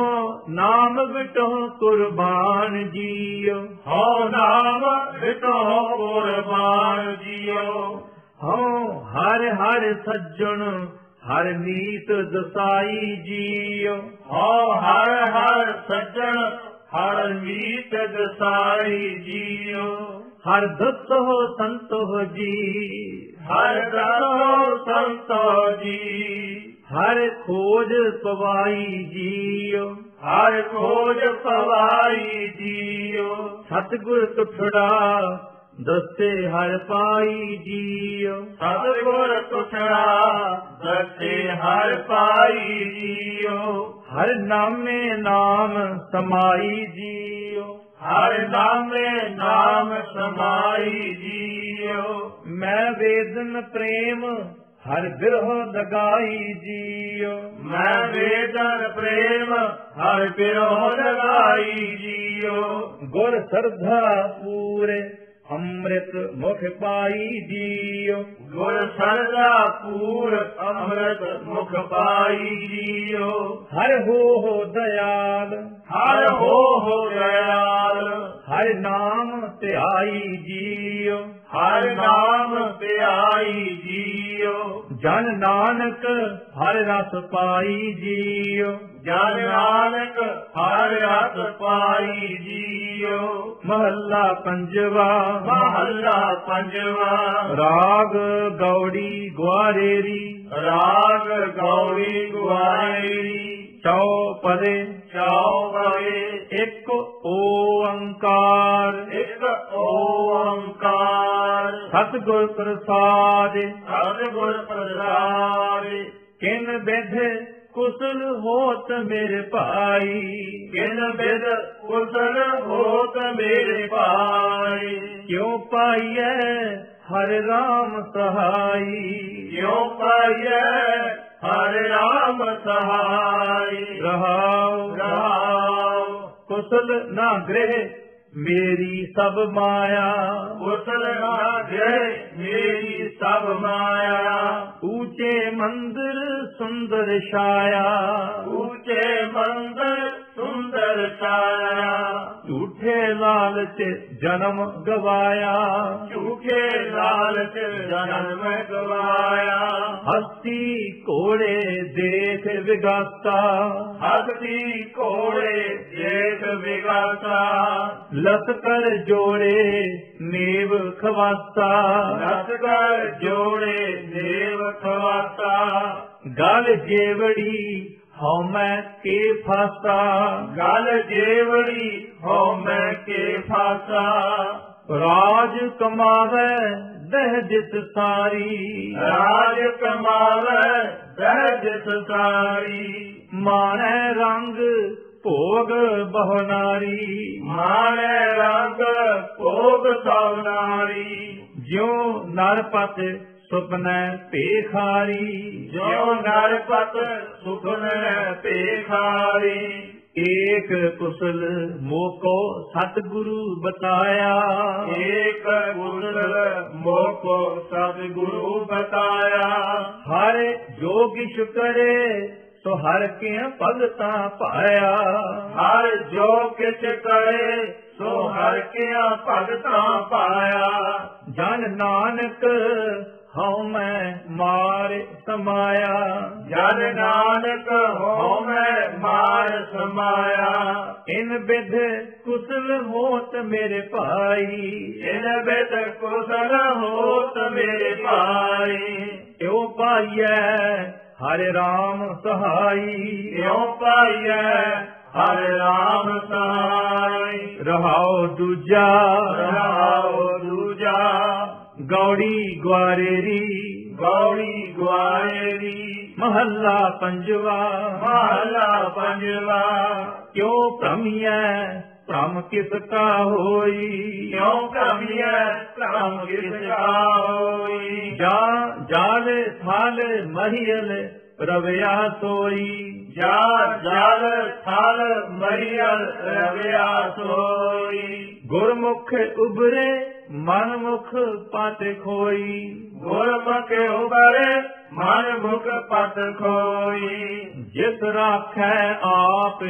ਨਾਮ ਵਿਟੋ ਕੁਰਬਾਨ ਜੀਉ ਹਉ ਨਾਮ ਹਿਤੋ ਕੁਰਬਾਨ ਜੀਓ। ਹੋ ਹਰ ਹਰ ਸੱਜਣ ਹਰ ਨੀਤ ਦਸਾਈ ਜੀਉ ਹਉ ਹਰ ਹਰ ਸੱਜਣ ਹਰ ਮੀਤ ਦਸਾਈ ਜੀਓ। ਹਰ ਦਸੋ ਸੰਤੋ ਜੀ। ਹਰ ਦਸੋ ਸੰਤੋ ਜੀ। ਹਰ ਖੋਜ ਪਵਾਈ ਜੀਉ ਹਰ ਖੋਜ ਪਵਾਈ ਜੀਓ। ਸਤਿਗੁਰ ਤੁਠੜਾ ਦਸੇ ਹਰ ਪਾਈ ਜੀਉ ਸਤਿਗੁਰ ਤੁਠੜਾ ਦਸੇ ਹਰ ਪਾਈ ਜੀਓ। ਹਰ ਨਾਮੇ ਨਾਮ ਸਮਾਈ ਜੀਉ ਹਰ ਨਾਮੇ ਨਾਮ ਸਮਾਈ ਜੀਓ। ਮੈਂ ਵੇਦਨ ਪ੍ਰੇਮ हर बिरो दगाई जियो। मैं बेदर प्रेम हर बिरहो दगाई जियो। गुर श्र पूरे। ਅੰਮ੍ਰਿਤ ਮੁਖ ਪਾਈ ਜੀਉ। ਗੁਰ ਸਰਦਾ ਪੂਰ ਅੰਮ੍ਰਿਤ ਮੁਖ ਪਾਈ ਜੀਓ ਹਰ ਹੋ ਹੋ ਦਇਆਲ। ਹਰ ਹੋ ਹੋ ਦਇਆਲ। ਹਰ ਨਾਮ ਧਿਆਈ ਜੀਉ। ਹਰ ਨਾਮ ਧਿਆਈ ਜੀਓ ਜਨ ਨਾਨਕ ਹਰ ਰਸ ਪਾਈ ਜੀਉ। ਜਨ ਨਾਨਕ ਹਰ ਰਸ ਪਾਈ ਜੀਓ। ਮਹੱਲਾ ਪੰਜਵਾ। ਮਹੱਲਾ ਪੰਜਵਾ। ਰਾਗ ਗੌੜੀ ਗੁਆਰੇਰੀ। ਰਾਗ ਗੌਰੀ ਗੁਆਰੀ ਚੌ ਪਦੇ ਚੌਵੇ ਇੱਕ ਓੰਕਾਰ। ਇੱਕ ਓੰਕਾਰ। ਸਤਿਗੁਰ ਪ੍ਰਸਾਦ। ਸਤਿਗੁਰ ਪ੍ਰਸਾਦਿ। ਕਿਨ ਬਿਧ ਕੁਸਲ ਹੋਤ ਮੇਰੇ ਭਾਈ। ਕਿਨ ਬਿਦ ਕੁਸਲ ਹੋਤ ਮੇਰੇ ਭਾਈ? ਕਿਉ ਪਾਈਐ ਹਰ ਰਾਮ ਸਹਾਈ? ਕਿਉ ਪਾਈਐ ਹਰ ਰਾਮ ਸਹਾਈ? ਰਹਾਉ ਰਾਮ ਕੁਸਲ ਨਾ ਗ੍ਰਹਿ सब माया। सब मायाचे मंदर सुंदराया ऊचे मंदर ਸੁੰਦਰ ਛਾਇਆ ਝੂਠੇ ਲਾਲਚ ਜਨਮ ਗਵਾਇਆ। ਝੂਠੇ ਲਾਲਚ ਜਨਮ ਗਵਾਇਆ। ਹਸਤੀ ਕੋੜੇ ਦੇਖ ਵਿਗਾਸਾ। ਹਸਤੀ ਕੋੜੇ ਦੇਖ ਵਿਗਾਸਾ। ਲਸਕਰ ਜੋੜੇ ਨੇਵ ਖਵਾਸਾ। ਰਸ ਕਰ ਜੋੜੇ ਦੇਵ ਖਵਾਸਾ। ਗਲ ਜੇਵੜੀ ਹਉ ਮੈਂ ਕੇ ਫਾਸਾ ਗਲ ਜੇਵੜੀ ਹੋ ਮੈਂ ਕੇ ਫਾਸਾ। ਰਾਜ ਕਮਾਵੇ ਦਹ ਜਿਤ ਸਾਰੀ। ਰਾਜ ਕਮਾਵੇ ਸਹਿਜ ਸਾਰੀ। ਮਾਣੈ ਰੰਗ ਭੋਗ ਬਹੁਨਾਰੀ। ਮਾਰੇ ਰੰਗ ਭੋਗ ਸਵਨਾਰੀ ਜਿਉ ਨਰਪਤ ਸੁਪਨੈ ਭੇਖਾਰੀ ਜੋ ਨਰਪਤ ਸੁਖਨ ਪੇਖਾਰੀ ਏਕ ਕੁਸਲ ਮੋਕੋ ਸਤਿਗੁਰੂ ਬਤਾਇਆ। ਏਕ ਕੁਸਲ ਮੋਕੋ ਸਤਿਗੁਰੂ ਬਤਾਇਆ। ਹਰ ਜੋ ਕਿਛ ਕਰੇ ਸੋ ਹਰ ਕੇ ਭਗਤਾਂ ਪਾਇਆ। ਹਰ ਜੋ ਕਿਛ ਕਰੇ ਸੋ ਹਰ ਕਿਆ ਭਗਤਾਂ ਪਾਇਆ। ਜਨ ਨਾਨਕ ਹਉ ਮੈਂ ਮਾਰ ਸਮਾਇਆ ਜਨ ਨਾਨਕ ਹੋਵੇ ਮਾਰ ਸਮਾਇਆ। ਇਨ ਬਿਧ ਕੁਸਲ ਹੋਤ ਮੇਰੇ ਭਾਈ ਇਨ ਬਿਦ ਕੁਸਲ ਹੋਤ ਮੇਰੇ ਭਾਈ। ਇਉ ਪਾਈਐ ਹਰਿ ਰਾਮ ਸਹਾਈ। ਇਉ ਪਾਈਐ ਹਰਿ ਰਾਮ ਸਹਾਈ। ਰਹਾਉ ਦੂਜਾ ਰਹਾਉ ਦੂਜਾ। ਗੌੜੀ ਗਵਾਰੇਰੀ ਗੌੜੀ ਗਵਾਏਰੀ ਮਹੱਲਾ ਪੰਜਵਾ ਮਹਲਾ ਪੰਜਵਾ। ਕਿਉ ਭ੍ਰਮੀਐ ਭ੍ਰਮ ਕਿਸ ਕਾ ਹੋਈ? ਕਿਉ ਕਮੀਐ ਧਰਮ ਕਿਸ ਕਾ ਹੋਈ? ਜਾ ਜਾਲ ਥਾਲ ਮਹੀਲ ਰਵਿਆ ਸੋਈ ਜਾ ਜਲ ਥਲ ਮਰੀਅਲ ਰਵਿਆ ਸੋਈ। ਗੁਰਮੁਖ ਉਬਰੇ ਮਨ ਮੁਖ ਪਤ ਖੋਈ। ਗੁਰਮੁਖ ਉਬਰੇ ਮਨ ਮੁਖ ਪਤ ਖੋਈ। ਜਿਸ ਰਾਖੈ ਆਪ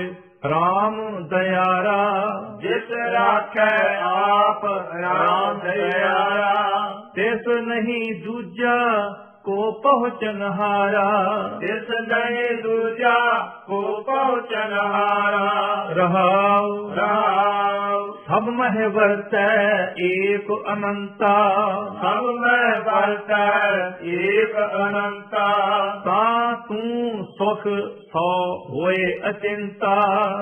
RAM ਦਇਆਰਾ ਜਿਸ ਰਾਖੈ ਆਪ ਰਾਮ ਦਿਆਰਾ ਤਿਸ ਨਹੀਂ ਦੂਜਾ ਕੋ ਪਹੁੰਚਨ ਹਾਰਾ। ਇਸ ਨਹੀਂ ਦੂਜਾ ਕੋ ਪਹੁੰਚਨ ਹਾਰਾ। ਰਹਾਉ। ਰਾਮ ਸਭ ਮਹਿ ਵਰਤੈ ਏਕ ਅਨੰਤਾ। ਸਭ ਮੈਂ ਵਰਤੈ ਏਕ ਅਨੰਤਾ। ਤਾਂ ਤੂੰ ਸੁਖ ਸੋ ਹੋਏ ਅਚਿੰਤਾ।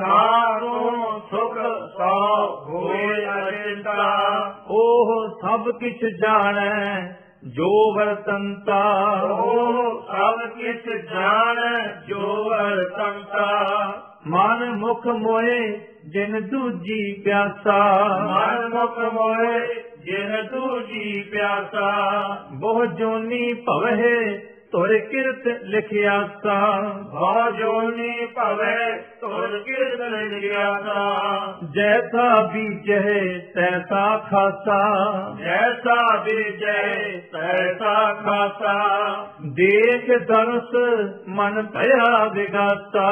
ਕਾਰੋ ਸੁਖ ਸੋ ਹੋਏ ਅਚਿੰਤਾ। ਉਹ ਸਭ ਕਿਛ ਜਾਣੈ ਜੋ ਵਰਤੰਤਾ ਸਭ ਕਿਛ ਜਾਣ ਜੋ ਵਰਤੰਤਾ। ਮਨ ਮੁਖ ਮੋਏ ਜਿਨ ਦੂਜੀ ਪਿਆਸਾ। ਮਨ ਮੁਖ ਮੋਏ ਜਿਨ ਦੂਜੀ ਪਿਆਸਾ। ਬਹੁ ਜੋਨੀ ਭਵਹਿ ਤੁਰ ਕਿਰਤ ਲਿਖਿਆ ਸਾ। ਭਉ ਜੋਨੀ ਭਵੇ ਤੁਰ ਕਿਰਤ ਲਿਖਿਆਸਾ ਜੈਸਾ ਬੀਜਹਿ ਤੈਸਾ ਖਾਸਾ। ਜੈਸਾ ਵਿਜੈ ਤੈਸਾ ਖਾਸਾ। ਦੇਖ ਦਰਸ ਮਨ ਭਇਆ ਵਿਗਾਸਾ।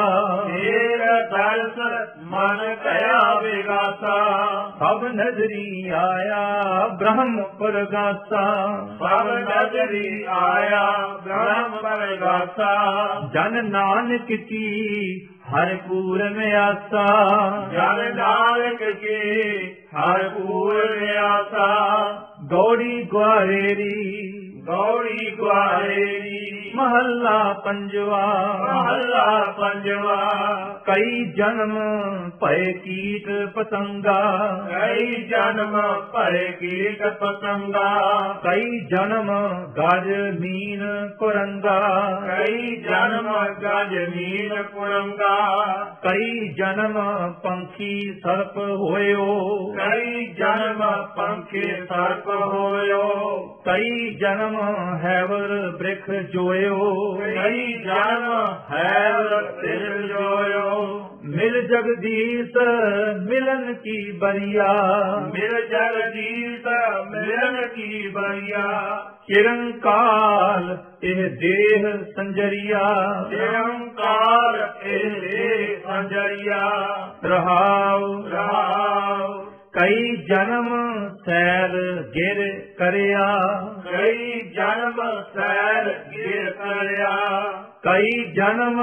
ਏਕ ਦਰਸ ਮਨ ਕਇਆ ਵਿਗਾਸਾ। ਸਭ ਨਜ਼ਰੀ ਆਇਆ ਬ੍ਰਹਮ ਪ੍ਰਗਾਸਾ ਸਭ ਨਜ਼ਰੀ ਆਇਆ ਬ੍ਰਹਮ ਪਰਗਾਸਾ ਜਨ ਨਾਨਕ ਕੀ ਹਰ ਪੂਰਨ ਆਸਾ। ਜਨ ਨਾਨਕ ਕੀ ਹਰ ਪੂਰਨ ਆਸਾ। ਗੌੜੀ ਗਵਾਰੇਰੀ ਗੌੜੀ ਗਵਾਰੇਰੀ ਮਹੱਲਾ ਪੰਜਵਾ। ਮਹੱਲਾ ਪੰਜਵਾ। ਕਈ ਜਨਮ ਭਏ ਕੀਟ ਪਤੰਗਾ। ਕਈ ਜਨਮ ਭਰੇ ਕੀਟ ਪਤੰਗਾ। ਕਈ ਜਨਮ ਗਜ ਮੀਨ ਕੁਰੰਗਾ। ਕਈ ਜਨਮ ਗਜ ਮੀਨ ਕੁਰੰਗਾ। ਕਈ ਜਨਮ ਪੰਖੀ ਸਰਪ ਹੋਇਓ। ਕਈ ਜਨਮ ਪੰਖੀ ਸਰਪ ਹੋਇਓ। ਕਈ ਜਨਮ ਹੈਵਰ ਬ੍ਰਿਖ ਜੋਇਓ ਕਈ ਜਨਮ ਹੈ ਤਿਲ ਜੋਇਓ। ਮਿਲ ਜਗਦੀਸ਼ ਮਿਲਨ ਕੀ ਬਰੀਆ। ਮਿਲ ਜਗਦੀਸ਼ ਮਿਲਨ ਕੀ ਬਰੀਆ। ਚਿਰੰਕਾਲ ਇਹ ਦੇਹ ਸੰਜਰੀਆ। ਨਿਰੰਕਾਰ ਇਹ ਸੰਜਰੀਆ। ਰਹਾਉ। ਰਾਮ ਕਈ ਜਨਮ ਸੈਲ ਗਿਰ ਕਰਿਆ। ਕਈ ਜਨਮ ਸੈਰ ਗਿਰ ਕਰਿਆ। ਕਈ ਜਨਮ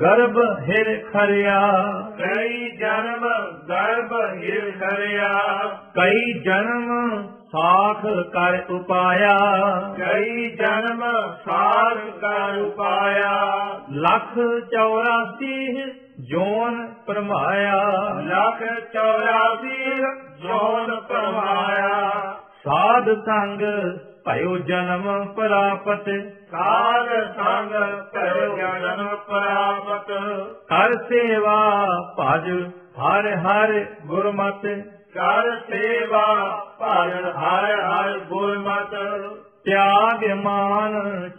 ਗਰਭ ਹਿਰ ਖਰਿਆ। ਕਈ ਜਨਮ ਗਰਭ ਹਿਰ ਕਰਿਆ ਕਈ ਜਨਮ ਸਾਖ ਕਰ ਉਪਾਇਆ। ਕਈ ਜਨਮ ਸਾਰ ਕਰ ਉਪਾਇਆ। ਲੱਖ 84 ਜੋਨ ਪਰਮਾਇਆ। ਲੱਖ 84 ਜੋਨ ਪਰਮਾਇਆ। ਸਾਧ ਸੰਗ ਭਇਓ ਜਨਮ ਪ੍ਰਾਪਤ। ਸਾਧ ਸੰਗ ਭਇ ਜਨਮ ਪ੍ਰਾਪਤ। ਕਰ ਸੇਵਾ ਭਜ ਹਰ ਹਰ ਗੁਰਮਤਿ। ਕਰ ਸੇਵਾ ਭਜਨ ਹਰ ਹਰ ਗੁਰਮਤਿ। ਤਿਆਗ ਮਾਨ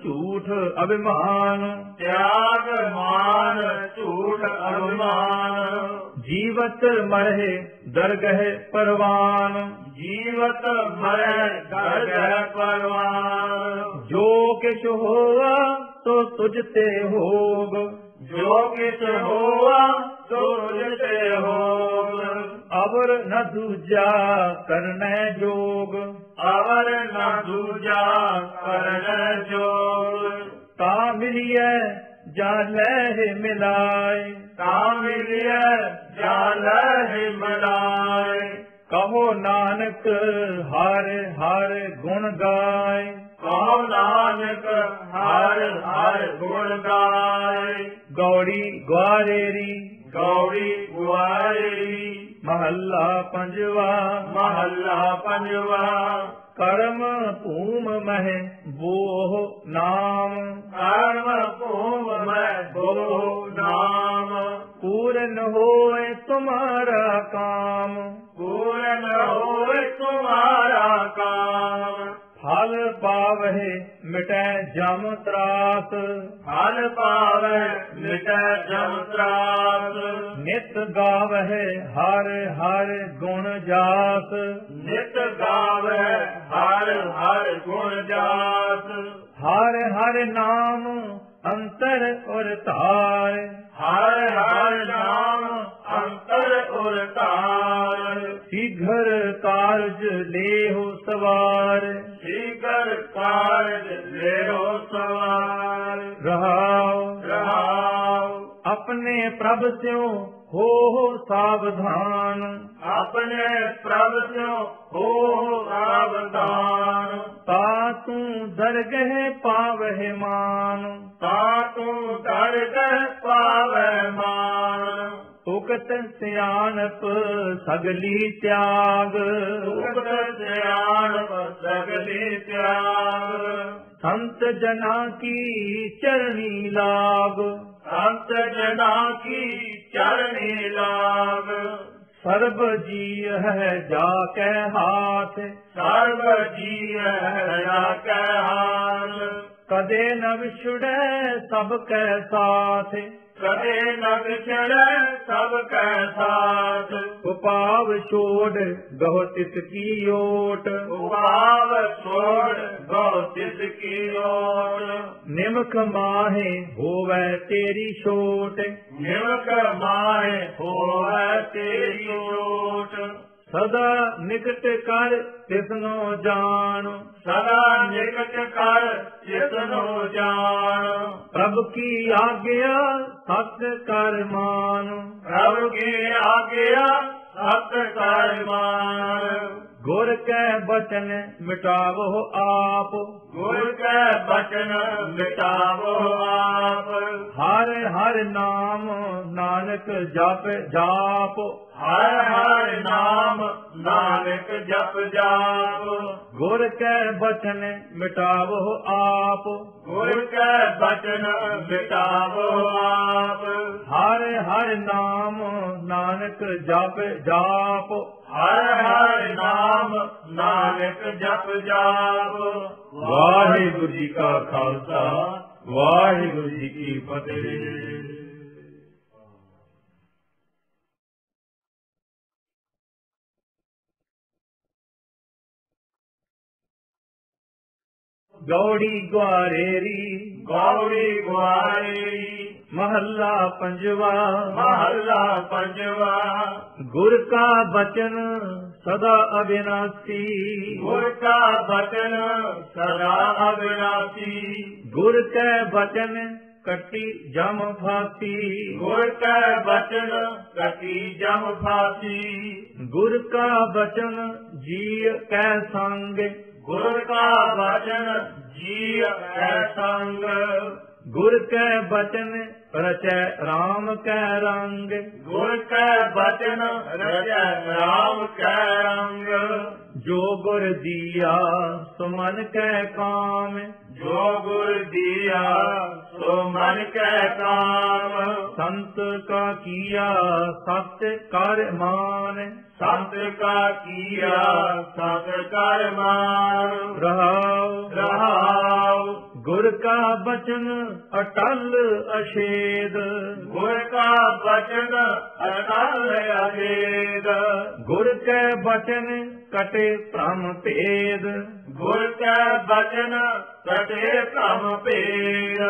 ਝੂਠ ਅਭਿਮਾਨ। ਤਿਆਗ ਮਾਨ ਝੂਠ ਅਭਿਮਾਨ। ਜੀਵਤ ਮਰਹਿ ਦਰਗਹਿ ਪਰਵਾਨ। ਜੀਵਤ ਮਰੈ ਗਰਗੈ ਪਰਵਾਨ। ਜੋ ਕਿਛ ਹੋਆ ਸੋ ਤੁਝ ਤੇ ਹੋਗ। ਜੋ ਕਿਛ ਹੋਆ ਸੋ ਤੁਝ ਤੇ ਹੋਵ ਅਵਰ ਨ ਦੂਜਾ ਕਰਨੈ ਜੋਗ। ਅਵਰ ਨਾ ਦੂਜਾ ਕਰਨ ਜੋਗ। ਤਾ ਮਿਲਿਐ ਜਾਲੈ ਮਿਲਾਏ। ਤਾਂ ਮਿਲਿਆ ਜਾਲ ਹੈ ਮਲਾਏ। ਕਹੋ ਨਾਨਕ ਹਰ ਹਰ ਗੁਣ ਗਾਏ। ਕਹੋ ਨਾਨਕ ਹਰ ਹਰ ਗੁਣ ਗਾਏ। ਗੌੜੀ ਗਵਾਰੇਰੀ ਗੌੜੀ ਗੁਆਰੀ। ਮਹੱਲਾ ਪੰਜਵਾ। ਮਹੱਲਾ ਪੰਜਵਾ। ਕਰਮ ਭੂਮ ਮਹਿ ਬੋਹ ਨਾਮ। ਕਰਮ ਭੂਮ ਮੈਂ ਬੋ ਨਾਮ। ਪੂਰਨ ਹੋਏ ਤੁਮਾਰਾ ਕਾਮ। ਪੂਰਨ ਹੋਏ ਤੁਮਾਰਾ ਕਾਮ। ਫਲ ਪਾਵਹਿ ਮਿਟੈ ਜਮ ਤਰਾਸ। ਫਲ ਪਾਵੈ ਮਿਟੈ ਜਮ ਤਰਾਸ। ਨਿਤ ਗਾਵਹਿ ਹਰ ਹਰ ਗੁਣ ਜਾਸ ਨਿਤ ਗਾਵੈ ਹਰ ਹਰ ਗੁਣ ਜਾਤ। ਹਰ ਹਰ ਨਾਮ ਅੰਤਰ ਔਰ ਧਾਰ ਹਰ ਹਰ ਨਾਮ ਅੰਤਰ ਉਰ ਧਾਰ ਸੀਘਰ ਕਾਰਜ ਲੇਹੁ ਸਵਾਰ। ਸੀਕਰ ਕਾਰਜ ਲੇਰੋ ਸਵਾਰ। ਰਹਾਉ ਰਹਾਉ ਆਪਣੇ ਪ੍ਰਭ ਸਿਉ ਹੋ ਸਾਵਧਾਨ। ਆਪਣੇ ਪ੍ਰਭ ਸਿਓ ਹੋ ਸਾਵਧਾਨ। ਤਾ ਤੂੰ ਦਰਗਹਿ ਪਾਵਹਿ ਮਾਨ। ਤਾਂ ਤੂੰ ਦਰਗਹ ਪਾਵੈ ਮਾਨ। ਉਕਤ ਸਿਆਣਪ ਸਗਲੀ ਤਿਆਗ। ਉਕਤ ਸਿਆਣਪ ਸਗਲੀ ਤਿਆਗ। ਸੰਤ ਜਨਾ ਕੀ ਚਰਣੀ ਲਾਗ। ਸੰਤ ਜਨਾ ਕੀ ਚਰਣੀ ਲਾਗ। ਸਰਬ ਜੀ ਹੈ ਜਾ ਕੈ ਹਾਥ। ਸਰਬ ਜੀਐ ਜਾ ਕੈ ਹਾਲ ਕਦੇ ਨ ਵਿਛੜੈ ਸਭ ਕੈ ਸਾਥ। ਕਦੇ ਨ ਵਿਛੜੈ ਸਭ ਕੈ ਸਾਥ ਉਪਾਵ ਛੋੜ ਗਹੁ ਤਿਸ ਕੀ ਓਟ ਉਪਾਵ ਛੋੜ ਗੋ ਤਿਸ ਕੀ ਓਟ ਨਿਮਕ ਮਾਹੇ ਹੋਵੈ ਤੇਰੀ ਛੋਟ ਨਿਮਕ ਮਾਏ ਹੋਵੈ ਤੇਰੀ ਓਟ ਸਦਾ ਨਿਕਟ ਕਰ ਤਿਸਨੋ ਜਾਣ। ਸਦਾ ਨਿਕਟ ਕਰ ਜਿਤਨੋ ਜਾਣ। ਪ੍ਰਭ ਕੀ ਆਗਿਆ ਸਤ ਕਰ ਮਾਨ। ਪ੍ਰਭ ਕੀ ਆਗਿਆ ਸਤ ਕਰ ਮਾਨ। ਗੁਰ ਕੈ ਬਚਨ ਮਿਟਾਵੋ ਆਪ। ਗੁਰ ਕੈ ਬਚਨ ਮਿਟਾਵੋ ਆਪ। ਹਰ ਹਰ ਨਾਮ ਨਾਨਕ ਜਪ ਜਾਪ। ਹਰ ਹਰ ਨਾਮ ਨਾਨਕ ਜਪ ਜਾਪ। ਗੁਰ ਕੈ ਬਚਨ ਮਿਟਾਵੋ ਆਪ। ਗੁਰ ਕੈ ਬਚਨ ਮਿਟਾਵੋ ਆਪ। ਹਰ ਹਰ ਨਾਮ ਨਾਨਕ ਜਪ ਜਾਪ। ਹਰ ਹਰ ਨਾਮ ਨਾਨਕ ਜਪ ਜਾਪ। ਵਾਹਿਗੁਰੂ ਜੀ ਕਾ ਖਾਲਸਾ ਵਾਹਿਗੁਰੂ ਜੀ ਕੀ ਫਤਿਹ। ਗੌੜੀ ਗਵਾਰੇਰੀ ਗੌਰੀ ਗੁਆਰੀ ਮਹੱਲਾ ਪੰਜਵਾ। ਮਹੱਲਾ ਪੰਜਵਾ। ਗੁਰ ਕਾ ਬਚਨ ਸਦਾ ਅਬਿਨਾਸੀ ਗੁਰ ਕਾ ਬਚਨ ਸਦਾ ਅਬਿਨਾਸੀ ਗੁਰ ਕੈ ਬਚਨ ਕੱਟੀ ਜਮ ਫਾਤੀ ਗੁਰ ਕੈ ਬਚਨ ਕਤੀ ਜਮ ਫਾਸੀ। ਗੁਰ ਕਾ ਬਚਨ ਜੀ ਕੈ ਸੰਗ। ਗੁਰ ਕਾ ਬਚਨ ਜੀ ਕੈ ਸੰਗ। ਗੁਰ ਕੈ ਬਚਨ ਰਚੈ RAM ਕੈ ਰੰਗ। ਗੁਰ ਕੈ ਬਚਨ ਰਚੈ ਰਾਮ ਕੈ ਰੰਗ। ਜੋ ਗੁਰ ਦੀਆ ਸੁਮਨ ਕੈ ਕਾਮ। ਜੋ ਗੁਰ ਦੀਆ ਸੋ ਮਨ ਕੈ ਕਾਮ। ਸੰਤ ਕਾ ਕੀਆ ਸਤ ਕਰ ਮਾਨ। ਸੰਤ ਕਾ ਕੀਆ ਸਤ ਕਰ ਮਾਨ ਰਹਾਉ। ਰਹਾਉ। ਗੁਰ ਕਾ ਬਚਨ ਅਟਲ ਅਸ਼ੇਦ ਗੁਰ ਕਾ ਬਚਨ ਅਟਲ ਅਹੇਦ ਗੁਰ ਕੈ ਬਚਨ ਕਟੇ ਭ੍ਰਮ ਭੇਦ। ਗੁਰ ਕੈ ਬਚਨ ਕਟੇ ਭ੍ਰਮ ਭੇਦ।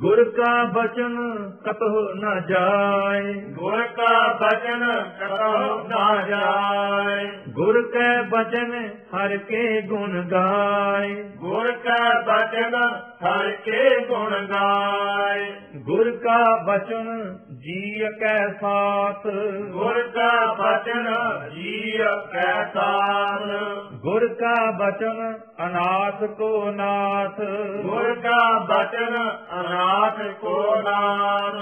ਗੁਰ ਕਾ ਬਚਨ ਕਤਹੁ ਨ ਜਾਏ। ਗੁਰ ਕਾ ਬਚਨ ਕਰੋ ਨਾ ਜਾਏ। ਗੁਰ ਕੈ ਬਚਨ ਹਰ ਕੇ ਗੁਣ ਗਾਏ। ਗੁਰ ਕਾ ਬਚਨ ਹਰ ਕੇ ਗੁਣ ਗਾਏ। ਗੁਰ ਕਾ ਬਚਨ ਜੀ ਕੈ ਸਾਥ। ਗੁਰ ਕਾ ਬਚਨ ਜੀਅ ਕੈ ਸਾਥ। ਗੁਰ ਕਾ ਬਚਨ ਅਨਾਥ ਕੋ ਨਾਥ। ਗੁਰ ਕਾ ਬਚਨ ਅਨਾਥ ਕੋ ਨਾਥ।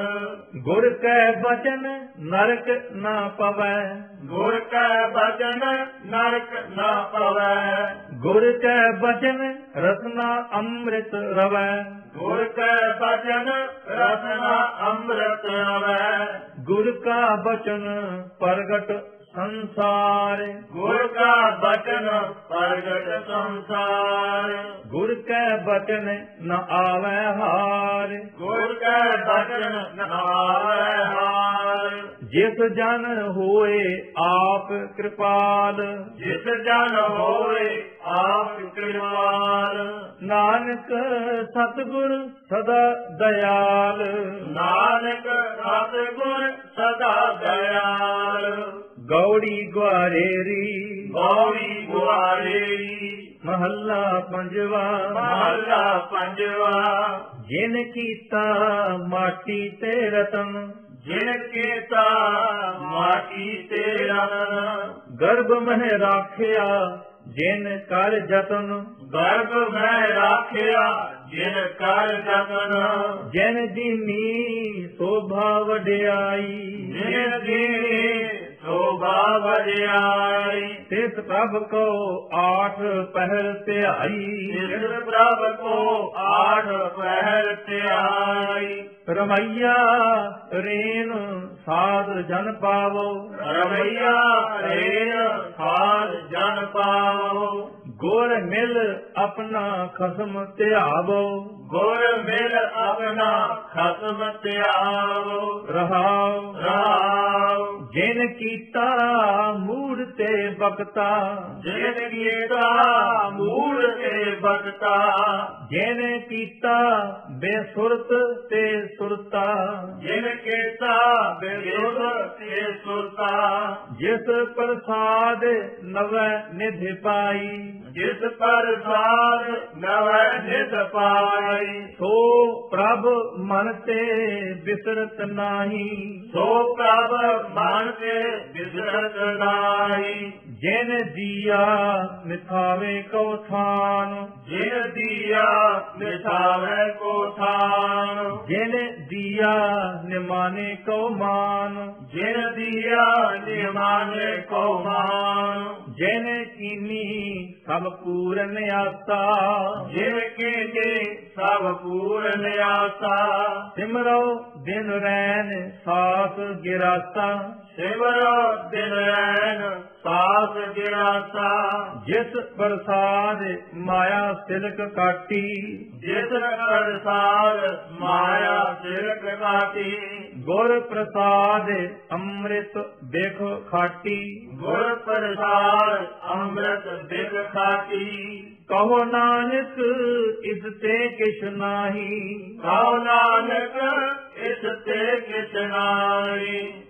ਗੁਰ ਕੈ ਬਚਨ ਨਰਕ ਨਾ ਪਵੈ। ਗੁਰ ਕਾ ਬਚਨ ਨਰਕ ਨਾ ਪਵੈ। ਗੁਰ ਕੈ ਬਚਨ ਰਸਨਾ ਅੰਮ੍ਰਿਤ ਰਵੈ। ਗੁਰ ਕਾ ਬਚਨ ਰਸਨਾ ਅੰਮ੍ਰਿਤ ਰਵੈ। ਗੁਰ ਕਾ ਬਚਨ ਪ੍ਰਗਟ ਸੰਸਾਰ। ਗੁਰ ਕਾ ਬਚਨ ਪ੍ਰਗਟ ਸੰਸਾਰ। ਗੁਰ ਕੈ ਬਚਨ ਨ ਆਵੈ ਹਾਰ। ਗੁਰ ਕਾ ਬਚਨ ਨਾਵੇ ਹਾਰ। ਜਿਸ ਜਨ ਹੋਏ ਆਪ ਕਿਰਪਾਲ। ਜਿਸ ਜਨ ਹੋਏ ਆਪ ਕਿਰਪਾਲ। ਨਾਨਕ ਸਤਿਗੁਰ ਸਦਾ ਦਇਆਲ। ਨਾਨਕ ਸਤਿਗੁਰ ਸਦਾ ਦਇਆਲ। ਗੌੜੀ ਗਵਾਰੇਰੀ ਗੌਰੀ ਗੁਆਰੀ ਮਹੱਲਾ ਪੰਜਵਾ। ਮਹੱਲਾ ਪੰਜਵਾ। ਜਿਨ ਕੀਤਾ ਮਾਟੀ ਤੇ ਰਤਨ। ਜਿਨ ਕੀਤਾ ਮਾਟੀ ਤੇ ਰਤਨ। ਗਰਭ ਮਹਿ ਰਾਖਿਆ ਜਿਨ ਕਰ ਜਤਨ। ਗਰਭ ਮੈਂ ਰਾਖਿਆ ਜਿਨ ਕਰ ਜਤਨ। ਜਿਨ ਦੀਨੀ ਸੋਭਾ ਵਡਿਆਈ। ਜਿਨ ਦੀ ਸੋਭਾ ਵਡਿਆਈ। ਤਿਸ ਪ੍ਰਭ ਕੋ ਆਠ ਪਹਿਰ ਧਿਆਈ। ਜਿਸ ਪ੍ਰਭ ਕੋ ਆਠ ਪਹਿਰ ਧਿਆਈ। ਰਮਈਆ ਰੇਨ ਸਾਧ ਜਨ ਪਾਵੋ। ਰਮਈਆ ਰੇਨ ਖਾਦ ਜਨ ਪਾਵੋ। ਗੁਰ ਮਿਲ ਆਪਣਾ ਖਸਮ ਧਿਆਵੋ। ਗੁਰ ਮਿਲ ਆਪਣਾ ਖਸਮ ਧਿਆਵੋ ਰਹਾਉ ਰਾਮ ਜਿਨ ਕੀਤਾ ਮੂੜ ਤੇ ਬਖਤਾ। ਜਿਨ ਕੀਤਾ ਮੂਲ ਤੇ ਬਖਤਾ। ਜਿਨ ਕੀਤਾ ਬੇਸੁਰਤ ਤੇ ਸੁਰਤਾ। ਜਿਨ ਕੀਤਾ ਬੇਸੁਰ ਤੇ ਸੁਰਤਾ। ਜਿਸ ਪ੍ਰਸਾਦ ਨਵੈ ਨਿਧ ਪਾਈ। ਜਿਸ ਪਰ ਸਾਧ ਨਵੈ ਨਿਤ ਪਾਈ। ਸੋ ਪ੍ਰਭ ਮਨ ਤੇ ਬਿਸਰਤ ਨਾਹੀ। ਸੋ ਪ੍ਰਭ ਮਨ ਤੇ ਬਿਸਰਤ ਨਾਹੀ। ਜਿਨ ਦੀਆ ਮਿਥਾਵੇ ਕੋ ਥਾਨ। ਜਿਨ ਦੀਆ ਮਿਠਾਵੇ ਕੋ ਥਾਨ। ਜਿਨ ਦੀਆ ਨਿਮਾਨੇ ਕੋ ਮਾਨ। ਜਿਨ ਦੀਆ ਨਿਮਾਨੇ ਕੋ ਮਾਨ। ਜਿਨ ਕੀਨੀ ਸਭ ਪੂਰਨ ਆਸਾ। ਜਿਨ ਕੀਨੇ ਸਭ ਪੂਰਨ ਆਸਾ ਸਿਮਰੋ ਦਿਨ ਰੈਨ ਸਾਸ ਗਿਰਾਸਾ। ਸਿਮਰੋ ਦਿਨ ਰੈਨ ਸਾਸ ਗਿਰਾਸਾ ਜਿਸ ਪ੍ਰਸਾਦ ਮਾਇਆ ਸਿਲਕ ਕਾਟੀ। ਜਿਸ ਪ੍ਰਸਾਦ ਮਾਇਆ ਸਿਰਕ ਕਾਟੀ। ਗੁਰ ਪ੍ਰਸਾਦ ਅੰਮ੍ਰਿਤ ਦੇਖ ਖਾਟੀ। ਗੁਰ ਪ੍ਰਸਾਦ ਅੰਮ੍ਰਿਤ ਦਿਗ ਖਾਟੀ। ਕਹੋ ਨਾਨਕ ਇਸ ਤੇ ਕਿਛ ਨਾਹੀ। ਕਉ ਨਾਨਕ ਇਸ ਤੇ ਕਿਛ ਨਾਹੀ।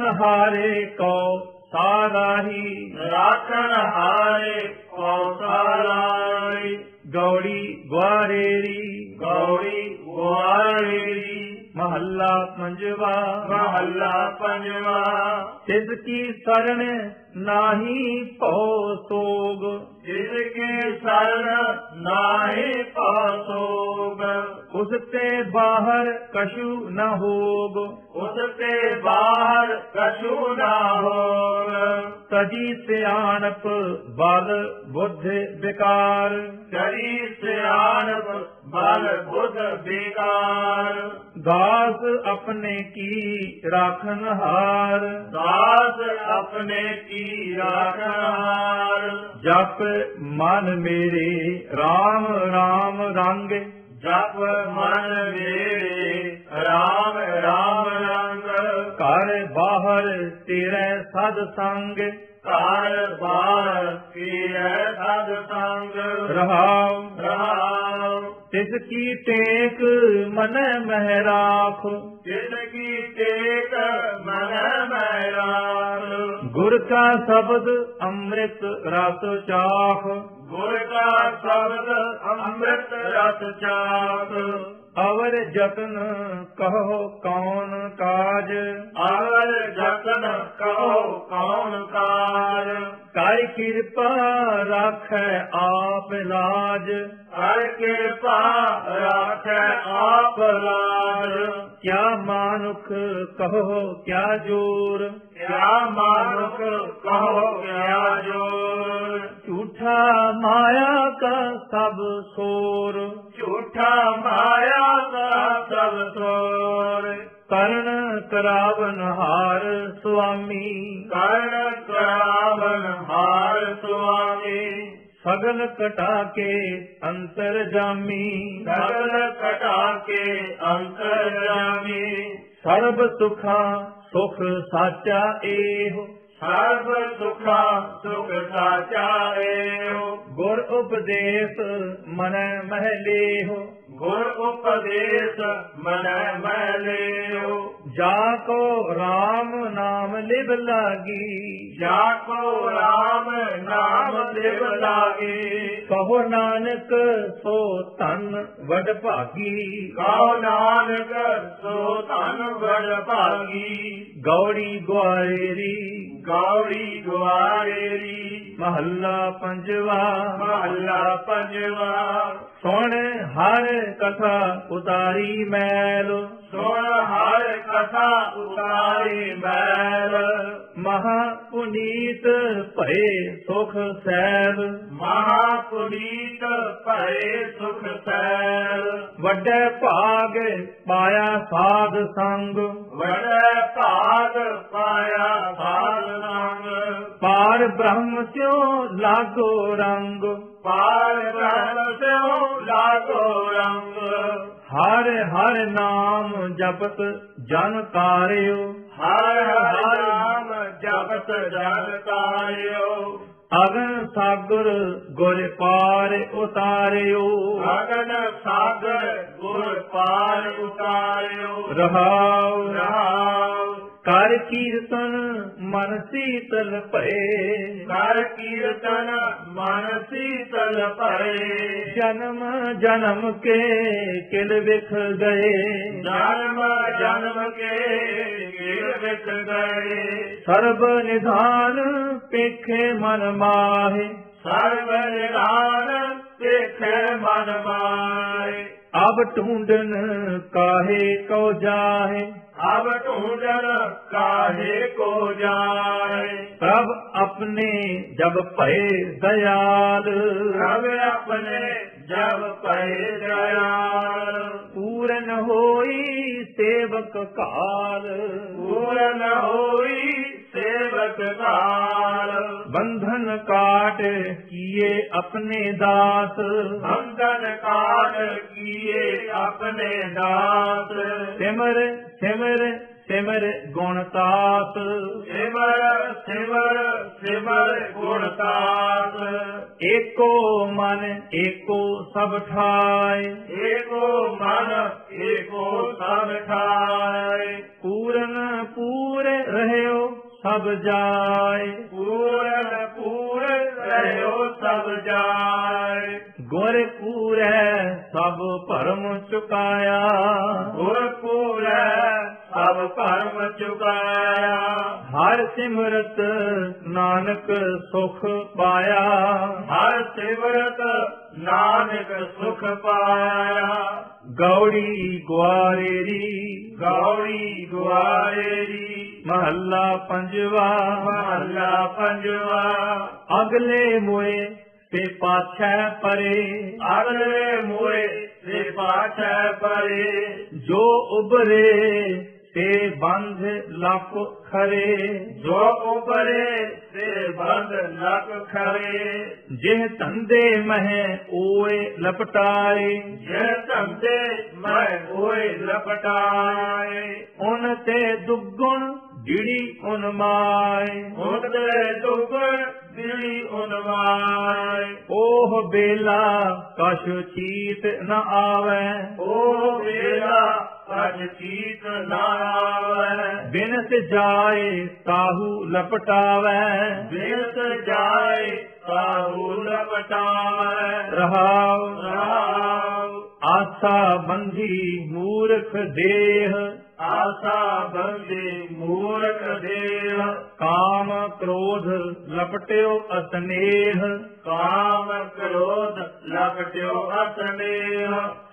ਰਾਖਨ ਹਾਰੇ ਕੋ ਸਾਰਾਹੀ ਰਾਖਣ ਹਾਰੇ ਕਉ ਸਾਰਾਈ ਗੌੜੀ ਗਵਾਰੇਰੀ ਗੌਰੀ ਗੁਆਰੀ ਮਹੱਲਾ ਪੰਜਵਾ ਮਹੱਲਾ ਪੰਜਵਾ ਸਿਧ ਕੀ ਸਰਣ ਨਾਹੀ ਭਉ ਸੋਗ। ਜਿਸ ਕੇ ਸਰਣ ਨਾਹੀ ਪਾਸੋਗ ਉਸ ਤੇ ਬਾਹਰ ਕਛੂ ਨ ਹੋਗ ਉਸ ਤੇ ਬਾਹਰ ਕਛੂ ਨਾ ਹੋਗ ਤਜੀ ਸਿਆਣਪ ਬਲ ਬੁੱਧ ਵਿਕਾਰ ਕਰੀ ਸਿਆਣਪ ਬਲ ਬੁੱਧ ਬੇਕਾਰ। ਦਾਸ ਆਪਣੇ ਕੀ ਰਾਖਨ ਹਾਰ। ਦਾਸ ਆਪਣੇ ਕੀ ਰਾਖਾਰ ਜਪ ਮਨ ਮੇਰੇ RAM RAM ਰੰਗ। ਜਪ ਮਨ ਮੇਰੇ ਰਾਮ ਰਾਮ ਰੰਗ। ਘਰ ਬਾਹਰ ਤੇਰੇ ਸਦ ਸੰਗ। ਘਰ ਬਾਰ ਕੀਰੈ ਸਦ ਸੰਗ। ਰਹਾਉ। ਰਾਮ ਤਿਸ ਕੀ ਟੇਕ ਮਨ ਮਹਿ ਰਾਖ ਜਿਨ ਕੀ ਟੇਕ ਮਨ ਮੈਰਾਨ ਗੁਰ ਕਾ ਸ਼ਬਦ ਅੰਮ੍ਰਿਤ ਰਸ ਚਾਖ। ਗੁਰ ਕਾ ਸ਼ਬਦ ਅੰਮ੍ਰਿਤ ਰਸ ਚਾਖ। ਅਵਰ ਜਤਨ ਕਹੋ ਕੌਣ ਕਾਜ? ਅਵਰ ਜਤਨ ਕਹੋ ਕੌਣ ਕਾਰ ਕਾਇ ਕਿਰਪਾ ਰਾਖੈ ਆਪ ਲਾਜ। ਹਰ ਕਿਰਪਾ ਰਾਖੈ ਆਪ ਲਾਜ। ਕਿਆ ਮਾਨੁਖ ਕਹੋ ਕਿਆ ਜੋਰ? ਕਿਆ ਮਾਨੁਖ ਕਹੋ ਕਿਆ ਜੋਰ? ਝੂਠਾ ਮਾਇਆ ਕਾ ਸਭ ਸੋਰ। ਝੂਠਾ ਮਾਇਆ ਦਾ ਸਭ ਸੋਰ। ਕਰਨ ਕਰਾਵਨ ਹਾਰ ਸੁਆਮੀ। ਕਰਨ ਕਰਾਵਨ ਹਾਰ ਸੁਆਮੀ। ਸਗਲ ਕਟਾ ਕੇ ਅੰਤਰ ਜਾਮੀ। ਸਗਲ ਕਟਾ ਕੇ ਅੰਤਰ ਜਾਮੀ। ਸਰਬ ਸੁਖਾ ਸੁਖ ਸਾਚਾ ਏਹ। ਸਰਬ ਸੁਖਾ ਸੁਖ ਸਾਚਾ ਏਓ ਗੁਰ ਉਪਦੇਸ਼ ਮਨ ਮਹਿ ਲੇਹੁ ਗੁਰ ਉਪਦੇਸ਼ ਮਨ ਮੈਂ ਲਿਓ ਜਾ ਕੋ RAM ਨਾਮ ਲਿਵ ਲਾਗੀ। ਜਾ ਕੋ ਰਾਮ ਨਾਮ ਲਿਵ ਲਾਗੇ। ਕਹੋ ਨਾਨਕ ਸੋ ਧਨ ਵਡ ਭਾਗੀ। ਕਉ ਨਾਨਕ ਸੋ ਧਨ ਬੜ ਭਾਗੀ। ਗੌੜੀ ਗੁਆਰੇਰੀ। ਗੌੜੀ ਗੁਆਰੇਰੀ। ਮਹੱਲਾ ਪੰਜਵਾ। ਮਹੱਲਾ ਪੰਜਵਾ। ਸੁਣ ਹਰ ਕਥਾ ਉਤਾਰੀ ਮੈਲ। ਸੁਣ ਹਰ ਕਥਾ ਉਤਾਰੀ ਮੈਲ ਮਹਾ ਪੁਨੀਤ ਭਏ ਸੁਖ ਸੈਲ ਮਹਾ ਪੁਨੀਤ ਭਏ ਸੁਖ ਸੈਲ ਵੱਡੇ ਭਾਗ ਪਾਇਆ ਸਾਧ ਸੰਗ। ਵੜੇ ਭਾਗ ਪਾਇਆ ਸਾਧ ਸੰਗ। ਪਾਰ ਬ੍ਰਹਮ ਸਿਓ ਲਾਗੋ ਰੰਗ। ਪਾਰ ਬ੍ਰਹਮ ਸਿਉ ਲਾਗੋ ਰੰਗ। ਹਰ ਹਰ ਨਾਮ ਜਪਤ ਜਨ ਤਾਰਿਓ ਹਰ ਹਰ ਨਾਮ ਜਪਤ ਜਨ ਤਾਰਿਓ ਅਗਨ ਸਾਗਰ ਗੁਰ ਪਾਰ ਉਤਾਰਿਓ। ਗਗਨ ਸਾਗਰ ਗੁਰ ਪਾਰ ਉਤਾਰਿਓ। ਰਹਾਉ। ਰਹਾਉ। ਕਰ ਕੀਰਤਨ ਮਨ ਸੀਤਲ ਭਏ ਕਰ ਕੀਰਤਨ ਮਨ ਸੀਤਲ ਭਏ ਜਨਮ ਜਨਮ ਕੇ ਕਿਲ ਵਿਖ ਗਏ। ਜਨਮ ਜਨਮ ਕੇ ਗਿਰ ਵਿੱਚ ਗਏ। ਸਰਬ ਨਿਧਾਨ ਪੇਖੇ ਮਨ ਮਾਹੇ। ਸਰਬ ਨਿਧਾਨ ਦੇਖੇ ਮਨ ਮਾਏ ਅਬ ਢੂੰਡਨ ਕਾਹੇ ਕਉ ਜਾਹੇ? ਅਬ ਢੂੰਡਨ ਕਾਹੇ ਕੋ ਜਾਏ ਪ੍ਰਭ ਆਪਣੇ ਜਬ ਭਏ ਦਇਆਲ। ਰਬ ਆਪਣੇ ਜਬ ਪਏ ਦਇਆਲ। ਪੂਰਨ ਹੋਈ ਸੇਵਕ ਕਾਲ। ਪੂਰਨ ਹੋਈ ਸੇਵਕ ਕਾਲ। ਬੰਧਨ ਕਾਟ ਕੀਏ ਆਪਣੇ ਦਾਸ। ਬੰਧਨ ਕਾਟ ਕੀਏ ਆਪਣੇ ਦਾਸ ਸਿਮਰ ਸਿਮਰ ਸਿਮਰ ਗੁਣ ਤਾਤ। ਸਿਮਰ ਸਿਮਰ ਸਿਮਰ ਗੁਣ ਤਾਸ ਏਕੋ ਮਨ ਏਕੋ ਸਭ ਠਾਏ। ਏਕੋ ਮਨ ਏਕੋ ਸਭ ਠਾਏ। ਪੂਰਨ ਪੂਰੇ ਰਹਿਓ। ਸਭ ਜਾਏ। ਪੂਰਨ ਪੂਰ ਰਹਿਓ ਸਭ ਜਾਏ। ਗੁਰ ਪੂਰੈ ਸਭ ਭਰਮ ਚੁਕਾਇਆ। ਗੁਰ ਪੂਰੈ ਸਭ ਭਰਮ ਚੁਕਾਇਆ। ਹਰ ਸਿਮਰਤ ਨਾਨਕ ਸੁਖ ਪਾਇਆ। ਹਰ ਸਿਮਰਤ ਨਾਨਕ ਸੁਖ ਪਾਇਆ। ਗੌੜੀ ਗੁਆਰੇਰੀ। ਗੌੜੀ ਗੁਆਰੇਰੀ। ਮਹੱਲਾ ਪੰਜਵਾ ਮਹੱਲਾ ਪੰਜਵਾ। ਅਗਲੇ ਮੋਏ ਤੇ ਪਾਛੈ ਪਰੇ। ਅਗਲੇ ਮੋਏ ਤੇ ਪਾਛੈ ਪਰੇ। ਜੋ ਉਬਰੇ ਤੇ ਬੰਧ ਲੱਖ ਖਰੇ। ਜੋ ਉਪਰੇ ਤੇ ਬੰਦ ਲਕ ਖਰੇ। ਜਿਹ ਧੰਦੇ ਮਹਿ ਓਏ ਲਪਟਾਏ। ਜੇ ਧੰਦੇ ਮੈਂ ਹੋਏ ਲਪਟਾਏ। ਉਨ ਤੇ ਦੁੱਗਣ ਜਿਹੜੀ ਉਨਮਾਏ ਮੁਕਤੇ ਦੁਗਣ ਦਿਲੀ ਉਨਵਾਏ ਉਹ ਬੇਲਾ ਕਛ ਚੀਤ ਨ ਆਵੈ। ਓ ਵੇਲਾ ਅਜ ਚੀਤ ਨਾਵੇ ਬਿਨਸ ਜਾਏ ਤਾਹੂ ਲਪਟਾਵੈ। ਬਿਰਤ ਜਾਏ ਕਾਹੂ ਲਪਟਾਵੇ। ਰਹਾਉ ਰਾਮ ਆਸਾ ਬੰਧੀ ਮੂਰਖ ਦੇਹ। ਆਸਾ ਬੰਦੇ ਮੂਰਖ ਦੇਹ ਕਾਮ ਕ੍ਰੋਧ ਲਪਟਿਓ ਅਸਨੇਹ ਕਾਮ ਕ੍ਰੋਧ ਲਪਟਿਓ ਅਸਨੇਹ।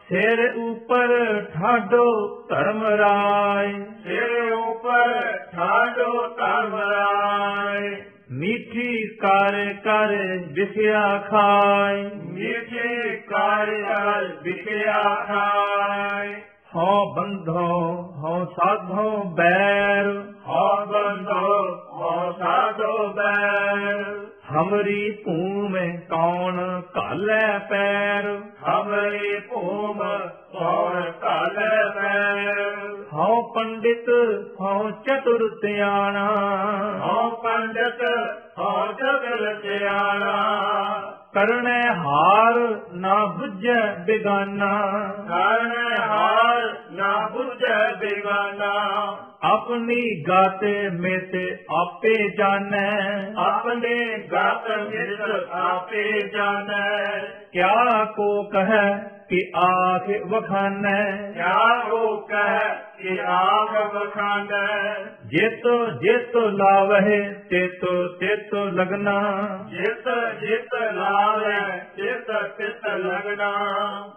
ਸਿਰ ਉਪਰ ਠਾਡੋ ਧਰਮ ਰਾਏ। ਸਿਰ ਉਪਰ ਠਾਡੋ ਧਰਮਰਾਏ ਮੀਠੀ ਕਰ ਕਰ ਵਿਖਿਆ ਖਾਏ। ਮਿਠੇ ਕਾਰਿਆਲ ਵਿਖਿਆ ਖਾਏ। ਹਉ ਬੰਧੋ ਹਉ ਸਾਧੋ ਬੈਰ। ਹੋ ਬੰਦੋ ਹੋ ਸਾਧੋ ਬੈਰ। ਹਮਰੀ ਭੂਮੇ ਕੌਣ ਘਾਲੈ ਪੈਰ। ਹਮਰੀ ਭੂਮ ਕੌਣ ਕਾਲੇ ਪੈਰ। ਹਉ ਪੰਡਿਤ ਹਉ ਚਤੁਰ ਸਿਆਣਾ ਹੋ ਪੰਡਤ ਹੋ ਜਗਲ ਸਿਆਣਾ ਕਰਣੈ ਹਾਰ ਨਾ ਬੁੱਝੈ ਬਿਗਾਨਾ। ਕਾਰਨ ਹਾਰ ਨਾ ਬੁੱਝੈ ਬਿਗਾਨਾ। ਆਪਣੀ ਗਾਤੇ ਮੇਤੇ ਆਪੇ ਜਾਣੈ। ਆਪਣੇ ਗਾਤ ਮਿਲ ਆਪੇ ਜਾਣੈ। ਕਿਆ ਕੋ ਕਹੈ ਕਿ ਆਖ ਵਖਾਨੈ। ਕਿਆ ਹੋ ਕਹਿ ਕਿ ਆਪ ਬਖਾਂਡੈ ਜਿਤ ਜਿਤ ਲਾਵਹਿ ਤਿਤ ਤਿਤ ਲਗਨਾ। ਜਿਤ ਜਿਤ ਲਾਵੇ ਜਿਤ ਤਿਤ ਲਗਣਾ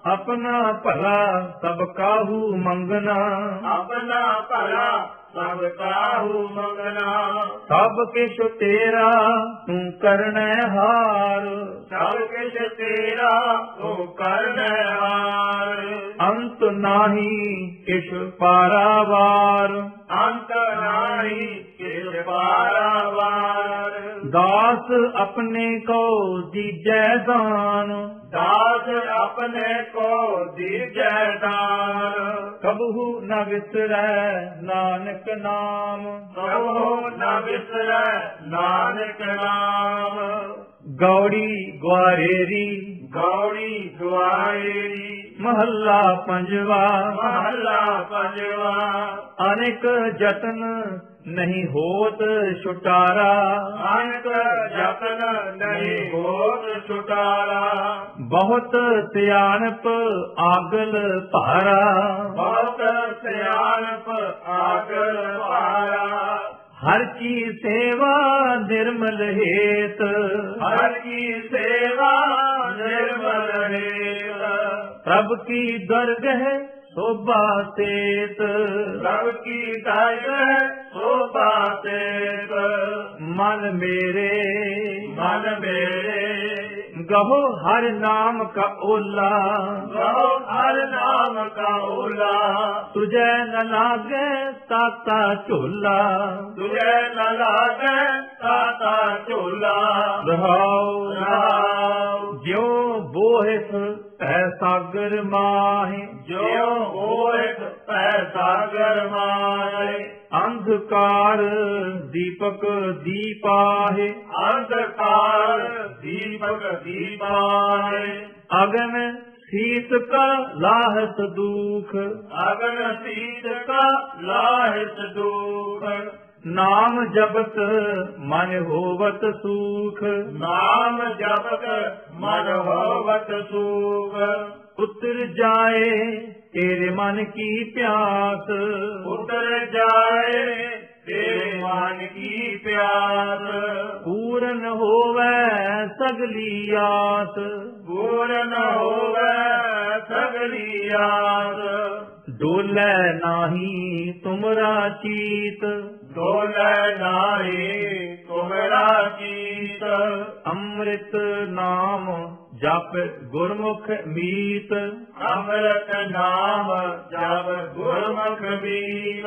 ਆਪਣਾ ਭਲਾ ਸਭ ਕਾਹੂ ਮੰਗਣਾ ਆਪਣਾ ਭਲਾ ਸਭ ਕਾਹੂ ਮੰਗਣਾ। ਸਭ ਕਿਛ ਤੇਰਾ ਤੂੰ ਕਰਣੈ ਹਾਰ। ਸਭ ਕਿਛ ਤੇਰਾ ਤੂੰ ਕਰਨੈ ਹਾਰ। ਅੰਤ ਨਾਹੀ ਕਿਛ ਪਾਰਾਵਾਰ। ਅੰਤ ਨਾਹੀ ਕਿਛ ਪਾਰਾਵਾਰ। ਦਾਸ ਆਪਣੇ ਕੋ ਦੀਜੈ ਦਾਨ। ਦਾਸ ਆਪਣੇ ਕੋ ਦੀਜੈ ਦਾਨ। ਕਬਹੂ ਨ ਵਿਸਰੈ ਨਾਨਕ ਨਾਮ। ਕਬੋ ਨ ਵਿਸਰੈ ਨਾਨਕ ਨਾਮ। ਗੌੜੀ ਗਵਾਰੇਰੀ ਗੌੜੀ ਦੁਆਰੀ ਮਹੱਲਾ ਪੰਜਵਾ। ਮਹਲਾ ਪੰਜਵਾ। ਅਨੇਕ ਜਤਨ ਨਹੀਂ ਹੋਤ ਛੁਟਾਰਾ। ਅਨਕ ਜਤਨ ਨਹੀਂ ਹੋਤ ਛੁਟਾਰਾ। ਬਹੁਤ ਸਿਆਣਪ ਆਗਲ ਭਾਰਾ। ਬਹੁਤ ਸਿਆਣਪ ਆਗਲ ਭਾਰਾ। ਹਰ ਕੀ ਸੇਵਾ ਨਿਰਮਲ ਹੇਤ। ਹਰ ਕੀ ਸੇਵਾ ਨਿਰਮਲ ਰੇਤ ਪ੍ਰਭ ਕੀ ਦਰਗਹ ਸੋਭਾ ਤੇਤ ਸਭ ਕੀ ਦਾਇਕ ਸੋਭਾ ਤੇਤ ਮਨ ਮੇਰੇ। ਮਨ ਮੇਰੇ। ਗਹੋ ਹਰ ਨਾਮ ਕਾ ਓਲਾ। ਗੋ ਹਰ ਨਾਮ ਕਾ ਓਲਾ। ਤੁਝੈ ਨ ਲਾਗੇ ਤਾਤਾ ਝੋਲਾ। ਤੁਝੇ ਨ ਲਾਗੇ ਤਾਤਾ ਝੋਲਾ। ਰਹਾਉ ਰਾਮ ਜਿਉ ਬੋਹਿਸ ਤੈ ਸਾਗਰ ਮਾਹੇ। ਜੋ ਹੋਇਕ ਪੈ ਸਾਗਰ ਮਾਏ ਅੰਧਕਾਰ ਦੀਪਕ ਦੀਪਾਹੇ। ਅੰਧਕਾਰ ਦੀਪਕ ਦੀਪਾਏ ਅਗਨ ਸੀਤ ਕਾ ਲਾਹਤ ਦੁਖ। ਅਗਨ ਸੀਤ ਕਾ ਲਾਹਿਤ ਦੁਖ। ਨਾਮ ਜਪਤ ਮਨ ਹੋਵਤ ਸੁਖ। ਨਾਮ ਜਪਤ ਮਨ ਹੋਵਤ ਸੂਖ। ਉਤਰ ਜਾਏ ਤੇਰੇ ਮਨ ਕੀ ਪਿਆਸ। ਉਤਰ ਜਾਏ ਤੇਰੇ ਮਨ ਕੀ ਪਿਆਸ। ਪੂਰਨ ਹੋਵੇ ਸਗਲੀ ਆਸ। ਪੂਰਨ ਹੋਵੇ ਸਗਲੀ ਆਸ। ਡੋਲੇ ਨਾਹੀ ਤੁਮਰਾ ਚੀਤ। ਦੋਲੇ ਨਾਹੀ ਤੁਮਰਾ ਜੀਤ ਅੰਮ੍ਰਿਤ ਨਾਮ ਜਪ ਗੁਰਮੁਖ ਮੀਤ। ਅੰਮ੍ਰਿਤ ਨਾਮ ਜਪ ਗੁਰਮੁਖ ਬੀਤ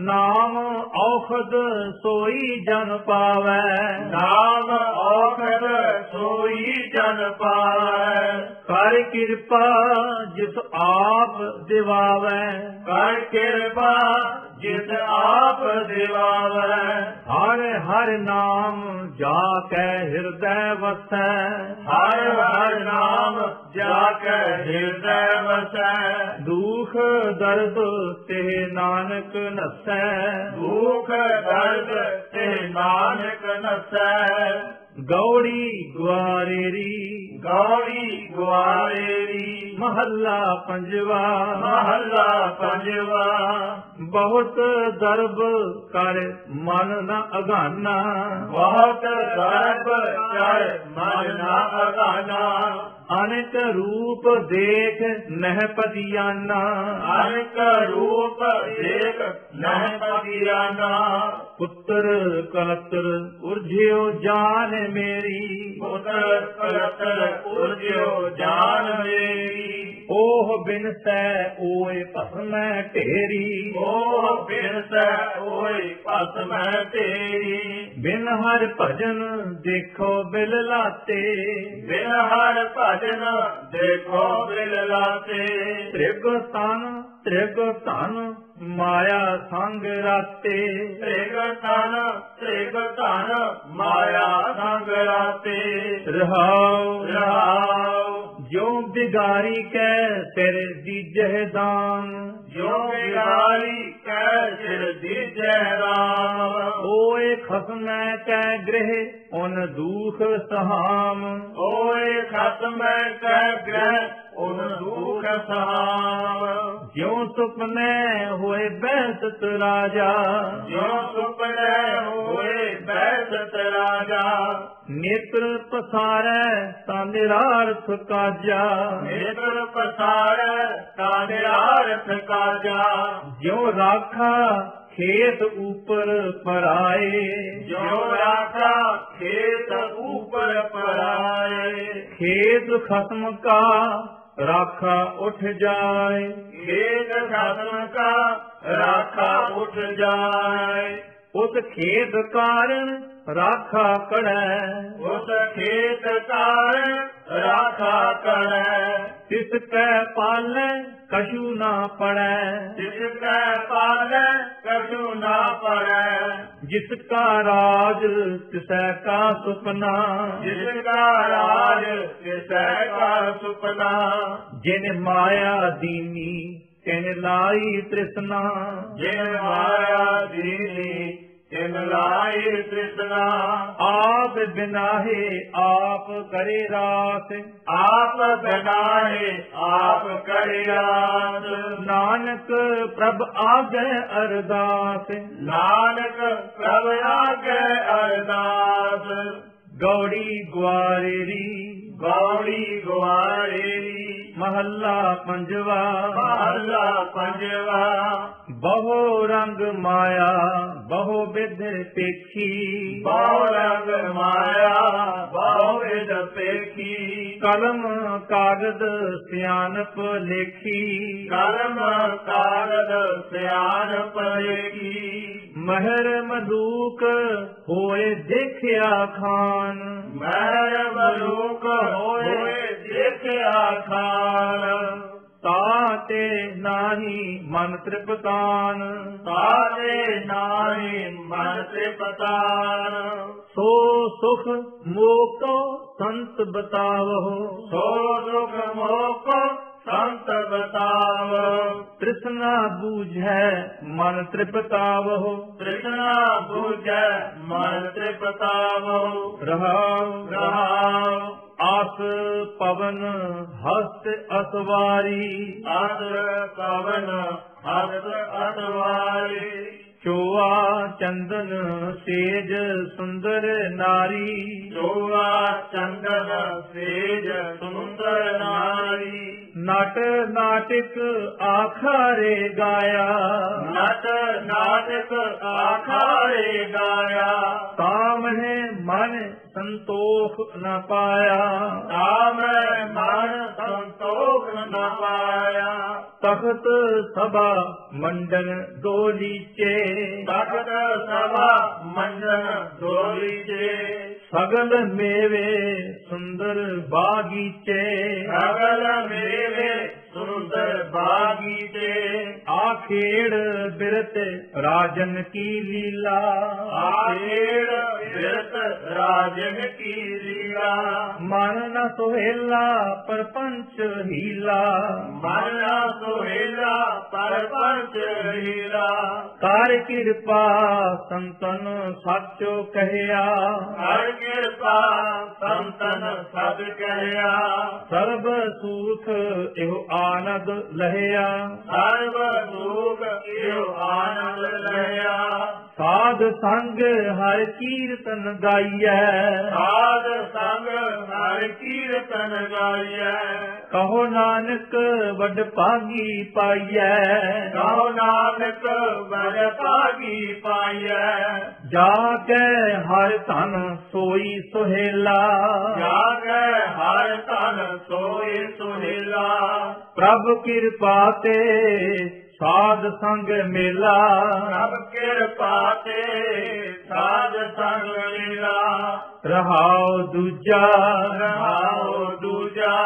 ਨਾਮ ਔਖਦ ਸੋਈ ਜਨ ਪਾਵੈ। ਨਾਮ ਔਖਦ ਸੋਈ ਜਨ ਪਾਵੈ। ਕਰ ਕਿਰਪਾ ਜਿਸ ਆਪ ਦਿਵਾਵੈ। ਕਰ ਕਿਰਪਾ ਜਿਤ ਆਪ ਦਿਵਾਵੈ। ਹਰ ਹਰ ਨਾਮ ਜਾ ਕੇ ਹਿਰਦੈ ਵਸੈ। ਹਰ ਹਰ ਨਾਮ ਜਾ ਕੇ ਹਿਰਦੈ ਵਸੈ। ਦੁਖ ਦਰਦ ਤੇ ਨਾਨਕ ਨਸੈ। ਦੁਖ ਦਰਦ ਤੇ ਨਾਨਕ ਨਸੈ। ਗੌੜੀ ਗਵਾਰੇਰੀ ਗੌੜੀ ਗੁਆਰੇਰੀ। ਮਹੱਲਾ ਪੰਜਵਾ। ਮਹੱਲਾ ਪੰਜਵਾ। ਬਹੁਤ ਦਰਬ ਕਰ ਮਨ ਨ ਅਗਾਨਾ। ਬਹੁਤ ਗਰਬ ਚੜ ਮਨ ਨਾ ਅਗਾਨਾ। ਅਨੇਕ ਰੂਪ ਦੇਖ ਨਹਿ ਪਤੀਆਨਾ। ਅਨਕ ਰੂਪ ਦੇਖ ਨਹਿ ਪਤੀਆਨਾ। ਪੁੱਤਰ ਕਲਤਰ ਉਰਝਿਓ ਜਾਨ ਮੇਰੀ। ਪੁੱਤਰ ਕਲਤਰ ਉਰਜਿਓ ਜਾਨ ਮੇਰੀ। ਓਹ ਬਿਨਸੈ ਓਏ ਭਸਮੈ ਢੇਰੀ। ਉਹ ਬਿਰਸੈ ਓਏ ਪਸ ਮੈਂ ਤੇਰੀ ਬਿਨ ਹਰ ਭਜਨ ਦੇਖੋ ਬਿਲ ਲਾਤੇ। ਬਿਨ ਹਰ ਭਜਨ ਦੇਖੋ ਬਿਲ ਲਾਤੇ ਤ੍ਰਿਗ ਤਨ ਤ੍ਰਿਗ ਧਨ ਮਾਇਆ ਸੰਗ ਰਾਤੇ। ਤ੍ਰਿਗ ਤਨ ਤ੍ਰਿਗ ਧਨ ਮਾਇਆ ਸੰਗ ਰਾਤੇ। ਰਹਾਉ ਰਹਾਉ ਜੋ ਬਿਗਾਰੀ ਕੈ ਸਿਰ ਦੀਜਹਿ ਦਾਨ ਜੋ ਬਿਗਾਰੀ ਕੈ ਸਿਰ ਦੀਜੈ ਰਾਮ ਓਏ ਖਸਮੈ ਕੈ ਗ੍ਰਹਿ ਉਨ ਦੁਖ ਸਹਾਮ। ਓਏ ਖਤਮੈ ਕੈ ਗ੍ਰਹਿ ਉਨ ਦੁਖ ਸਹਾਮ। ਜਿਉ ਸੁਪਨੇ ਹੋਏ ਬੈਸਤ ਰਾਜਾ। ਜੋ ਸੁਪਨੇ ਹੋਏ ਬੈਸਤ ਰਾਜਾ। ਨੇਤਰ ਪਸਾਰੈ ਤਾਂ ਨਿਰਾਰਥ ਕਾਜਾ। ਨੇਤਰ ਪਸਾਰ ਤਾਂ ਨਿਰਾਰਥ ਕਾਜਾ। ਜਿਉ ਰਾਖਾ ਖੇਤ ਉਪਰ ਪਰਾਏ। ਜੋ ਰਾਖਾ ਖੇਤ ਉਪਰ ਪਰਾਏ। ਖੇਤ ਖਸਮ ਕਾ ਰਾਖਾ ਉੱਠ ਜਾਏ। ਖੇਤ ਖਤਮ ਕਾ ਰਾਖਾ ਉੱਠ ਜਾਏ। ਉਸ ਖੇਤ ਕਾਰਨ ਰਾਖਾ ਕੜੈ ਉਸ ਖੇਤ ਕਾਰਨ ਰਾਖਾ ਕਰੈ ਤਿਸ ਕੈ ਪਾਲੈ ਕਛੂ ਨਾ ਪੜੈ। ਜਿਸ ਕੈ ਪਾਲੈ ਕਛੂ ਨਾ ਪੜੈ। ਜਿਸ ਕਾ ਰਾਜ ਤਿਸੈ ਕਾ ਸੁਪਨਾ। ਜਿਸ ਕਾ ਰਾਜ ਕਿਸੈ ਕਾ ਸੁਪਨਾ। ਜਿਨ ਮਾਇਆ ਦੀਨੀ ਤਿਨ ਲਾਈ ਤ੍ਰਿਸ਼ਨਾ। ਜਿਨ ਮਾਇਆ ਦੀਨੀ कृष्णा आप बिनाहेानक प्रभ आ गरदास नानक प्रभ आ करदास ਗੌੜੀ ਗਵਾਰੇਰੀ ਗੌੜੀ ਗੁਆਰੇਰੀ ਮਹੱਲਾ ਪੰਜਵਾ ਮਹੱਲਾ ਪੰਜਵਾ। ਬਹੁ ਰੰਗ ਮਾਇਆ ਬਹੁ ਵਿਧ ਪੇਖੀ। ਬਹੁ ਰੰਗ ਮਾਇਆ ਬਹੁ ਵਿਦ ਪੇਖੀ। ਕਲਮ ਕਾਗਦ ਸਿਆਨਪ ਲੇਖੀ। ਕਰਮ ਕਾਰਦ ਸਿਆਨ ਪਰੇਗੀ ਮਹਿਰ ਮਦੂਕ ਹੋਏ ਦੇਖਿਆ ਖਾਨ। ਮੈਂ ਬਲੂਕ ਹੋਏ ਦੇਖਿਆ ਖਾਨ ਤਾਤੇ ਨਾਹੀ ਮਨ ਤ੍ਰਿਪਤਾਨ। ਸਾਰੇ ਨਾਹੀ ਮਨ ਤੇ ਸੋ ਸੁਖ ਮੋਕੋ ਸੰਤ ਬਤਾਵੋ ਸੋ ਸੁਖ ਮੋਕ ਸੰਤ ਬਤਾਵ ਤ੍ਰਿਸ਼ਨਾ ਬੂਝੈ ਮਨ ਤ੍ਰਿਪਤਾਵੋ ਤ੍ਰਿਸ਼ਨਾ ਬੁਝੈ ਮਨ ਤੇ ਪਤਾਵ ਰਹਾਉ ਰਹਾਉ ਆਸ ਪਵਨ ਹਸਤ ਅਸਵਾਰੀ ਅਸ ਪਵਨ ਹਸਤ ਅਤਵਾਰੀ ਚੋਆ ਚੰਦਨ ਸੇਜ ਸੁੰਦਰ ਨਾਰੀ। ਜੋਆ ਚੰਦਨ ਸੇਜ ਸੁੰਦਰ ਨਾਰੀ। ਨਟ ਨਾਟਕ ਆਖਾਰੇ ਗਾਇਆ। ਨਟ ਨਾਟਕ ਆਖਾਰੇ ਗਾਇਆ ਤਾਮਹਿ ਮਨ ਸੰਤੋਖ ਨ ਪਾਇਆ। ਤਾਮ ਮਨ ਸੰਤੋਖ ਨ ਪਾਇਆ। ਤਖਤ ਸਭਾ ਮੰਡਨ ਦੋ ਲੀਚੇ ਤਖਤ ਸਭਾ ਮੰਡਨ ਦੋਲੀ ਜੇ ਸਗਲ ਮੇਵੇ ਸੁੰਦਰ ਬਾਗੀਚੇ। ਸਗਲ ਮੇਵੇ ਸੁੰਦਰ ਬਾਗੀਚੇ ਆਖ ਆਖੇੜ ਬਿਰਤ ਰਾਜਨ ਕੀ ਲੀਲਾ? ਆਖੇੜ ਬਿਰਤ ਰਾਜਨ ਕੀ ਲੀਲਾ? ਮਨ ਨ ਸੁਹੇਲਾ ਪਰਪੰਚ ਹੀਲਾ। ਮਨ ਨਾ ਸੁਹੇਲਾ ਪਰਪੰਚ ਹੀਲਾ। ਕਰ ਕਿਰਪਾ ਸੰਤਨ ਸੱਚੋ ਕਹਿਆ। ਹਰ ਕਿਰਪਾ ਸੰਤਨ ਸਦ ਕਹਿਆ। ਸਰਬ ਸੂਖ ਇਹੋ ਆਨੰਦ ਲਹਿਆ। ਸਰਬ ਦੁਖ ਇਹੋ ਆਨੰਦ ਲਿਆ ਸਾਧ ਸੰਗ ਹਰ ਕੀਰਤਨ ਗਾਈਐ। ਸਾਧ ਸੰਗ ਹਰ ਕੀਰਤਨ ਗਾਈਐ। ਕਹੋ ਨਾਨਕ ਵੱਡ ਭਾਗੀ ਪਾਈਐ। ਕਹੋ ਨਾਨਕ ਬੜ ਭਾਗੀ ਪਾਈਐ। ਜਾ ਕੇ ਹਰ ਧਨ ਸੋਈ ਸੁਹੇਲਾ। ਜਾਗੈ ਹਰ ਤਨ ਸੋਏ ਸੁਹੇਲਾ। ਪ੍ਰਭ ਕਿਰਪਾ ਤੇ ਸਾਧ ਸੰਗ ਮੇਲਾ। ਪ੍ਰਭ ਕਿਰਪਾ ਤੇ ਸਾਧ ਸੰਗ ਲੀਲਾ ਰਹਾਉ ਦੂਜਾ। ਰਹਾਉ ਦੂਜਾ।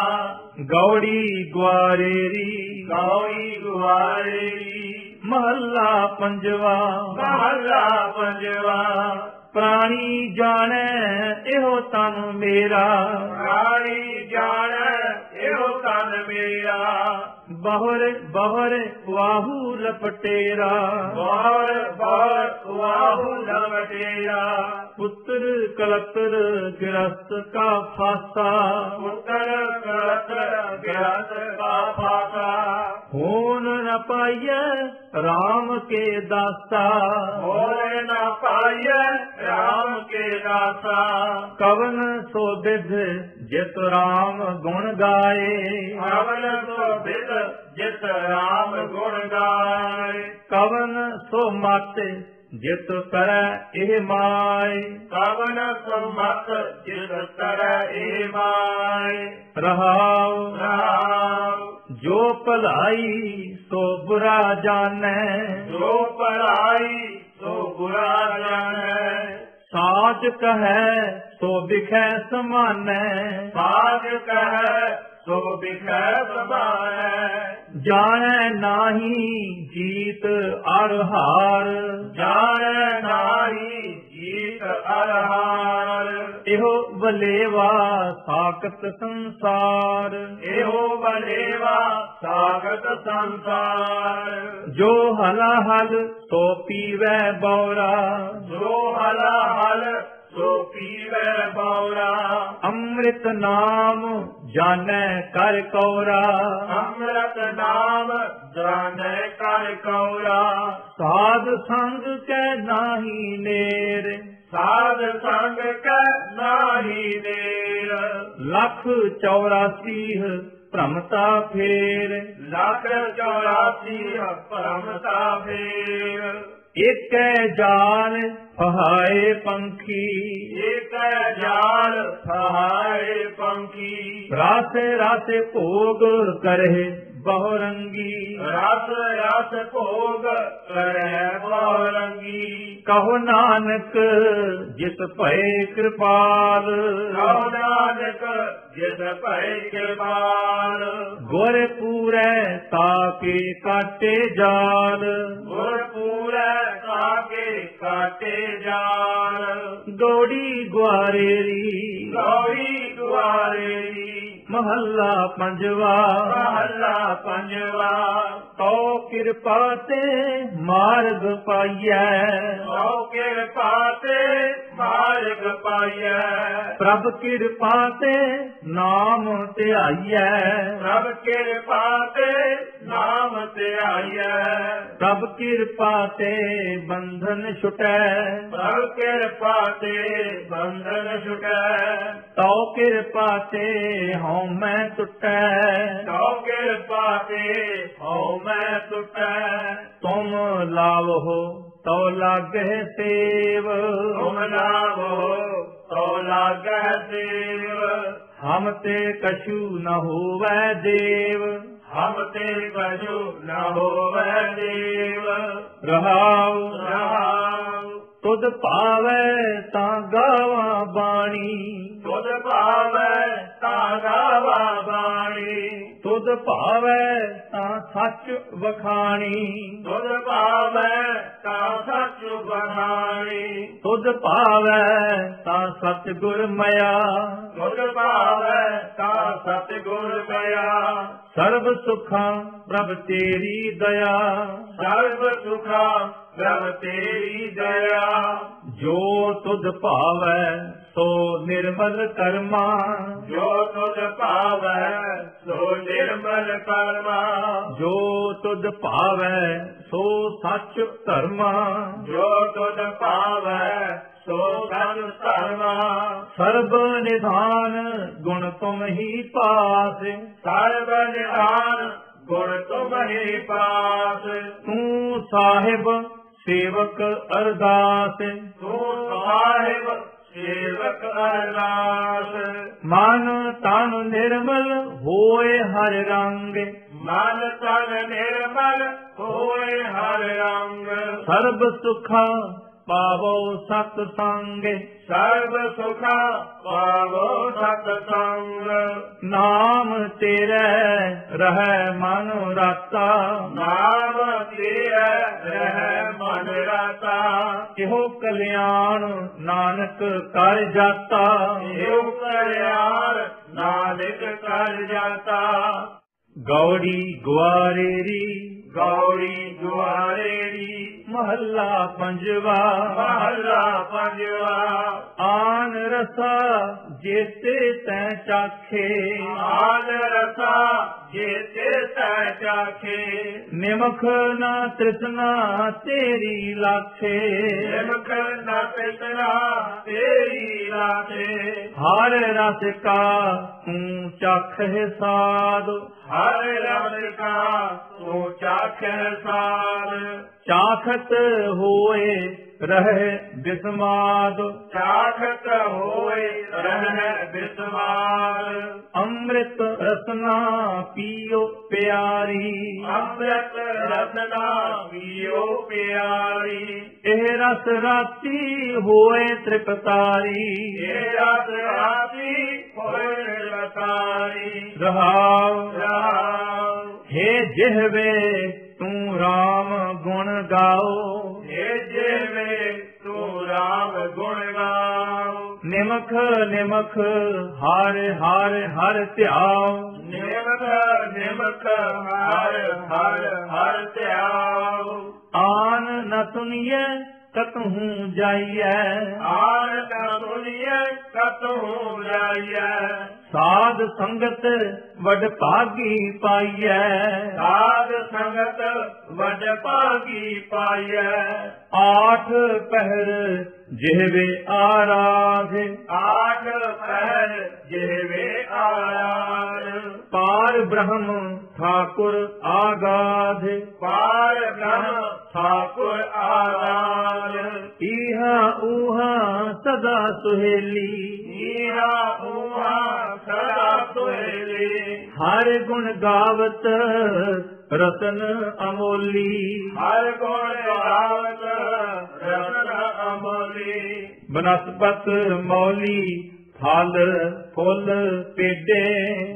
ਗੌੜੀ ਗਵਾਰੇਰੀ ਗੌਈ ਗੁਆਰੀ ਮਹੱਲਾ ਪੰਜਵਾ। ਮਹਲਾ ਪੰਜਵਾ। ਪ੍ਰਾਣੀ ਜਾਣੈ ਇਹੋ ਤਨ ਮੇਰਾ। ਰਾਣੀ ਜਾਣੈ ਇਹੋ ਤਨ ਮੇਰਾ। ਬਹੁਰ ਬਹੁਰ ਵਾਹੂ ਲਪਟੇਰਾ। ਬਾਰ ਬਾਰ ਵਾਹੂ ਲਵਟੇਰਾ ਪੁੱਤਰ ਕਲਤਰ ਗ੍ਰਸਤ ਕਾ ਫਾਸਾ। ਪੁੱਤਰ ਕਰਤ ਗਿਆਤ ਕਾ ਫਾਸਾ। ਹੋਨ ਨ ਪਾਈਐ RAM ਕੇ ਦਾਸਾ। ਹੋਰੇ ਨਾ ਪਾਈਐ ਰਾਮ ਕੇ ਦਾਸਾ। ਕਵਨ ਸੋ ਬਿਧ ਜਿਤ RAM ਗੁਣ ਗਾਏ। ਅਵਲ ਸੋ ਬਿਦ ਜਿਤ ਰਾਮ ਗੁਣ ਗਾਏ। ਕਵਨ ਸੋ ਮਤ ਜਿਤ ਕਰੈ ਇਹ ਮਾਏ। ਕਵਨ ਸੰਮਤ ਜਿਤ ਤਰੈ ਏ ਮਾਏ। ਰਹਾਉ ਰਾਮ ਜੋ ਭਲਾਈ ਸੋ ਬੁਰਾ ਜਾਣੈ। ਜੋ ਪੜਾਈ ਸੋ ਬੁਰਾ ਜਾਣੈ ਸਾਚ ਕਹੈ ਸੋ ਬਿਖੈ ਸਮਾਨੈ। ਸਾਜ ਕਹਿ ਸੋ ਬਿਖੈ ਸਬਾਨੈ ਜਾਣੈ ਨਾਹੀ ਜੀਤ ਅਰ ਹਾਰ ਜਾਣੈ ਨਾਹੀ ਜੀਤ ਅਰਹਾਰ। ਇਹੋ ਬਲੇਵਾ ਸਾਖਤ ਸੰਸਾਰ। ਇਹੋ ਬਲੇਵਾ ਸਾਗਤ ਸੰਸਾਰ। ਜੋ ਹਲਾ ਹਲ ਸੋ ਪੀਵੈ ਬੌਰਾ। ਜੋ ਹਲਾ ਹਲ ਸੋ ਪੀਵੈ ਬੌਰਾ। ਅੰਮ੍ਰਿਤ ਨਾਮ ਜਾਣੈ ਕਰ ਕੌਰਾ। ਅੰਮ੍ਰਿਤ ਨਾਮ ਜਾਣੈ ਕਰ ਕੌਰਾ। ਸਾਧ ਸੰਗ ਕੈ ਨਾਹੀ ਨੇਰ। ਸਾਧ ਸੰਗ ਕੈ ਨਾਹੀ ਨੇਰ। ਲੱਖ 84 ਭ੍ਰਮਤਾ ਫੇਰ। ਲੱਖ ਚੌਰਾਸੀ ਪਰਮਤਾ ਫੇਰ। ਏਕੈ ਜਾਲ ਫਹਾਏ ਪੰਖੀ। ਏਕ ਜਾਲ ਸਹਾਏ ਪੰਖੀ। ਰਾਸੇ ਰਾਸੇ ਭੋਗ ਕਰਹਿ। ਬਹੁ ਰੰਗੀ ਰਸ ਰਸ ਭੋਗ ਕਰੈ ਬਹੁਰੰਗੀ ਕਹੋ ਨਾਨਕ ਜਿਸ ਭਏ ਕਿਰਪਾਲ ਕਉ ਨਾਨਕ ਜਿਸ ਭੈ ਕਿਰਪਾਲ ਗੁਰ ਪੂਰੈ ਤਾਕੇ ਕਾਟੇ ਜਾਲ ਗੁਰ ਪੂਰੈ ਕਾਕੇ ਕਾਟੇ ਜਾਲ ਗੋੜੀ ਗਵਾਰੇਰੀ ਗੌਰੀ ਦੁਆਰੇ ਮਹੱਲਾ ਪੰਜਵਾ ਮਹਲਾ ਪੰਜਵਾ ਤੋ ਕਿਰਪਾ ਤੇ ਮਾਰਗ ਪਾਈਐ। ਸੋ ਕਿਰਪਾ ਤੇ ਮਾਰਗ ਪਾਈਐ। ਪ੍ਰਭ ਕਿਰਪਾ ਤੇ ਨਾਮ ਧਿਆਈਐ। ਪ੍ਰਭ ਕਿਰਪਾ ਤੇ ਨਾਮ ਧਿਆਈਐ। ਪ੍ਰਭ ਕਿਰਪਾ ਤੇ ਬੰਧਨ ਛੁਟੈ। ਪ੍ਰਭ ਕਿਰਪਾ ਤੇ ਬੰਧਨ ਛੁਟੈ। ਤਉ ਕਿਰਪਾ ਤੇ ਹਉ ਮੈਂ ਟੁਟੈ ਸੋ ਕਿਰਪਾ ਤੇ ਹਉ ਮੈਂ ਟੁਟੈ ਤੁਮ ਲਾਵੋ ਤਉ ਲਾਗਹਿ ਸੇਵ। ਤੁਮ ਨਾਮੋ ਤੋ ਲਾਗੈ ਦੇਵ ਹਮ ਤੇ ਕਛੂ ਨ ਹੋਵੈ ਦੇਵ। ਹਮ ਤੇ ਕਜੂ ਨ ਹੋਵੈ ਦੇਵ। ਰਹਾਉ। ਰਾਮ ਤੁਧ ਭਾਵੈ ਤਾਂ ਗਾਵਾਂ ਬਾਣੀ। ਤੁਧ ਭਾਵੈ ਤਾ ਗਾਵਾ ਬਾਣੀ। ਤੁਧ ਭਾਵੈ ਤਾਂ ਸੱਚ ਵਖਾਣੀ। ਤੁਧ ਭਾਵੈ ਤਾਂ ਸੱਚ ਬਖਾਣੀ ਤੁਧ ਭਾਵੈ ਤਾਂ ਸਤ ਗੁਰ ਮਇਆ। ਤੁਧ ਭਾਵੈ ਤਾਂ ਸਤ ਗੁਰ ਗਿਆ ਸਰਬ ਸੁਖਾਂ ਪ੍ਰਭ ਤੇਰੀ ਦਇਆ। ਸਰਬ ਸੁਖਾ ਪ੍ਰਭ ਤੇਰੀ ਦਇਆ। ਜੋ ਤੁਧ ਭਾਵੈ ਸੋ ਨਿਰਮਲ ਕਰਮਾ। ਜੋ ਤੁਧ ਭਾਵੈ ਸੋ ਨਿਰਮਲ ਕਰਮਾ। ਜੋ ਤੁਧ ਭਾਵੈ ਸੋ ਸੱਚ ਧਰਮਾ। ਜੋ ਤੁਧ ਭਾਵੈ ਸੋ ਸਤ ਧਰਮਾ। ਸਰਬ ਨਿਧਾਨ ਗੁਣ ਤੁਮ ਹੀ ਪਾਸ। ਸਰਬ ਨਿਧਾਨ ਗੁਣ ਤੁਮਹੀ ਪਾਸ। ਤੂੰ ਸਾਹਿਬ ਸੇਵਕ ਅਰਦਾਸ। ਤੂੰ ਸਾਹਿਬ ਸੇਵਕ ਅਰਦਾਸ। ਮਨ ਤਨ ਨਿਰਮਲ ਹੋਏ ਹਰ ਰੰਗ। ਮਨ ਤਨ ਨਿਰਮਲ ਹੋਏ ਹਰ ਰੰਗ। ਸਰਬ ਸੁਖਾ ਪਾਵੋ ਸਤ ਸੰਗ। ਸਰਬ ਸੁਖਾ ਪਾਵੋ ਸਤ ਸੰਗ। ਨਾਮ ਤੇਰੇ ਰਹਿ ਮਨ ਰਾਤਾ। ਨਾਮ ਤੇਰਾ ਰਹਿ ਮਨ ਰਾਤਾ। ਇਹੋ ਕਲਿਆਣ ਨਾਨਕ ਕਰ ਜਾਤਾ। ਇਹੋ ਕਲਿਆਣ ਨਾਨਕ ਕਰ ਜਾਤਾ। गौरी ग्वारेरी गौरी ग्वारेरी महला पंजवा महला पंजवा आन रसा जेते तैं चाखे आन रसा जेते तै चाखे निमख न तृष्णा तेरी लाखे निमख न तृष्णा तेरी लाखे हर रस का चख है साधू هاڻي نه ਚਾਖਤ ਹੋਏ ਰਹਿ ਬਿਸਮਾਦ। ਚਾਖਤ ਹੋਏ ਰਹਿ ਬਿਸਮਾਰ ਅੰਮ੍ਰਿਤ ਰਸਨਾ ਪੀਓ ਪਿਆਰੀ। ਅੰਮ੍ਰਿਤ ਰਤਨਾ ਪੀਓ ਪਿਆਰੀ। ਇਹ ਰਸ ਰਾਤੀ ਹੋਏ ਤ੍ਰਿਪਤਾਰੀ। ਇਹ ਰਸ ਰਾਤੀ ਹੋਏ ਲਤਾਰੀ ਰਹਾਉ। ਰਾਮ ਹੇ ਜਿਹਵੇ ਤੂੰ RAM ਗੁਣ ਗਾਓ। ਇਹ ਜਿਵੇਂ ਤੂੰ ਰਾਮ ਗੁਣ ਗਾਓ। ਨਿਮਖ ਨਿਮਖ ਹਰ ਹਰ ਹਰ ਧਿਆਉ। ਨਿਮਕ ਨਿਮਕ ਹਰ ਹਰ ਹਰ ਧਿਆਉ। ਆਨ ਨ ਸੁਣੀਐ ਕਤਹੂ ਜਾਈਐ। ਸੁਣੀਏ ਕਤੂ ਜਾਈਐ ਸਾਧ ਸੰਗਤ ਵਡ ਭਾਗੀ ਪਾਈਐ। ਸਾਧ ਸੰਗਤ ਵਡ ਭਾਗੀ ਪਾਈਐ। ਆਠ ਪਹਿਰ ਜਿਹਵੇ ਆਰਾਧ ਆਠ ਪਹਿਰ ਜਿਵੇਂ ਆਰਾਰ ਪਾਰ ਬ੍ਰਹਮ ਠਾਕੁਰ ਆਗਾਧ। ਪਾਰ ਬ੍ਰਹਮ ਠਾਕੁਰ ਆਰਾਰ ਇਹਾ ਉਹਾ ਸਦਾ ਸੁਹੇਲੀ। ਨੀਰਾ ਉਹਾ ਸਦਾ ਸੁਹੇਲੀ। ਹਰ ਗੁਣ ਗਾਵਤ ਰਤਨ ਅਮੋਲੀ। ਹਰ ਗੁਣ ਗਾਵਤ ਰਤਨ ਅਮਲੀ। ਬਨਸਪਤ ਮੌਲੀ ਫਲ ਫੁੱਲ ਪੇਡੇ।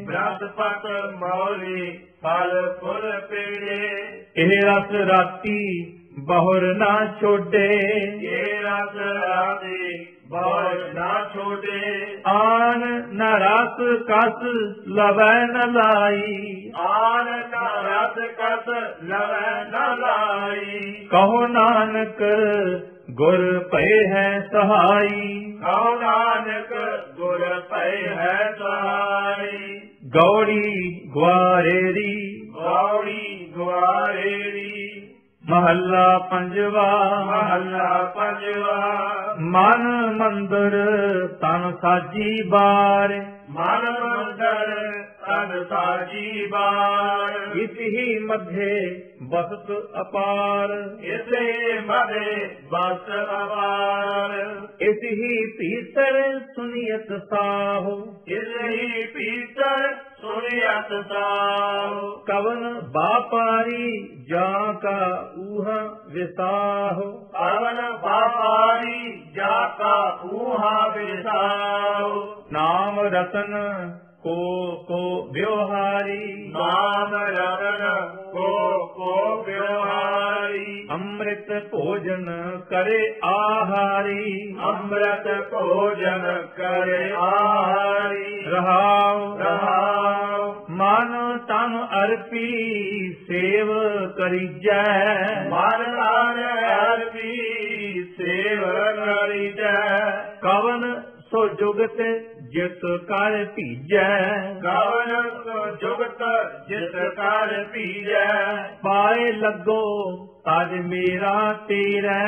ਬ੍ਰਹਸਪਤ ਮੌਲੀ ਫਲ ਫੁੱਲ ਪੀੜੇ ਇਹ ਰਸ ਰਾਤੀ ਬਹੁਰ ਨਾ ਛੋਡੇ ਰਸ ਰਾਤੀ ਬਹੁਤ ਨਾ ਛੋੜੇ ਆਨ ਨ ਰਸ ਕਸ ਲਵੈ ਨ ਲਾਈ। ਆਨ ਕਾ ਰਸ ਕਤ ਲਵੈ ਨ ਲਾਈ। ਕਹੋ ਨਾਨਕ ਗੁਰ ਭਏ ਹੈ ਸਹਾਈ। ਕਉ ਨਾਨਕ ਗੁਰ ਪੈ ਹੈ ਸਹਾਈ। ਗੌੜੀ ਗਵਾਰੇਰੀ ਗੌੜੀ ਗੁਆਰੇਰੀ ਮਹੱਲਾ ਪੰਜਵਾ ਮਹੱਲਾ ਪੰਜਵਾ। ਮਨ ਮੰਦਰ ਤਨ ਸਾਜੀ ਬਾਰ। ਮਨ ਮੰਦਰ ਤਨ ਸਾਜੀ ਬਾਰ। ਇਸ ਹੀ ਮਧੇ ਬਸਤ ਅਪਾਰ। ਇਸੇ ਮਦੇ ਬਸ ਅਵਾਰ ਇਸ ਹੀ ਭੀਤਰ ਸੁਨੀਅਤ ਸਾਹੋ। ਇਸਹੀ ਪੀਤਰ ਸੁਨਿਯਤ ਸਾਉ ਕਵਨ ਬਾਪਾਰੀ ਜਾਂ ਕਾ ਊਹਾ ਵਿਸਾਹੋ। ਪਵਨ ਬਾਪਾਰੀ ਜਾ ਕਾ ਊਹਾ ਵਿਸਾਉ ਨਾਮ ਰਤਨ ਕੋ ਵਿਵਹਾਰੀ ਕੋ ਵਿਵਹਾਰੀ ਅੰਮ੍ਰਿਤ ਭੋਜਨ ਕਰੇ ਆਹਾਰੀ ਅੰਮ੍ਰਿਤ ਭੋਜਨ ਕਰੇ ਰਹਾਉ ਰਹਾਉ ਮਨ ਤਨ ਅਰਪੀ ਸੇਵ ਕਰੀਜੈ ਮਨ ਤਨ ਅਰਪੀ ਸੇਵ ਕਰੀਜੈ ਕਵਨ ਸੋ ਜੁਗਤ ਜਿਤ ਕਰ ਭੀਜੈ। ਗਵਨ ਜੁਗਤ ਜਿਤ ਕਰ ਪੀਜੈ ਪਾਏ ਲੱਗੋ ਤਜ ਮੇਰਾ ਤੇਰਾ।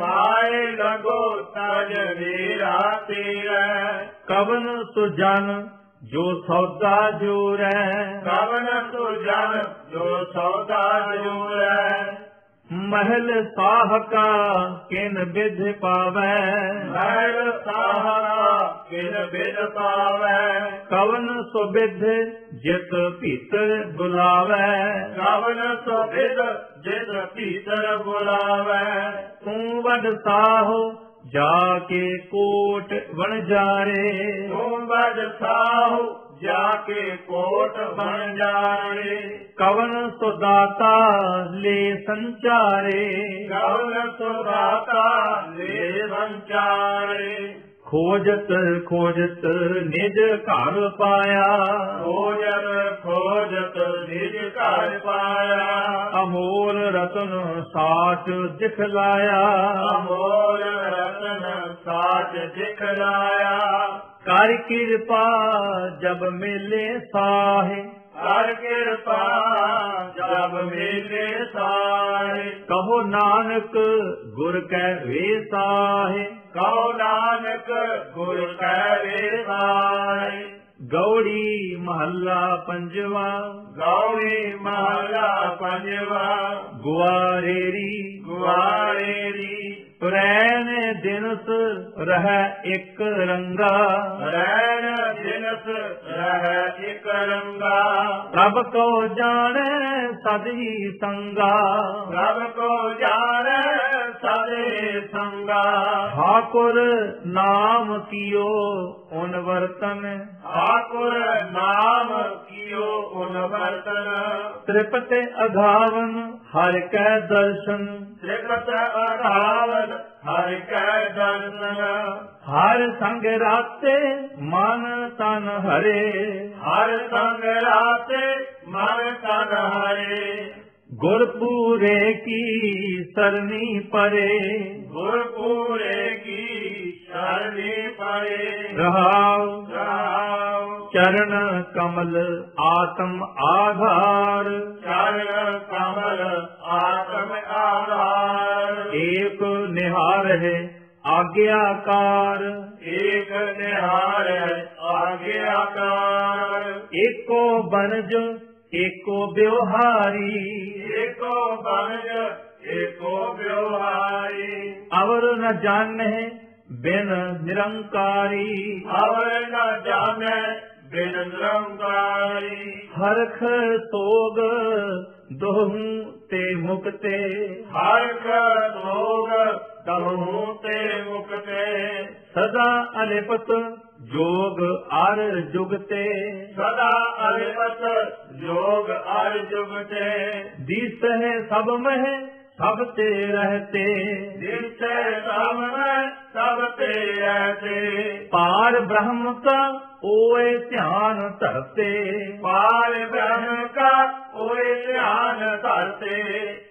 ਪਾਏ ਲਗੋ ਤਜ ਮੇਰਾ ਤੇਰਾ। ਕਵਨ ਸੋ ਜਨ ਜੋ ਸੌਦਾ ਜੋਰੈ। ਕਵਨ ਸੋ ਜਨ ਜੋ ਸੌਦਾ ਜੋਰੈ। ਮਹਿਲ ਸਾਹਕਾ ਕਿਨ ਵਿਧ ਪਾਵੈ? ਮਹਿਲ ਸਾਹਾ ਕਿਨ ਬਿਦ ਪਾਵੈ? ਕਵਨ ਸੋ ਵਿਧ ਜਿਤ ਭੀਤਰ ਬੁਲਾਵੈ? ਕਵਨ ਸੋ ਬਿਦ ਜਿਤ ਭੀਤਰ ਬੁਲਾਵੈ? ਤੂੰ ਵਡ ਸਾਹੋ ਜਾ ਕੇ ਕੋਟ ਵਣਜਾਰੇ ਤੂੰ ਬਦ ਸਾਹੁ ਜਾ ਕੇ ਕੋਟ ਬਣ ਜਾਣੇ ਕਵਨ ਸੋ ਦਾਤਾ ਲੈ ਸੰਚਾਰੇ। ਕਵਨ ਸੋ ਦਾਤਾ ਲੈ ਸੰਚਾਰੇ। ਖੋਜਤ ਖੋਜਤ ਨਿਜ ਘਰ ਪਾਇਆ। ਖੋਜਤ ਖੋਜਤ ਨਿਜ ਘਰ ਪਾਇਆ। ਅਮੋਲ ਰਤਨ ਸਾਚ ਦਿਖਲਾਇਆ ਅਮੋਲ ਰਤਨ ਸਾਚ ਦਿਖਲਾਇਆ ਕਰ ਕਿਰਪਾ ਜਬ ਮਿਲੇ ਸਾਹੇ। ਹਰ ਕਿਰਪਾ ਜਬ ਮੇਲੇ ਸਾਰੇ ਕਹੋ ਨਾਨਕ ਗੁਰ ਕੈ ਵੇ ਸਾਹੇ। ਕਉ ਨਾਨਕ ਗੁਰ ਕੈ ਵੇ ਸਾਰੇ ਗੌੜੀ ਮਹੱਲਾ ਪੰਜਵਾ। ਗੌਰੀ ਮਹਲਾ ਪੰਜਵਾ। ਗੁਆਰੇਰੀ। ਗੁਆਰੇਰੀ। ਪ੍ਰੈਨ ਦਿਨਸ ਰਹਿ ਇੱਕ ਰੰਗਾ। ਰੈਣ ਦਿਨਸ ਰਹਿ ਇਕ ਰੰਗਾ। ਪ੍ਰਭ ਕੋ ਜਾਣੈ ਸਦੀ ਸੰਗਾ। ਰਬ ਕੋ ਜਾਣੈ ਸਾਰੇ ਸੰਗਾ। ਠਾਕੁਰ ਨਾਮ ਕੀਓ ਉਨ ਵਰਤਨ ਆਕੁਰ ਨਾਮ ਕੀਓ ਉਨ ਵਰਤਨ ਤ੍ਰਿਪਤ ਅਘਾਵਨ ਹਰਿ ਕੈ ਦਰਸ਼ਨ। ਤ੍ਰਿਪਤ ਅਰਾਵਨ ਹਰਿ ਕੈ ਦਰਸ਼ਨ ਹਰ ਸੰਗ ਰਾਤੇ ਮਨ ਤਨ ਹਰੇ ਹਰ ਸੰਗ ਰਾਤੇ ਮਨ ਤਨ ਹਰੇ ਗੁਰਪੂਰੇ ਕੀ ਸਰਨੀ ਪਰੇ। ਗੁਰ ਪੂਰੇ ਕੀ ਸ਼ਰਣੀ ਪਰੇ। ਰਹਾਉ। ਰਾਮ ਚਰਨ ਕਮਲ ਆਤਮ ਆਧਾਰ। ਚਰਨ ਕਮਲ ਆਤਮ ਆਧਾਰ। ਏਕ ਨਿਹਾਰ ਹੈ ਆਗਿਆਕਾਰ। ਏਕ ਨਿਹਾਰ ਆਗਿਆਕਾਰ। ਏਕੋ ਬਨਜ ਏਕੋ ਵਿਵਹਾਰੀ। ਏਕੋ ਬਨਜ ਏਕੋ ਵਿਵਹਾਰੀ। ਅਵਰ ਨ ਜਾਣੈ ਬਿਨ ਨਿਰੰਕਾਰੀ। ਅਵਰ ਨ ਜਾਣੈ ਬਿਨ ਨਿਰੰਕਾਰੀ। ਹਰਖ ਸੋਗ ਦੋਹੂ ਤੇ ਮੁਕਤੇ। ਹਰ ਕਾ ਲੋਗ ਤਮੂ ਤੇ ਮੁਕਤੇ। ਸਦਾ ਅਲਿਪਤ ਜੋਗ ਅਰ ਜੁਗਤੇ। ਸਦਾ ਅਰਿਪਤ ਜੋਗ ਅਰ ਜੁਗਤੇ। ਦਿਸ ਹੈ ਸਭ ਮਹਿ ਸਭ ਤੇ ਰਹਤੇ। ਦਿਸੈ ਸਭ ਤੇ ਰਹਤੇ ਪਾਰ ਬ੍ਰਹਮ ਕਾ ਓਏ ਧਿਆਨ ਧਰਤੇ। ਪਾਰ ਬ੍ਰਹਮ ਕਾ ਓਏ ਧਿਆਨ ਧਰਤੇ।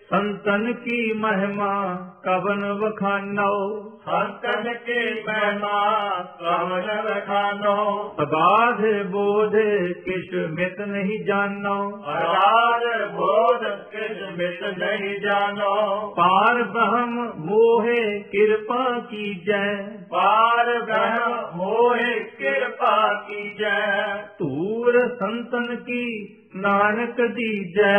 ਸੰਤਨ ਕੀ ਮਹਿਮਾ ਕਵਨ ਵਖਾਨੋ। ਸੰਤਨ ਕੀ ਮਹਿਮਾ ਕਵਨ ਰਖਾਨੋ ਅਗਾਧ ਬੋਧ ਕਿਛ ਮਿਤ ਨਹੀਂ ਜਾਣੋ। ਅਰਾਜ ਬੋਧ ਕਿਸ ਮਿਤ ਨਹੀਂ ਜਾਣੋ। ਪਾਰ ਬ੍ਰਹਮ ਮੋਹਿ ਕਿਰਪਾ ਕੀਜੈ ਪਾਰ ਬ੍ਰਹਮ ਮੋਹਿ ਕਿਰਪਾ ਕੀਜੈ। ਧੂਰ ਸੰਤਨ ਕੀ ਨਾਨਕ ਦੀਜੈ।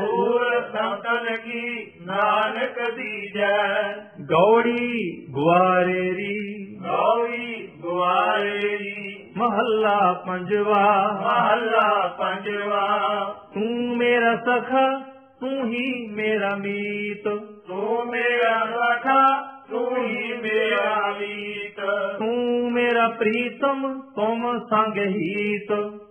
ਪੂਰ ਸੰਤਨ ਕੀ ਨਾਨਕ ਦੀਜੈ। ਗੌੜੀ ਗੁਆਰੇਰੀ। ਗੌਰੀ ਗੁਆਰੇਰੀ। ਮਹੱਲਾ ਪੰਜਵਾ। ਮਹੱਲਾ ਪੰਜਵਾ। ਤੂੰ ਮੇਰਾ ਸਖਾ ਤੂੰ ਹੀ ਮੇਰਾ ਮੀਤ। ਤੂੰ ਮੇਰਾ ਰਖਾ ਤੂੰ ਹੀ ਮੇਰਾ ਮੀਤ। ਤੂੰ ਮੇਰਾ ਪ੍ਰੀਤਮ ਤੁਮ ਸੰਗ ਹੀਤ।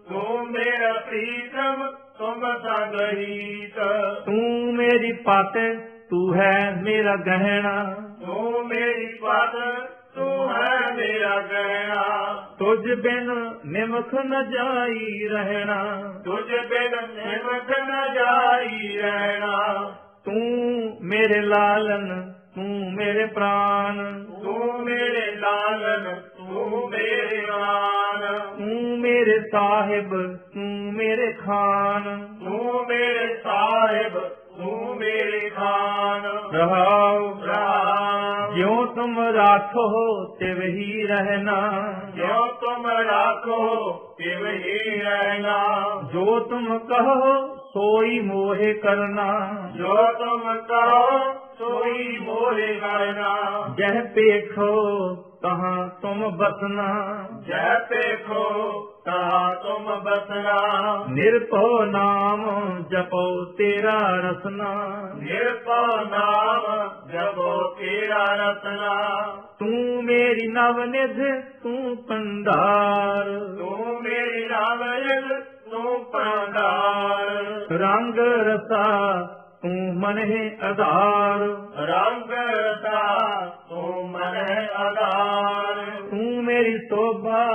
ਤੂੰ ਮੇਰਾ ਪ੍ਰੀਤਮ ਤੁਮ ਸੰਗ ਹੀਤ। ਤੂੰ ਮੇਰੀ ਪਤ ਤੂੰ ਹੈ ਮੇਰਾ ਗਹਿਣਾ। ਤੂੰ ਮੇਰੀ ਪਤ ਤੂੰ ਹੈ ਮੇਰਾ ਗਹਿਣਾ। ਤੁਝ ਬਿਨ ਨਿਮਖ ਨ ਜਾਈ ਰਹਿਣਾ। ਤੁਝ ਬਿਨ ਨਿਮਖ ਨ ਜਾਈ ਰਹਿਣਾ। ਤੂੰ ਮੇਰੇ ਲਾਲਨ ਤੂੰ ਮੇਰੇ ਪ੍ਰਾਨ। ਤੂੰ ਮੇਰੇ ਲਾਲਨ ਤੂੰ ਮੇਰੇ ਮਾਨ ਤੂੰ ਮੇਰੇ ਸਾਹਿਬ ਤੂੰ ਮੇਰੇ ਖਾਨ। ਤੂੰ ਮੇਰੇ ਸਾਹਿਬ ਤੂੰ ਮੇਰੇ ਖਾਨ ਰਹਾਉ ਰਾਮ। ਜਿਉ ਤੁਮ ਰਾਖੋ ਤਿਵ ਹੀ ਰਹਿਣਾ। ਜੋ ਤੁਮ ਰਾਖੋ ਤਿਵ ਹੀ ਰਹਿਣਾ। ਜੋ ਤੁਮ ਕਹੋ ਸੋਈ ਮੋਹਿ ਕਰਨਾ। ਜੋ ਤੁਮ ਕਹੋ ਸੋਈ ਮੋਰੇ ਕਰਨਾ। ਜਹ ਪੇਖੋ ਕਹਾਂ ਤੁਮ ਬਸਨਾ। ਜੈ ਪੇਖੋ ਤਾ ਤੁਮ ਬਸਨਾ। ਨਿਰਭਉ ਨਾਮ ਜਪੋ ਤੇਰਾ ਰਸਨਾ। ਨਿਰਭਉ ਨਾਮ ਜਪੋ ਤੇਰਾ ਰਤਨਾ ਤੂੰ ਮੇਰੀ ਨਵ ਨਿਧ ਤੂੰ ਪੰਧਾਰ ਤੂੰ ਮੇਰੀ ਨਾਮਯਲ ਤੂੰ ਪ੍ਰਾਂਦਾਰ ਰੰਗ ਤੂੰ ਮਨਹਿ ਆਧਾਰ। ਰੰਗ ਰਤਾ ਤੂੰ ਮਨ ਆਧਾਰ। ਤੂੰ ਮੇਰੀ ਸੋਭਾ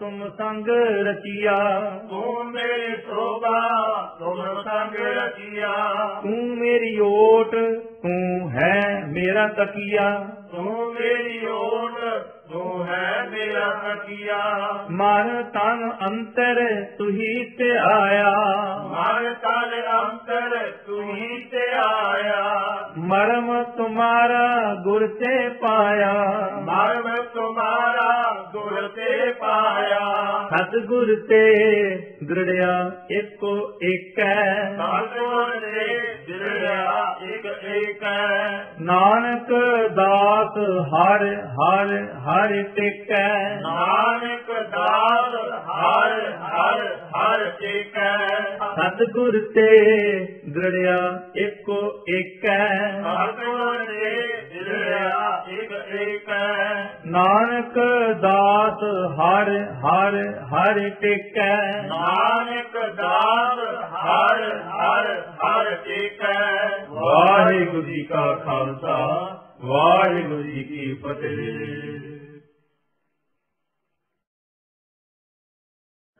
ਤੁਮ ਸੰਗ ਰਚੀਆ। ਤੂੰ ਮੇਰੀ ਸੋਭਾ ਤੁਮ ਸੰਗ ਰਚੀਆ। ਤੂੰ ਮੇਰੀ ਓਟ ਤੂੰ ਹੈ ਮੇਰਾ ਤਕੀਆ। ਤੂੰ ਮੇਰੀ ਓਟ ਤੂੰ ਹੈ ਮੇਰਾ ਤਕੀਆ ਮਨ ਤਨ ਅੰਤਰ ਤੁਹੀ ਤੇ ਆਇਆ। ਮਨ ਤਨ ਅੰਤਰ ਤੂੰ ਹੀ ਤੇ ਆਇਆ। ਮਰਮ ਤੁਮਾਰਾ ਗੁਰ ਤੇ ਪਾਇਆ। ਮਰਮ ਤੁਮਾਰਾ ਗੁਰ ਤੇ ਪਾਇਆ। ਸਤਿਗੁਰ ਤੇ ਦ੍ਰਿੜਿਆ ਇੱਕੋ ਏਕੈ ਸਤਿਗੁਰ ਦੇ ਦਿਲਿਆ ਇੱਕ ਏਕ ਹੈ। ਨਾਨਕ ਦਾਸ ਹਰ ਹਰ ਹਰ ਟੇਕੈ। ਨਾਨਕ ਦਾਸ ਹਰ ਹਰ ਹਰ ਹੈ ਸਤਿਗੁਰ ਤੇ ਦ੍ਰਿੜਿਆ ਇੱਕੋ ਏਕੈ ਸਤਿਗੁਰ ਦੇ ਦਿਲਿਆ ਇੱਕ ਏਕ ਹੈ। ਨਾਨਕ ਦਾਸ ਹਰ ਹਰ ਹਰ ਟੇਕੈ। ਨਾਨਕ ਦਾਸ ਹਰ ਹਰ ਹਰ ਹੈ ਵਾਹਿਗੁਰੂ ਜੀ ਕਾ ਖਾਲਸਾ ਵਾਹਿਗੁਰੂ ਜੀ ਕੀ ਫਤਿਹ।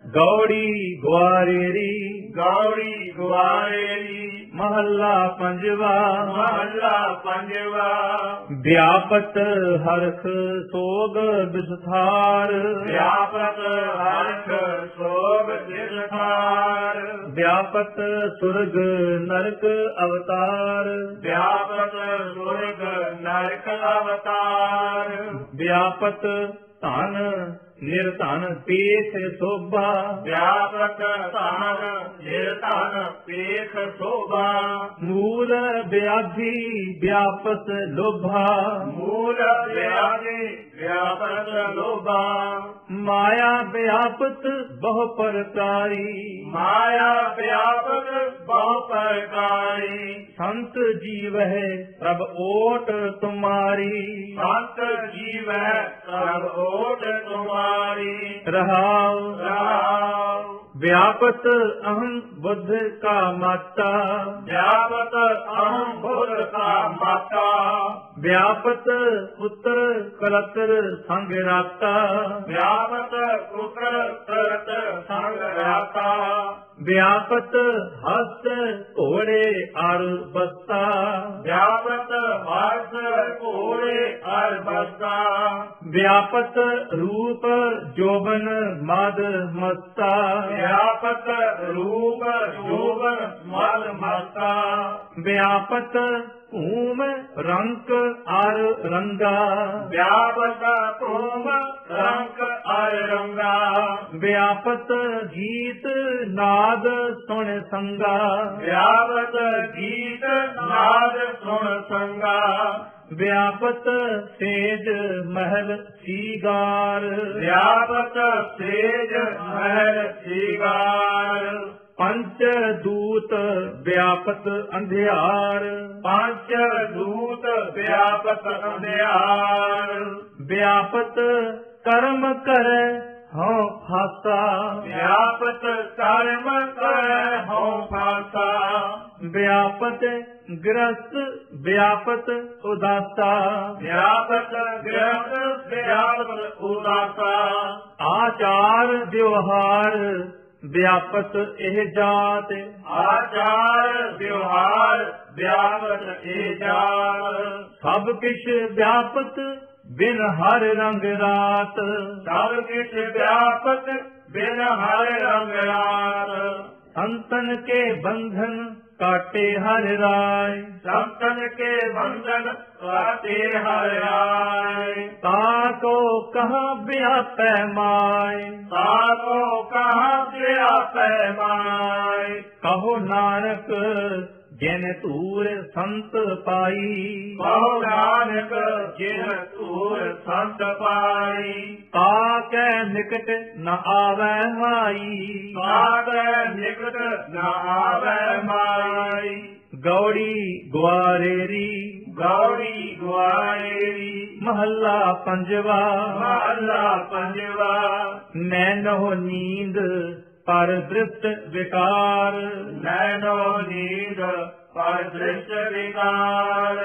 ਗੌੜੀ ਗਵਾਰੇਰੀ ਗੌੜੀ ਗੁਆਰੇਰੀ ਮਹੱਲਾ ਪੰਜਵਾ। ਮਹੱਲਾ ਪੰਜਵਾ। ਵਿਆਪਤ ਹਰਖ ਸੋਗ ਵਿਸਥਾਰ ਵਿਆਪਕ ਹਰਖ ਸੋਗ ਦਿਲਥਾਰ ਵਿਆਪਤ ਸੁਰਗ ਨਰਕ ਅਵਤਾਰ। ਵਿਆਪਕ ਸੁਰਗ ਨਰਕ ਅਵਤਾਰ। ਵਿਆਪਤ ਧਨ ਨਿਰਧਨ ਪੇਖ ਸੋਭਾ। ਵਿਆਪਕ ਧਨ ਨਿਰਧਨ ਪੇਖ ਸੋਭਾ। ਮੂਲ ਵਿਆਧੀ ਵਿਆਪਤ ਲੋਭਾ। ਮੂਲ ਵਿਆਦੀ ਵਿਆਪਕ ਲੋਭਾ। ਮਾਇਆ ਵਿਆਪਤ ਬਹੁ ਪ੍ਰਕਾਰੀ। ਮਾਇਆ ਵਿਆਪਕ ਬਹੁ ਪ੍ਰਕਾਰੀ। ਸੰਤ ਜੀਵ ਹੈ ਪ੍ਰਭ ਓਟ ਤੁਮਾਰੀ। ਸੰਤ ਜੀਵੈ ਸਭ ਓਟ ਤੁਮਾਰੀ। ਰਹਾਉ ਰਾਮ ਵਿਆਪਤ ਅਹੰ ਬੁੱਧ ਕਾ ਮਾਤਾ। ਵਿਆਪਕ ਅਹੰ ਬੁੱਧ ਕਾ ਮਾਤਾ। ਵਿਆਪਤ ਪੁੱਤਰ ਕਲਤਰ ਸੰਗ ਰਾਤਾ। ਵਿਆਪਕ ਪੁੱਤਰ ਤਰਤ ਸੰਗ ਰਾਤਾ। ਵਿਆਪਤ ਹਸਤ ਘੋੜੇ ਅਰ ਬਸਤਾ ਵਿਆਪਕ ਹਰਸ ਘੋੜੇ ਅਰ ਬਸਤਾ ਵਿਆਪਤ ਰੂਪ ਜੋਬਨ ਮਦ ਮਸਤਾ। ਵਿਆਪਕ ਰੂਪ ਜੋਬਨ ਮਲ ਮਸਤਾ। ਵਿਆਪਤ ਭੂਮ ਰੰਕ ਅਰ ਰੰਗਾ। ਵਿਆਪਕ ਭੂਮ ਰੰਗ ਅਰ ਰੰਗਾ। ਵਿਆਪਤ ਗੀਤ ਨਾਦ ਸੁਣ ਸੰਗਾ। ਵਿਆਪਕ ਗੀਤ ਨਾਦ ਸੁਣ ਸੰਗਾ। ਵਿਆਪਤ ਸੇਜ ਮਹਿਲ ਸੀਗਾਰ। ਵਿਆਪਕ ਸੇਜ ਮਹਿਲ ਸੀਗਾਰ। ਪੰਚ ਦੂਤ ਵਿਆਪਤ ਅੰਧਿਆਰ। ਪੰਜ ਦੂਤ ਵਿਆਪਕ ਅੰਧਿਆਰ। ਵਿਆਪਤ ਕਰਮ ਕਰੈ ਹਉ ਫਾਸਾ। ਵਿਆਪਤ ਕਰਮ ਕੈ ਹਉ ਫਾਸਾ। ਵਿਆਪਤ ਗ੍ਰਸਤ ਵਿਆਪਤ ਉਦਾਸਾ। ਵਿਆਪਤ ਗ੍ਰਹਿ ਵਿਆਪਤ ਉਦਾਸਾ। ਆਚਾਰ ਵਿਵਹਾਰ ਵਿਆਪਤ ਇਹ ਜਾਤ। ਆਚਾਰ ਵਿਵਹਾਰ ਵਿਆਪਤ ਇਹ ਜਾਲ ਸਭ ਕਿਛ ਵਿਆਪਤ ਬਿਨ ਹਰ ਰੰਗ ਰਾਤ। ਸਭ ਕਿਛ ਵਿਆਪਤ ਬਿਨ ਹਰ ਰੰਗ ਰਾਤ। ਸੰਤਨ ਕੇ ਬੰਧਨ ਕਾਟੇ ਹਰ ਰਾਏ ਸੰਤਨ ਕੇ ਬੰਧਨ ਕਾਟੇ ਹਰ ਰਾਏ। ਤਾ ਕੋ ਕਹਾ ਵਿਆਪੈ ਮਾਏ ਸਾਕੋ ਕਹਾਂ ਦਿਆ ਪੈ ਮਾਈ ਕਹੋ ਨਾਨਕ ਜਿਨ ਧੂਰ ਸੰਤ ਪਾਈ। ਬਹੁ ਨਾਨਕ ਜਿਨ ਧੂਰ ਸੰਤ ਪਾਈ। ਤਾ ਕੈ ਨਿਕਟ ਨ ਆਵੈ ਮਾਈ। ਕਾਟੈ ਨਿਕਟ ਨਾ ਆਵੈ ਮਾਈ। ਗੌੜੀ ਗਵਾਰੇਰੀ ਗੌੜੀ ਗੁਆਏਰੀ ਮਹੱਲਾ ਪੰਜਵਾ। ਮਹਲਾ ਪੰਜਵਾ। ਨੈਨੋ ਨੀਂਦ ਪਰ ਦ੍ਰਿਸ਼ਟ ਵਿਕਾਰ। ਨੈਨੋ ਨੀਂਦ ਪਰ ਦ੍ਰਿਸ਼ ਵਿਕਾਰ।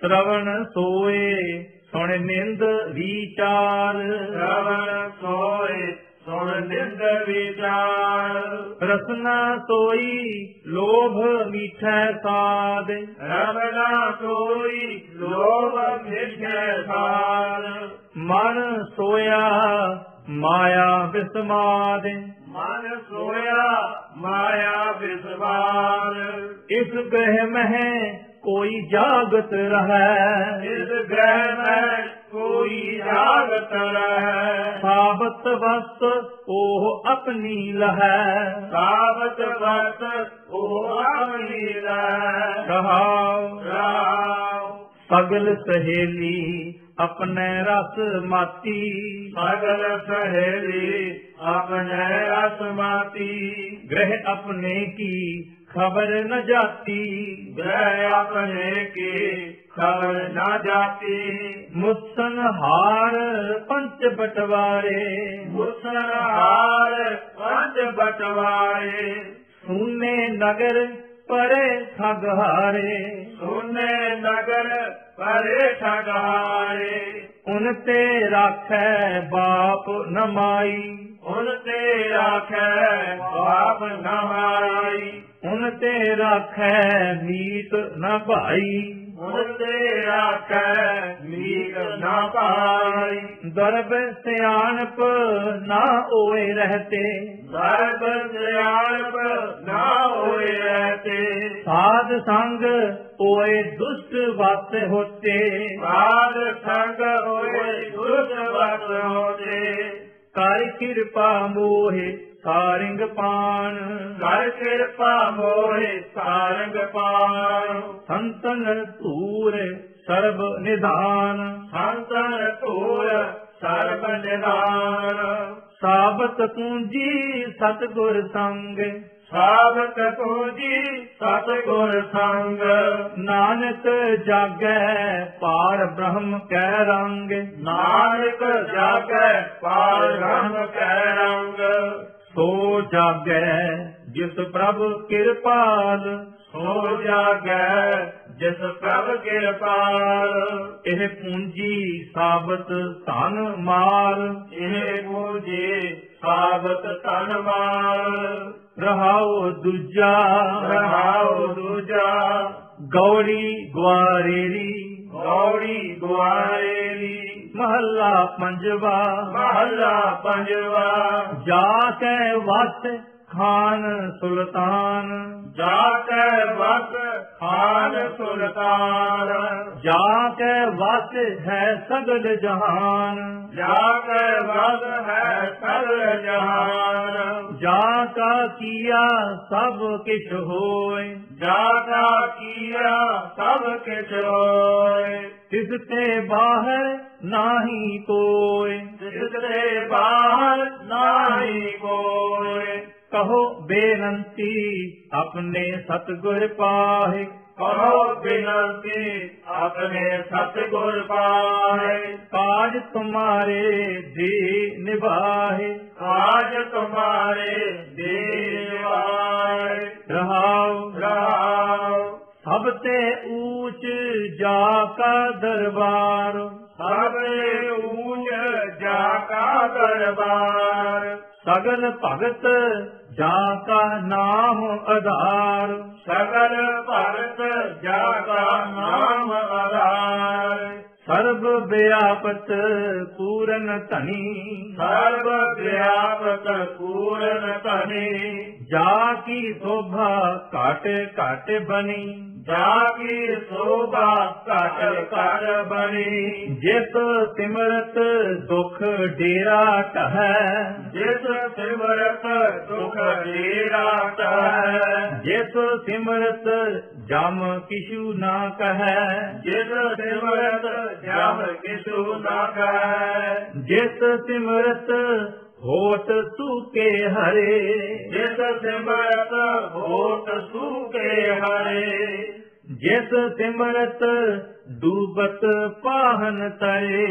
ਸ਼ਰਵਣ ਸੋਏ ਸੁਣ ਨਿੰਦ ਵਿਚਾਰ। ਰਵਣ ਸੋਏ ਸੁਣ ਨਿੰਦ ਵਿਚਾਰ। ਰਸਨਾ ਸੋਈ ਲੋਭ ਮੀਠੈ ਸਾਦ ਰਵਣਾ ਸੋਈ ਲੋਭ ਮਿਠੇ ਸਾਰ ਮਨ ਸੋਇਆ ਮਾਇਆ ਵਿਸਮਾਦ ਮਨ ਸੋਇਆ ਮਾਇਆ ਵਿਸਵਾਰ। ਇਸ ਗ੍ਰਹਿ ਮਹਿ ਕੋਈ ਜਾਗਤ ਰਹੈ। ਇਸ ਗ੍ਰਹਿ ਮੈਂ ਕੋਈ ਜਾਗਤ ਰਹਿ। ਸਾਬਤ ਵਸਤ ਉਹ ਆਪਣੀ ਲਹੈ। ਸਾਬਤ ਵਤ ਉਹ ਆਪਣੀ ਲੈ ਕਹਾਉ ਰਾਮ ਸਗਲ ਸਹੇਲੀ ਆਪਣੇ ਰਸ ਮਾਤੀ। ਸਗਲ ਸਹੇਲੀ ਆਪਣੇ ਅਸਮਾਤੀ ਗ੍ਰਹਿ ਆਪਣੇ ਕੀ ਖਬਰ ਨ ਜਾਤੀ। ਗ੍ਰਹਿ ਆਪਣੇ ਕੀ ਖਬਰ ਨਾ ਜਾਤੀ। ਮੁਸਨ ਹਾਰ ਪੰਚ ਬਟਵਾਰੇ। ਮੁਸਨ ਹਾਰ ਪੰਜ ਬਟਵਾਰੇ। ਸੂਨੇ ਨਗਰ ਪਰੇ ਠਗ ਹਾਰੇ ਸੋਨੇ ਨਗਰ ਪਰੇ ਠਗਾਰੇ। ਉਨ ਤੇ ਰਾਖੈ ਬਾਪ ਨ ਮਾਈ। ਉਨ ਤੇ ਰਾਖੈ ਬਾਪ ਨਹਾਈ ਉਨ ਤੇ ਰਾਖੈ ਮੀਤ ਨ ਭਾਈ। ਉਨ ਤੇ ਰਾਖੈ ਮੀਤ ਨਾ ਪਾਈ। ਦਰਬ ਸਿਆਣਪ ਨਾ ਓਏ ਰਹਤੇ। ਸਰਬ ਸਿਆਣਪ ਨਾ ਹੋਏ ਰਹਤੇ। ਸਾਧ ਸੰਗ ਓਏ ਦੁਸ਼ਟ ਵਸ ਹੋਤੇ। ਬਾਦ ਸੰਗ ਹੋਏ ਦੁਸ਼ਟ ਵਸ ਹੋਤੇ। ਕਰ ਕਿਰਪਾ ਮੋਹਿ ਸਾਰਿੰਗ ਪਾਨ ਕਰ ਕਿਰਪਾ ਮੋਹਿ ਸਾਰੰਗ ਪਾਣ। ਸੰਤਨ ਧੂਰ ਸਰਬ ਨਿਧਾਨ। ਸੰਤਨ ਧੂਰ ਸਰਬ ਨਿਦਾਨ ਸਾਬਤ ਪੂੰਜੀ ਸਤਗੁਰ ਸੰਗ। ਸਾਬਤ ਪੂਜੀ ਸਤ ਗੁਰ ਸੰਗ। ਨਾਨਕ ਜਾਗੈ ਪਾਰ ਬ੍ਰਹਮ ਕੈ ਰੰਗ। ਨਾਨਕ ਜਾਗੈ ਪਾਰ ਬ੍ਰਹਮ ਕੈ ਰੰਗ। ਸੋ ਜਾਗੈ ਜਿਸ ਪ੍ਰਭ ਕਿਰਪਾਲ, ਸੋ ਜਾਗੈ ਜਿਸ ਪ੍ਰਭ ਕਿਰਪਾਲ। ਇਹ ਪੂੰਜੀ ਸਾਬਤ ਧਨ ਮਾਲ, ਇਹ ਪੂਜੀ ਸਾਬਤ ਧਨ ਮਾਲ। ਰਹਾਉ ਦੂਜਾ ਰਹਾਉ ਦੂਜਾ, ਗੌਰੀ ਗਵਾਰੇਰੀ ਗੌੜੀ ਗੁਆਏਰੀ ਮਹੱਲਾ ਪੰਜਵਾ। ਮਹੱਲਾ ਪੰਜਵਾ। ਜਾ ਕੇ ਵਸ ਖਾਨ ਸੁਲਤਾਨ ਜਾ ਕੇ ਵਸ ਖਾਨ ਸੁਲਤਾਨ। ਜਾ ਕੇ ਵਸ ਹੈ ਸਗਲ ਜਹਾਨ। ਜਾ ਕੇ ਵਸ ਹੈ ਸਗਲ ਜਹਾਨ। ਜਾ ਕਾ ਕੀਆ ਸਭ ਕਿਛ ਹੋਏ। ਜਾ ਕਾ ਕੀਆ ਸਭ ਕਿਛ ਹੋਏ। ਤਿਸ ਤੇ ਬਾਹਰ ਨਾਹੀ ਕੋਏ। ਜਿਸ ਦੇ ਬਾਹਰ ਨਾਹੀ ਕੋਏ। ਕਹੋ ਬੇਨੰਤੀ ਆਪਣੇ ਸਤਗੁਰ ਪਾਹੇ। ਕਰੋ ਬਿਨੰਤੀ ਆਪਣੇ ਸਤਿਗੁਰ ਪਾਏ ਕਾਜ ਤੁਮਾਰੇ ਦੇ ਨਿਭਾਏ ਕਾਜ ਤੁਮਾਰੇ ਦੇਵਾਏ ਰਹਾਉ ਰਹਾਉ। ਸਭ ਤੇ ਊਚ ਜਾ ਕਾ ਦਰਬਾਰ। ਸਭੇ ਊਚ ਜਾ ਕਾ ਦਰਬਾਰ। ਸਗਲ ਭਗਤ ਜਾ ਕਾ ਨਾਮ ਆਧਾਰ ਸਗਲ ਭਗਤ ਜਾ ਕਾ ਨਾਮ ਆਧਾਰ। ਸਰਬ ਵਿਆਪਤ ਪੂਰਨ ਧਨੀ। ਸਰਬ ਵਿਆਪਕ ਪੂਰਨ ਧਨੀ। ਜਾ ਕੀ ਸ਼ੋਭਾ ਘਟ ਘਟ ਬਣੀ। ਜਾ ਕੀ ਸੋਭਾ ਘਟ ਘਟ ਬਣੀ ਜਿਸ ਸਿਮਰਤ ਦੁਖ ਡੇਰਾ ਟਹੈ ਜਿਸ ਸਿਮਰਤ ਦੁਖ ਡੀਰਾ ਟਹੈ ਜਿਸ ਸਿਮਰਤ ਜਮ ਕਿਛੂ ਨਾ ਕਹੈ ਜਿਸ ਸਿਮਰਤ ਜਮ ਕਿਛੂ ਨਾ ਕਹੈ ਜਿਸ ਸਿਮਰਤ ਹੋਤ ਸੂਕੇ ਹਰੇ ਜਿਸ ਸਿਮਰਤ ਹੋਤ ਸੂਕੇ ਹਰੇ ਜਿਸ ਸਿਮਰਤ ਡੂਬਤ ਪਾਹਨ ਤਰੇ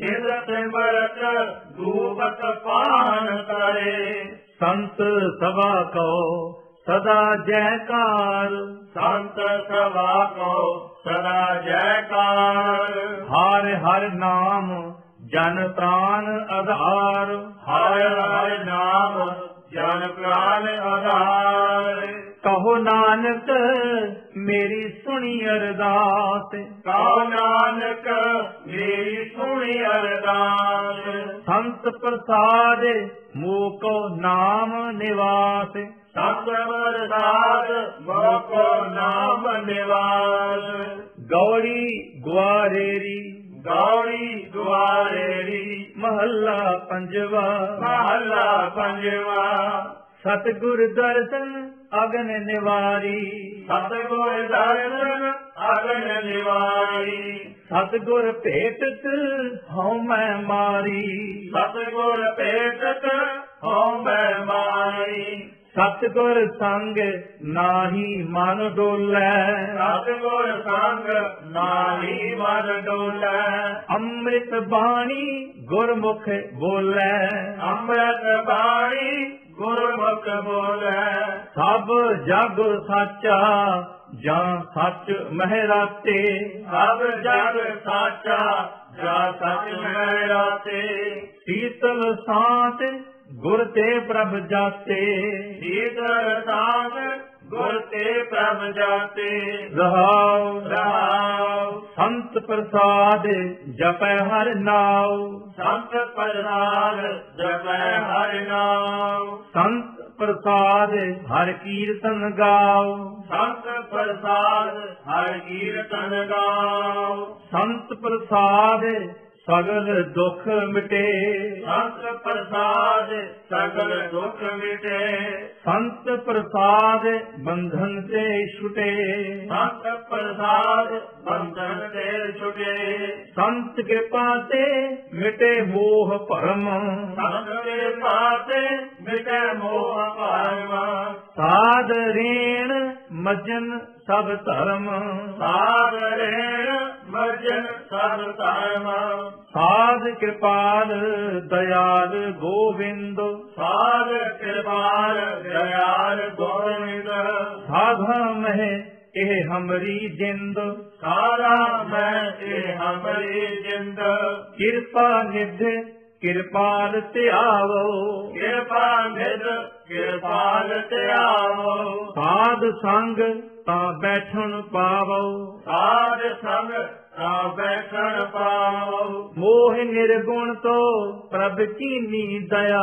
ਜਿਸ ਸਿਮਰਤ ਦੂਬਤ ਪਾਹਨ ਕਰੇ ਸੰਤ ਸਭਾ ਕੋ ਸਦਾ ਜੈਕਾਰ। ਸੰਤ ਸਭਾ ਕੋ ਸਦਾ ਜੈਕਾਰ। ਹਰ ਹਰ ਨਾਮ ਜਨ ਪ੍ਰਾਨ ਆਧਾਰ ਹਰ ਹਰ ਨਾਮ ਜਨ ਪ੍ਰਾਨ ਆਧਾਰ। ਕਹੋ ਨਾਨਕ ਮੇਰੀ ਸੁਣੀ ਅਰਦਾਸ। ਕਉ ਨਾਨਕ ਮੇਰੀ ਸੁਣੀ ਅਰਦਾਸ। ਸੰਤ ਪ੍ਰਸਾਦ ਮੋਕੋ ਨਾਮ ਨਿਵਾਸ। ਸਤ ਵਰਦਾਤ ਮੋਕੋ ਨਾਮ ਨਿਵਾਸ। ਗੌੜੀ ਗੁਆਰੇਰੀ ਗੌੜੀ ਦੁਆਰੇਰੀ ਮਹੱਲਾ ਪੰਜਵਾ। ਮਹੱਲਾ ਪੰਜਵਾ। ਸਤਿਗੁਰ ਦਰਸ਼ਨ ਅਗਨ ਨਿਵਾਰੀ। ਸਤਿਗੁਰ ਦਰਸ਼ਨ ਅਗਨ ਨਿਵਾਰੀ। ਸਤਿਗੁਰ ਭੇਟਤ ਹਉ ਮੈਂ ਮਾਰੀ। ਸਤਿਗੁਰ ਭੇਟਤ ਹਉ ਮੈਂ ਮਾਰੀ। ਸਤਿਗੁਰ ਸੰਗ ਨਾਹੀ ਮਨ ਡੋਲੈ। ਸਤਿਗੁਰ ਸੰਗ ਨਾਹੀ ਮਨ ਡੋਲੈ। ਅੰਮ੍ਰਿਤ ਬਾਣੀ ਗੁਰਮੁਖ ਬੋਲੈ। ਅੰਮ੍ਰਿਤ ਬਾਣੀ ਗੁਰਮੁਖ ਬੋਲੇ। ਸਭ ਜਗ ਸਾਚਾ ਜਾਂ ਸੱਚ ਮਹਿਰਾਤੇ। ਸਭ ਜਗ ਸਾਚਾ ਜਾ ਸਚ ਮੇਰਾ ਤੇ ਸੀਤਲ ਸਾਤ ਗੁਰ ਤੇ ਪ੍ਰਭ ਜਾਤੇ। ਸੀਤਲ ਸਾਧ ਗੁਰ ਤੇ ਪ੍ਰਭ ਜਾਤੇ। ਰਹਾਉ। ਰਾਉ ਸੰਤ ਪ੍ਰਸਾਦ ਜਪੈ ਹਰ ਨਾਉ। ਸੰਤ ਪ੍ਰਸਾਦ ਜਪੈ ਹਰਿ ਨਾਮ ਸੰਤ ਪ੍ਰਸਾਦ ਹਰ ਕੀਰਤਨ ਗਾਓ ਸੰਤ ਪ੍ਰਸਾਦ ਹਰਿ ਕੀਰਤਨ ਗਾਉ। ਸੰਤ ਪ੍ਰਸਾਦ ਸਗਲ ਦੁਖ ਮਿਟੇ। ਸੰਤ ਪ੍ਰਸਾਦ ਸਗਲ ਦੁਖ ਮਿਟੇ। ਸੰਤ ਪ੍ਰਸਾਦ ਬੰਧਨ ਤੇ ਛੁਟੇ। ਸੰਤ ਪ੍ਰਸਾਦ ਬੰਧਨ ਤੇ ਛੁਟੇ। ਸੰਤ ਕਿਰਪਾ ਤੇ ਮਿਟੇ ਮੋਹ ਭਰਮ। ਸੰਤ ਦੇ ਪਾਤੇ ਮਿਟੇ ਮੋਹ ਭਰਮ। ਸਾਧ ਰੇਣ ਮਜਨ ਸਭ ਧਰਮ। ਸਾਧ ਰੇਣ ਮਜਨ ਸਭ ਧਰਮ। ਸਾਧ ਕਿਰਪਾਲ ਦਇਆਲ ਗੋਬਿੰਦ। ਸਾਧ ਕਿਰਪਾਲ ਦਇਆਲ ਗੋਬਿੰਦ। ਸਾਧਾ ਮਹਿ ਇਹ ਹਮਰੀ ਜਿੰਦ। ਸਾਰਾ ਮੈਂ ਇਹ ਹਮਰੀ ਜਿੰਦ। ਕਿਰਪਾ ਨਿਧ ਕਿਰਪਾਲ ਧਿਆਵੋ। ਕਿਰਪਾ ਨਿਧ ਕਿਰਪਾਲ ਤੇ ਆਵੋ ਸਾਧ ਸੰਗ ਤਾਂ ਬੈਠਣ ਪਾਵੋ। ਸਾਧ ਸੰਗ ਤਾਂ ਬੈਠਣ ਪਾਵੋ ਮੋਹ ਨਿਰਗੁਣ ਤੋ ਪ੍ਰਭ ਕੀਨੀ ਦਇਆ।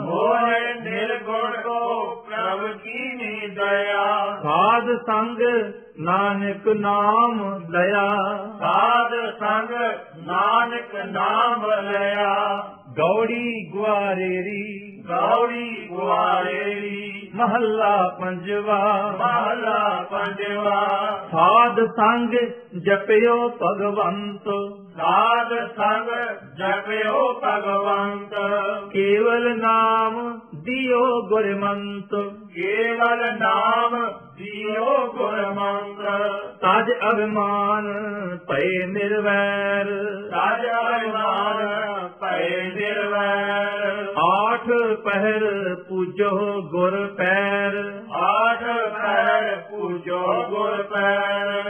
ਮੋਹਿ ਨਿਰਗੁਣ ਕੋ ਪ੍ਰਭ ਕੀਨੀ ਦਇਆ। ਸਾਧ ਸੰਗ ਨਾਨਕ ਨਾਮ ਲਿਆ। ਸਾਧ ਸੰਗ ਨਾਨਕ ਨਾਮ ਲਿਆ। ਗੌੜੀ ਗੁਆਰੇਰੀ। ਗੌੜੀ ਗੁਆਰੇਰੀ। ਮਹੱਲਾ ਪੰਜਵਾ। ਮਹਲਾ ਪੰਜਵਾ। ਸਾਧ ਸੰਗ ਜਪਿਓ ਭਗਵੰਤ। ਸਾਧ ਸੰਗ ਜਪਿਓ ਭਗਵੰਤ। ਕੇਵਲ ਨਾਮ ਦਿਓ ਗੁਰਮੰਤ। ਕੇਵਲ ਨਾਮ ਜੀਓ ਗੁਰਮੰਤਰ ਤਰ ਰਾਜ ਅਭਿਮਾਨ ਭਏ ਨਿਰਵੈਰ। ਰਾਜ ਅਭਿਮਾਨ ਭਏ ਨਿਰਵੈਰ। ਆਠ ਪਹਿਰ ਪੂਜੋ ਗੁਰ ਪੈਰ। ਆਠ ਪੈਰ ਪੂਜੋ ਗੁਰ ਪੈਰ।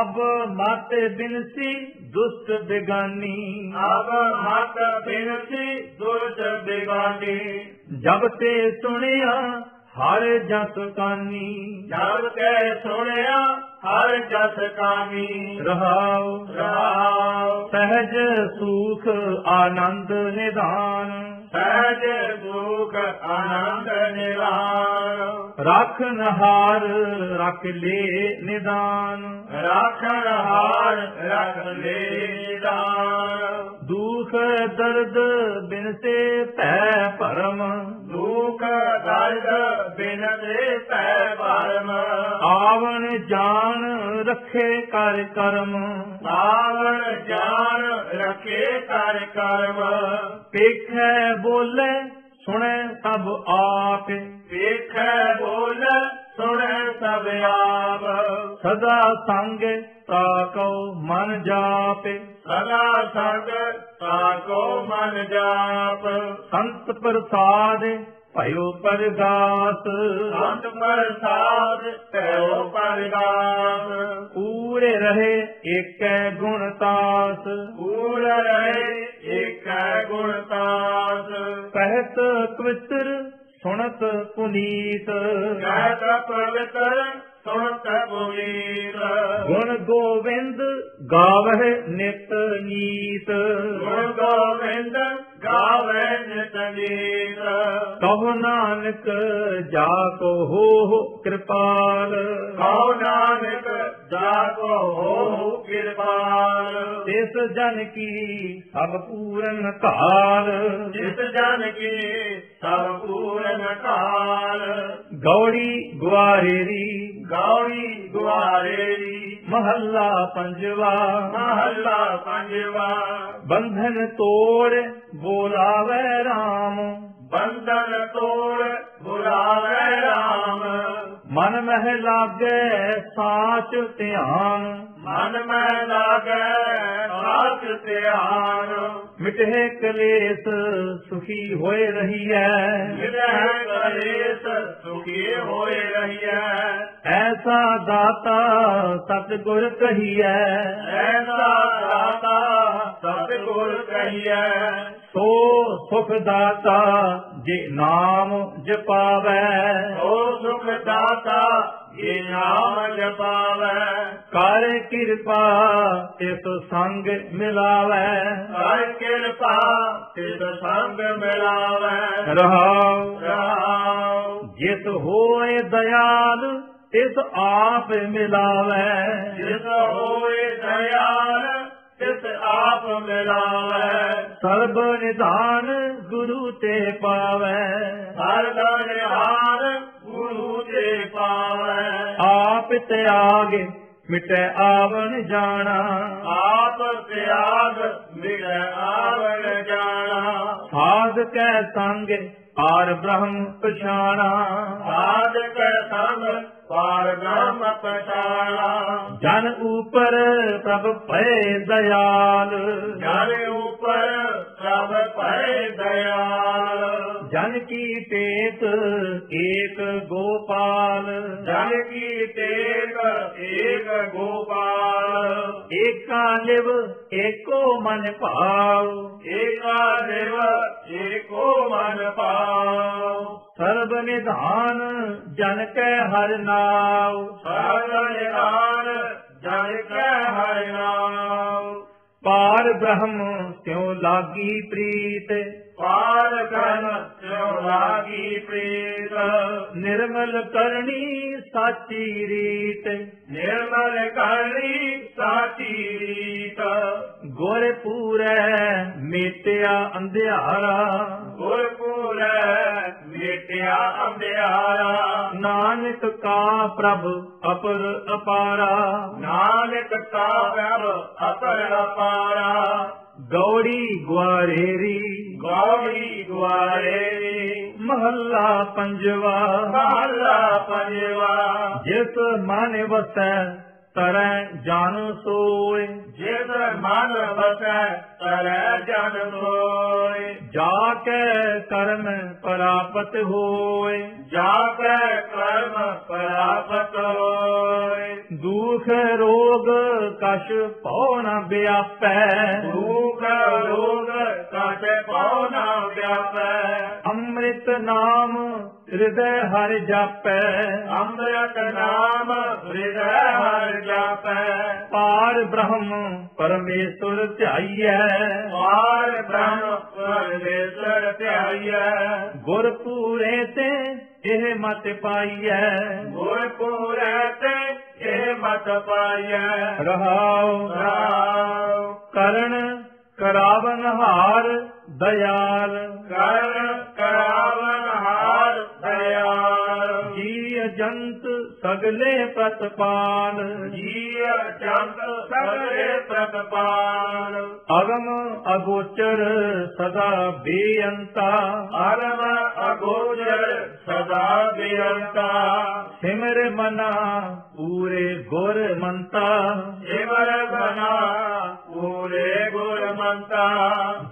ਅਬ ਮਤ ਬਿਨਸੀ ਦੁਸਤ ਬਿਗਾਨੀ। ਅਬ ਮਤ ਬਿਨਸੀ ਦੁਰਤ ਬਿਗਾਨੀ। ਜਬ ਤੇ ਸੁਣਿਆ ਹਰ ਜਸ ਕਾਨੀ। ਜਬ ਕੈ ਸੁਣਿਆ ਹਰ ਜਸ ਕਾਮੀ। ਰਹਾਉ ਰਾਉ ਸਹਿਜ ਸੁਖ ਆਨੰਦ ਨਿਧਾਨ। ਸਹਿਜ ਸੁਖ ਆਨੰਦ ਨਿਵਾਰ ਰਖਨ ਹਾਰ ਰਖ ਲੇ ਨਿਦਾਨ ਰਾਖਣ ਹਾਰ ਰਖ ਲੈਦਾਨ ਦੁਖ ਦਰਦ ਬਿਨਸੇ ਭੈ ਭਰਮ। ਦੁਖ ਦਰਦ ਬਿਨ ਦੇ ਪੈ ਭਰਮ। ਆਵਣ ਜਾਣ ਰੱਖੇ ਕਰ ਕਰਮ। ਆਵਣ ਜਾਨ ਰਖੇ ਕਰ ਕਰਮ। ਪੇਖੈ ਬੋਲੇ ਸੁਣੇ ਸਭ ਆਪ। ਵੇਖੈ ਬੋਲ ਸੁਣੈ ਸਭ ਆਪ। ਸਦਾ ਸੰਗ ਤਾਕੋ ਮਨ ਜਾਪੇ। ਸਦਾ ਸੰਗ ਤਾਕੋ ਮਨ ਜਾਪ। ਸੰਤ ਪ੍ਰਸਾਦ ਭਇਓ ਪਰਗਾਸ ਸੰਤ ਪ੍ਰਸਾਦ ਤੇਓ ਪਰਗਾਸ ਪੂਰੇ ਰਹੇ ਏਕੈ ਗੁਣ ਤਾਸ। ਪੂਰ ਰਹੇ ਏਕੈ ਗੁਣ ਤਾਸ। ਕਹਿਤ ਪਵਿੱਤਰ ਸੁਣਤ ਪੁਨੀਤ। ਕਹਿਤ ਪਵਿੱਤਰ ਸੁਣਤ ਪੁਨੀਤ। ਗੁਣ ਗੋਵਿੰਦ ਗਾਵਹਿ ਨਿਤ ਨੀਤ। ਗੁਣ ਗੋਵਿੰਦ ਗਾਵੇ ਨਿਤ ਗੀਤ ਕਹੋ ਨਾਨਕ ਜਾ ਕੋ ਹੋ ਕਿਰਪਾਲ। ਕਉ ਨਾਨਕ ਜਾ ਕੋ ਹੋ ਕਿਰਪਾਲ। ਤਿਸ ਜਨ ਕੀ ਸਭ ਪੂਰਨ ਕਾਲ ਜਿਸ ਜਨ ਕੀ ਸਭ ਪੂਰਨ ਕਾਲ ਗੌੜੀ ਗੁਆਰੇਰੀ। ਗੌਰੀ ਗੁਆਰੇਰੀ। ਮਹੱਲਾ ਪੰਜਵਾ। ਮਹੱਲਾ ਪੰਜਵਾ। ਬੰਧਨ ਤੋੜ बोलावे राम। ਬੰਧਨ ਤੋੜ ਬੁਲਾਵੇ ਰਾਮ। ਮਨ ਮਹਿ ਲਾਗੇ ਸਾਚ ਧਿਆਨ। ਮਨ ਮੈਂ ਲਾਗੈ ਸਾਚ ਧਿਆਨ। ਮਿਟੇ ਕਲੇਸ਼ ਸੁਖੀ ਹੋਏ ਰਹੀਐ। ਮਿਟੈ ਕਲੇਸ਼ ਸੁਖੀ ਹੋਏ ਰਹੀਐ। ਐਸਾ ਦਾਤਾ ਸਤਿਗੁਰ ਕਹੀਐ। ਐਸਾ ਦਾਤਾ ਸਤਿਗੁਰ ਕਹੀਐ। ਸੋ ਸੁਖ ਦਾਤਾ ਜੇ ਨਾਮ ਜਪਾਵੈ ਓ ਸੁਖ ਦਾਤਾ ਇਹ ਨਾਮ ਜਪਾਵੈ। ਕਰ ਕਿਰਪਾ ਤਿਸ ਸੰਗ ਮਿਲਾਵੈ। ਹਰ ਕਿਰਪਾ ਤਿਸ ਸੰਗ ਮਿਲਾਵੈ। ਰਹਾਉ। ਰਾਮ ਜਿਤ ਹੋਏ ਦਇਆਲ ਤਿਸ ਆਪ ਮਿਲਾਵੈ। ਜਿਸ ਹੋਏ ਦਇਆਲ ਤਿਸ ਆਪ ਮਿਲਾਵੈ। ਸਰਬ ਨਿਧਾਨ ਗੁਰੂ ਤੇ ਪਾਵੈ। ਹਰ ਨਿਹਾਰ ਗੁਰੂ ਤੇ ਪਾਵੈ। ਆਪ ਤਿਆਗ ਮਿਟੈ ਆਵਣ ਜਾਣਾ। ਆਪ ਤਿਆਗ ਮਿਲੈ ਆਵਣ ਜਾਣਾ। ਸਾਧ ਕੈ ਸੰਗ ਆਰ ਬ੍ਰਹਮ ਪਛਾਣਾ। ਸਾਧਕ ਸੰਗ ਪਾਰ ਬ੍ਰਹਮ ਪਛਾਣਾ। ਜਨ ਉਪਰ ਪ੍ਰਭ ਭਏ ਦਇਆਲ। ਜਨ ਉਪਰ ਸਭ ਭੈ ਦਇਆਲ। ਜਨ ਕੀ ਟੇਕ ਏਕ ਗੋਪਾਲ। ਜਨ ਕੀ ਤੇਗ ਏਕ ਗੋਪਾਲ। ਏਕਾ ਲਿਵ ਏਕੋ ਮਨ ਭਾਵ ਏਕਾ ਦੇਵ ਏਕੋ ਮਨ ਪਾਉ ਸਰਬ ਨਿਧਾਨ ਜਨ ਕੈ ਹਰ ਨਾਮ ਸਰਬ ਨਿਦਾਨ ਜਨ ਕੈ ਹਰਿ ਨਾਮ ਪਾਰ ਬ੍ਰਹਮ ਤਿਉ ਲਾਗੀ ਪ੍ਰੀਤ? ਪਾਰ ਕਰਨ ਸਿਉ ਲਾਗੀ ਪ੍ਰੀਤ। ਨਿਰਮਲ ਕਰਨੀ ਸਾਚੀ ਰੀਤ। ਨਿਰਮਲ ਕਰਨੀ ਸਾਚੀ ਰੀਤ। ਗੁਰ ਪੂਰੈ ਮੇਟਿਆ ਅੰਧਿਆਰਾ। ਗੁਰਪੂਰੈ ਮਿਟਿਆ ਅੰਧਿਆਰਾ। ਨਾਨਕ ਕਾ ਪ੍ਰਭ ਅਪਰ ਅਪਾਰਾ। ਨਾਨਕ ਕਾ ਪ੍ਰਭ ਅਪਰ ਅਪਾਰਾ। गौड़ी ग्वारेरी। गौड़ी ग्वारेरी। महल्ला पंजवा। महल्ला पंजवा। जिस माने वसै ਤਰੈ ਜਨ ਸੋਏ ਜਿਸ ਮਨ ਵਸੈ ਤਰੈ ਜਨ ਸੋਏ ਜਾ ਕੇ ਕਰਮ ਪ੍ਰਾਪਤ ਹੋਏ ਜਾ ਕੈ ਕਰਮ ਪ੍ਰਾਪਤ ਹੋਏ ਦੁਖ ਰੋਗ ਕਛ ਭਉ ਨ ਵਿਆਪੈ। ਦੁਖ ਰੋਗ ਕਾਟੇ ਪਉ ਨਾ ਵਿਆਪੈ। ਅੰਮ੍ਰਿਤ ਨਾਮ ਹਿਰਦੈ ਹਰਿ ਜਾਪੈ। ਅੰਮ੍ਰਿਤ ਨਾਮ ਹਿਰਦੈ ਹਰਿ ਜਾਪੈ। ਪਾਰ ਬ੍ਰਹਮ ਪਰਮੇਸ਼ਰ ਧਿਆਈਐ। ਮਾਰ ਬ੍ਰਹਮ ਪਰਮੇਸ਼ਰ ਧਿਆਈਐ। ਗੁਰ ਪੂਰੇ ਤੇ ਇਹ ਮਤ ਪਾਈਐ। ਗੁਰ ਪੂਰੈ ਤੇ ਇਹ ਮਤ ਪਾਈਐ। ਰਹਾਉ। ਰਾਮ ਕਰਨ ਕਰਾਵਨ ਹਾਰ। ਦਇਆਲ ਕਰਨ ਕਰਾਵਨ ਹਾਰ ਦਇਆਲ। ਜੀ ਅਜੰਤ ਸਗਲੇ ਪ੍ਰਤਪਾਲ। ਜੀਵ ਜੰਤ ਸਗਲੇ ਪ੍ਰਤਪਾਲ। ਅਗਮ ਅਗੋਚਰ ਸਦਾ ਬੇਅੰਤਾ। ਅਰਮ ਅਗੋਚਰ ਸਦਾ ਬੇਅੰਤਾ। ਸਿਮਰ ਮਨਾ ਪੂਰੇ ਗੁਰ ਮੰਤਾ। ਸਿਮਰ ਬਨਾ ਪੂਰੇ ਗੁਰ ਮੰਤਾ।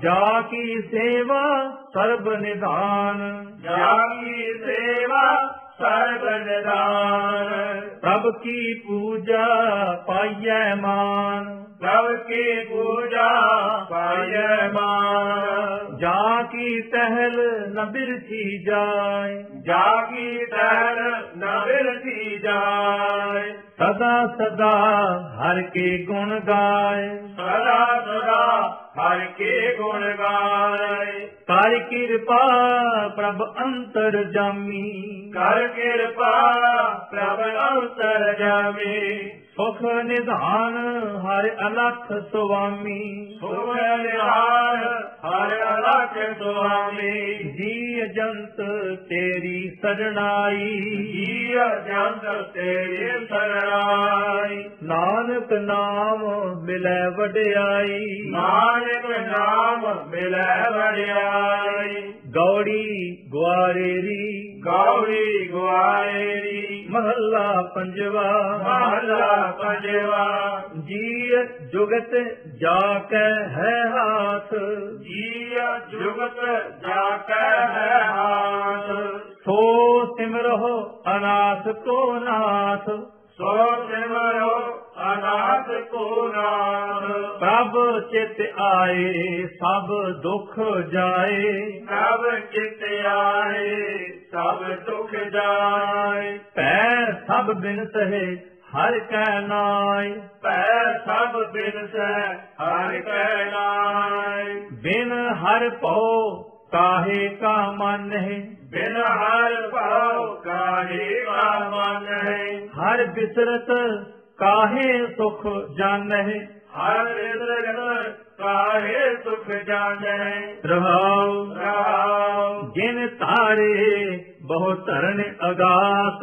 ਜਾ ਕੀ ਸੇਵਾ ਸਰਬ ਨਿਧਾਨ। ਜਾਗੀ ਸੇਵਾ ਸਰਬ ਨਿਦਾਨ ਪ੍ਰਭ ਕੀ ਪੂਜਾ ਪਾਈਐ ਮਾਨ। ਪ੍ਰਭ ਕੀ ਪੂਜਾ ਪਾਇ ਮਾਨ। ਜਾ ਕੀ ਤਹਿਲ ਨ ਬਿਰਥੀ ਜਾਏ। ਜਾਗੀ ਤਰ ਨਵਿਰ ਕੀ ਜਾਏ। ਸਦਾ ਸਦਾ ਹਰ ਕੇ ਗੁਣ ਗਾਏ। ਸਦਾ ਸਦਾ ਹਰਿ ਕੇ ਗੁਣ ਗਾਏ। ਕਰ ਕਿਰਪਾ ਪ੍ਰਭ ਅੰਤਰ ਜਾਮੀ। ਕਰ ਕਿਰਪਾ ਪ੍ਰਭ ਅੰਤਰ ਜਾਮੇ। ਸੁਖ ਨਿਧਾਨ ਹਰ ਅਲਖ ਸੁਆਮੀ। ਸੁਖ ਨਿਹਾਰ ਹਰਿ ਅਲਖ ਸੁਆਮੀ। ਜੀ ਜੰਤ ਤੇਰੀ ਸਰਣਾਈ। ਜੀਵ ਜੰਤ ਤੇਰੇ ਸਰਣਾਈ। ਨਾਨਕ ਨਾਮ ਮਿਲੈ ਵਡਿਆਈ। ਨਾਨਕ ਨਾਮ ਮਿਲੈ ਵਡਿਆਈ। ਗੌੜੀ ਗੁਆਰੇਰੀ। ਗੌਰੀ ਗੁਆਏਰੀ ਮਹੱਲਾ ਪੰਜਵਾ। ਮਹਲਾ ਪੰਜਵਾ। ਜੀ ਜੁਗਤ ਜਾ ਕੇ ਹੈ ਹਾਥ। ਜੀਵ ਜੁਗਤ ਜਾ ਕੈ ਹੈ ਹਾਥ। ਸੋ ਸਿਮਰੋ ਅਨਾਥ ਕੋ ਨਾਥ। ਸੋ ਸਿਮਰੋ ਅਨਾਥ ਕੋ ਨਾਮ। ਪ੍ਰਭ ਚਿਤ ਆਏ ਸਭ ਦੁੱਖ ਜਾਏ। ਸਭ ਚਿਤ ਆਏ ਸਭ ਦੁਖ ਜਾਏ। ਪੈ ਸਭ ਬਿਨ ਸਹੇ ਹਰ ਕੈ ਨਾਏ। ਪੈ ਸਭ ਬਿਨ ਸੈ ਹਰਿ ਕੈ ਨਾਮ ਬਿਨ ਹਰ ਭਉ ਕਾਹੇ ਕਾ ਮਨ ਹੈ ਬਿਨ ਹਰ ਭਾਉ ਕਾਹੇ ਕਾ ਮਨ ਹੈ ਹਰ ਬਿਸਰਤ ਕਾਹੇ ਸੁਖ ਜਾਣਹਿ ਹਰ ਨਿਰਗਨ ਕਾਹੇ ਸੁਖ ਜਾਣੈ ਰਹਾਉ ਰਾਮ ਜਿਨ ਤਾਰੇ ਬਹੁ ਧਰਨ ਅਗਾਸ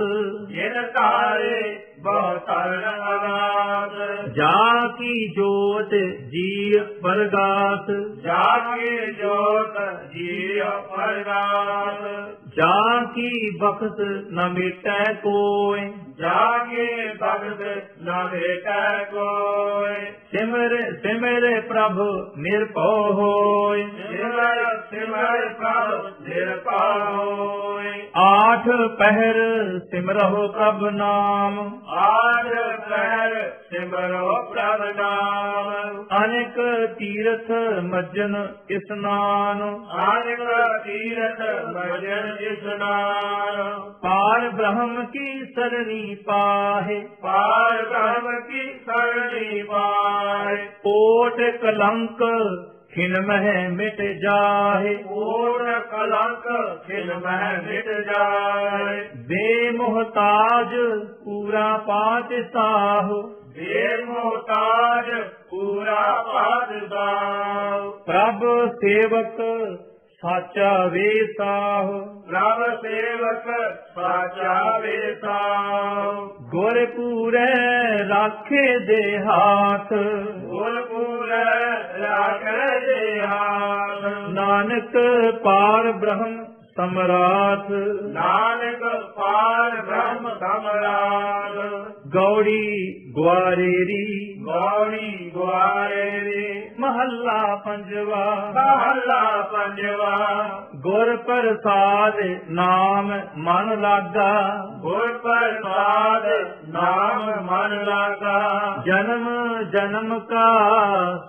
ਜਿਨ ਤਾਰੇ ਬਹੁ ਤਰਨ ਅਗਾਧ ਜਾ ਕੀ ਜੋਤ ਜੀ ਪਰਗਾਸ ਜਾਗੇ ਜੋਤ ਜੀਵ ਪਰਗਾਸ ਜਾ ਕੀ ਬਖਤ ਨ ਮਿਟੈ ਕੋਇ। ਜਾਗੇ ਭਗਤ ਨਾ ਵੇਟੈ ਕੋਇ। ਸਿਮਰ ਸਿਮਰ ਪ੍ਰਭ ਨਿਰਭਉ ਹੋਇ। ਸਿਮਰ ਸਿਮਰ ਪ੍ਰਭ ਨਿਰਭਉ ਆਠ ਪਹਿਰ ਸਿਮਰਹੁ ਪ੍ਰਭ ਨਾਮ। ਆਜ ਪਹਿਰ ਸਿਮਰੋ ਪ੍ਰਭ ਨਾਮ। ਅਨੇਕ ਤੀਰਥ ਮੱਜਨ ਇਸਨਾਨ ਆਨਿਕ ਤੀਰਥ ਭਜਨ ਇਸਨਾਨ ਪਾਰ ਬ੍ਰਹਮ ਕੀ ਸਰਣੀ ਪਾਹੇ। ਪਾਰ ਬ੍ਰਹਮ ਕੀ ਸਰਣੀ ਪਾਏ ਕੋਟ ਕਲੰਕ ਖਿਨ ਮਹਿ ਮਿਟ ਜਾਹੇ ਪੂਰਨ ਕਲੰਕ ਖਿਲ ਮਹਿ ਮਿਟ ਜਾਏ। ਬੇਮੁਹਤਾਜ ਪੂਰਾ ਪਾਤ ਸਾਹੁ। ਬੇਮੋਤਾਜ ਪੂਰਾ ਪਾਦਦਾਉ ਪ੍ਰਭ ਸੇਵਕ ਸਾਚਾ ਵੇਸਾਹੁ। ਪ੍ਰਭ ਸੇਵਕ ਸਾਚਾ ਵੇਸਾਉ ਗੁਰ ਪੂਰੈ ਰਾਖੇ ਦੇ ਹਾਥ। ਗੁਰ ਪੂਰੈ ਰਾਖੈ ਦੇ ਹਾਥ। ਨਾਨਕ ਪਾਰ ਬ੍ਰਹਮ ਸਮਰਾਥ ਨਾਨਕ ਪਾਰ ਬ੍ਰਹਮ ਸਮਰਾਟ ਗੌੜੀ ਗਵਾਰੇਰੀ ਗੌੜੀ ਗੁਆਰੇ ਮਹੱਲਾ ਪੰਜਵਾ। ਮਹੱਲਾ ਪੰਜਵਾ। ਗੁਰ ਪ੍ਰਸਾਦ ਨਾਮ ਮਨ ਲਾਗਾ। ਗੁਰ ਪ੍ਰਸਾਦ ਨਾਮ ਮਨ ਲਾਗਾ। ਜਨਮ ਜਨਮ ਕਾ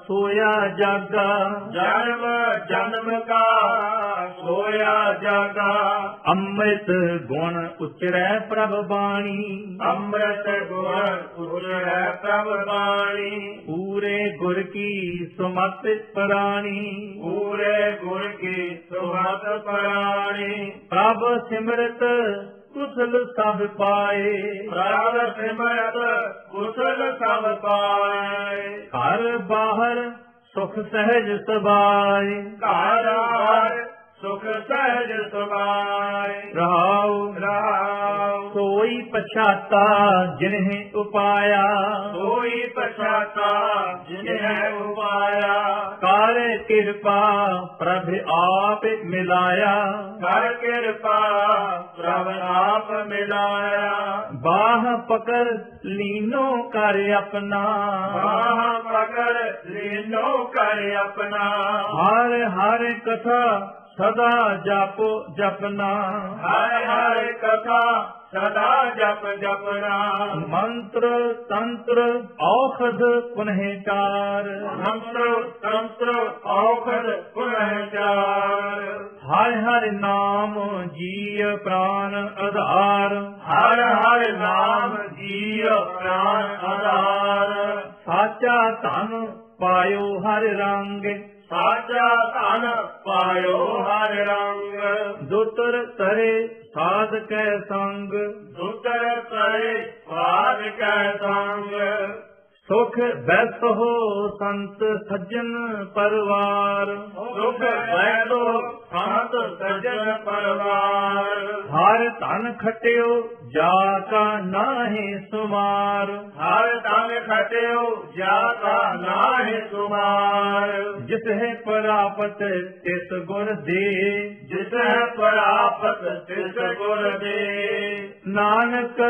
ਸੋਇਆ ਜਾਗਾ। ਜਨਮ ਜਨਮ ਕਾ ਸੋਇਆ ਜਾਗਾ। ਅੰਮ੍ਰਿਤ ਗੁਣ ਉਚਰੈ ਪ੍ਰਭ ਬਾਣੀ। ਅੰਮ੍ਰਿਤ ਗੁਰ ਉਜੜੈ ਪ੍ਰਭ ਬਾਣੀ। ਪੂਰੇ ਗੁਰ ਕੀ ਸੁਮਤ ਪ੍ਰਾਣੀ। ਪੂਰੇ ਗੁਰ ਕੀ ਸੁਮਤ ਪ੍ਰਾਣੀ। ਪ੍ਰਭ ਸਿਮਰਤ ਕੁਸਲ ਸਭ ਪਾਏ। ਪ੍ਰਭ ਸਿਮਰਤ ਕੁਸਲ ਸਭ ਪਾਏ। ਘਰ ਬਾਹਰ ਸੁਖ ਸਹਿਜ ਸਬਾਏ। ਘਰ ਆਰ ਸੁਖ ਸਹਿਜ ਸੁਭਾਏ ਰਹਾਉ ਰਾਮ ਸੋਈ ਪਛਾਤਾ ਜਿਨਹਿ ਉਪਾਇਆ ਕੋਈ ਪਛਾਤਾ ਜਿਨਹਿ ਉਪਾਇਆ ਕਰ ਕਿਰਪਾ ਪ੍ਰਭ ਆਪ ਮਿਲਾਇਆ ਕਰ ਕਿਰਪਾ ਪ੍ਰਭ ਆਪ ਮਿਲਾਇਆ ਬਾਹ ਪਕੜ ਲੀਨੋ ਕਰ ਆਪਣਾ ਬਾਹ ਪਕੜ ਲੀਨੋ ਕਰ ਆਪਣਾ ਹਰ ਹਰ ਕਥਾ ਸਦਾ ਜਪੋ ਜਪਨਾ। ਹਰ ਹਰ ਕਥਾ ਸਦਾ ਜਪ ਜਪਨਾ। ਮੰਤਰ ਤੰਤਰ ਔਖਦ ਪੁਨਹਿ ਚਾਰ। ਮੰਤਰ ਤੰਤਰ ਔਖਦ ਪੁਰਹਚਾਰ ਹਰ ਹਰ ਨਾਮ ਜੀਅ ਪ੍ਰਾਨ ਆਧਾਰ ਹਰ ਹਰ ਨਾਮ ਜੀਵ ਪ੍ਰਾਨ ਆਧਾਰ ਸਾਚਾ ਧਨ ਪਾਇਓ ਹਰ ਰੰਗ। ਸਾਚਾ ਧਨ ਪਾਇਓ ਹਰ ਰੰਗ। ਦੁਤਰ ਤਰੇ ਸਾਧ ਕੈ ਸੰਗ। ਦੁਤਰ ਕਰੇ ਪਾਦ ਕੈ ਸੰਗ। ਸੁਖ ਬੈਸ ਹੋ ਸੰਤ ਸੱਜਣ ਪਰਵਾਰ। ਸੁਖ ਬੈਠੋ ਸੰਤ ਸੱਜਣ ਪਰਵਾਰ। ਹਰ ਧਨ ਖਟਿਓ ਜਾ ਕਾ ਨਾਹੀ ਸੁਮਾਰ। ਹਰ ਤਨ ਖਟਿਓ ਜਾ ਕਾ ਨਾਹਿ ਸੁਮਾਰ। ਜਿਸ ਹੈ ਪ੍ਰਾਪਤ ਤਿਸ ਗੁਰ ਦੇ। ਜਿਸ ਪ੍ਰਾਪਤ ਤਿਸ ਗੁਰ ਦੇ। ਨਾਨਕ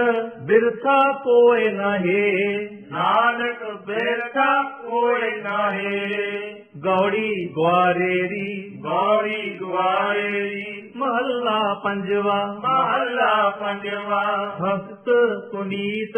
ਬਿਰਥਾ ਕੋਇ ਨਹੀ। ਨਾਨਕ ਬੇਰਖਾ ਕੋਈ ਨਾਹੀ। ਗੌੜੀ ਗਵਾਰੇਰੀ ਗੌਰੀ ਗੁਆਰੀ ਮਹੱਲਾ ਪੰਜਵਾ। ਮਹੱਲਾ ਪੰਜਵਾ। ਭਗਤ ਪੁਨੀਤ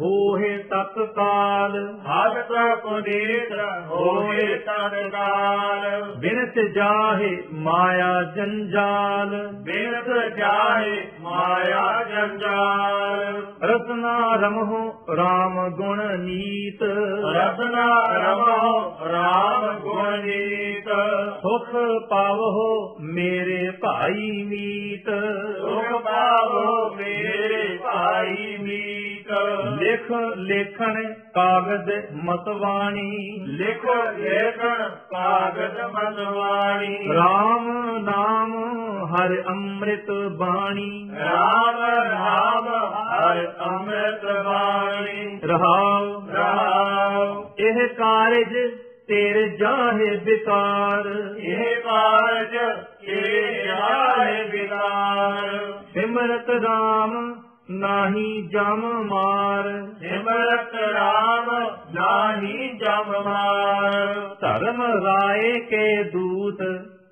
ਹੋਏ ਤਤਕਾਲ। ਭਗਤ ਪੁਨੀਤ ਹੋਏ ਤਤਕਾਲ। ਬਿਨਤ ਜਾਹੇ ਮਾਇਆ ਜੰਜਾਲ। ਬਿਰਤ ਜਾਏ ਮਾਇਆ ਜੰਜਾਲ। ਰਤਨਾ ਰਮਹੁ RAM ਗੁਣ ਨੀਤ। ਰਤਨਾ ਰਮੋ ਰਾਮ ਗੁਣੀਤ ਸੁਖ ਪਾਵਹੁ ਮੇਰੇ ਭਾਈ ਮੀਤ। ਸੁਖ ਪਾਵੋ ਮੇਰੇ ਭਾਈ ਮੀਤ। ਲਿਖ ਲੇਖਣ ਕਾਗਜ਼ ਮਤਵਾਣੀ। ਲਿਖੋ ਲੇਖਣ ਕਾਗਜ਼ ਮਨਵਾਣੀ RAM ਨਾਮ ਹਰ ਅੰਮ੍ਰਿਤ ਬਾਣੀ। ਰਾਮ ਰਾਮ ਹਰ ਅੰਮ੍ਰਿਤ ਬਾਣੀ। ਰਹਾਉ। ਰਾਮ ਇਹ ਕਾਰਜ ਤੇਰੇ ਜਾਹੇ ਵਿਕਾਰ ਇਹ ਕਾਰਜ ਕੇ ਆਏ ਵਿਕਾਰ ਸਿਮਰਤ RAM ਨਾਹੀ ਜਮ ਮਾਰ ਸਿਮਰਤ ਰਾਮ ਨਾਹੀ ਜਮ ਮਾਰ। ਧਰਮ ਰਾਏ ਕੇ ਦੂਤ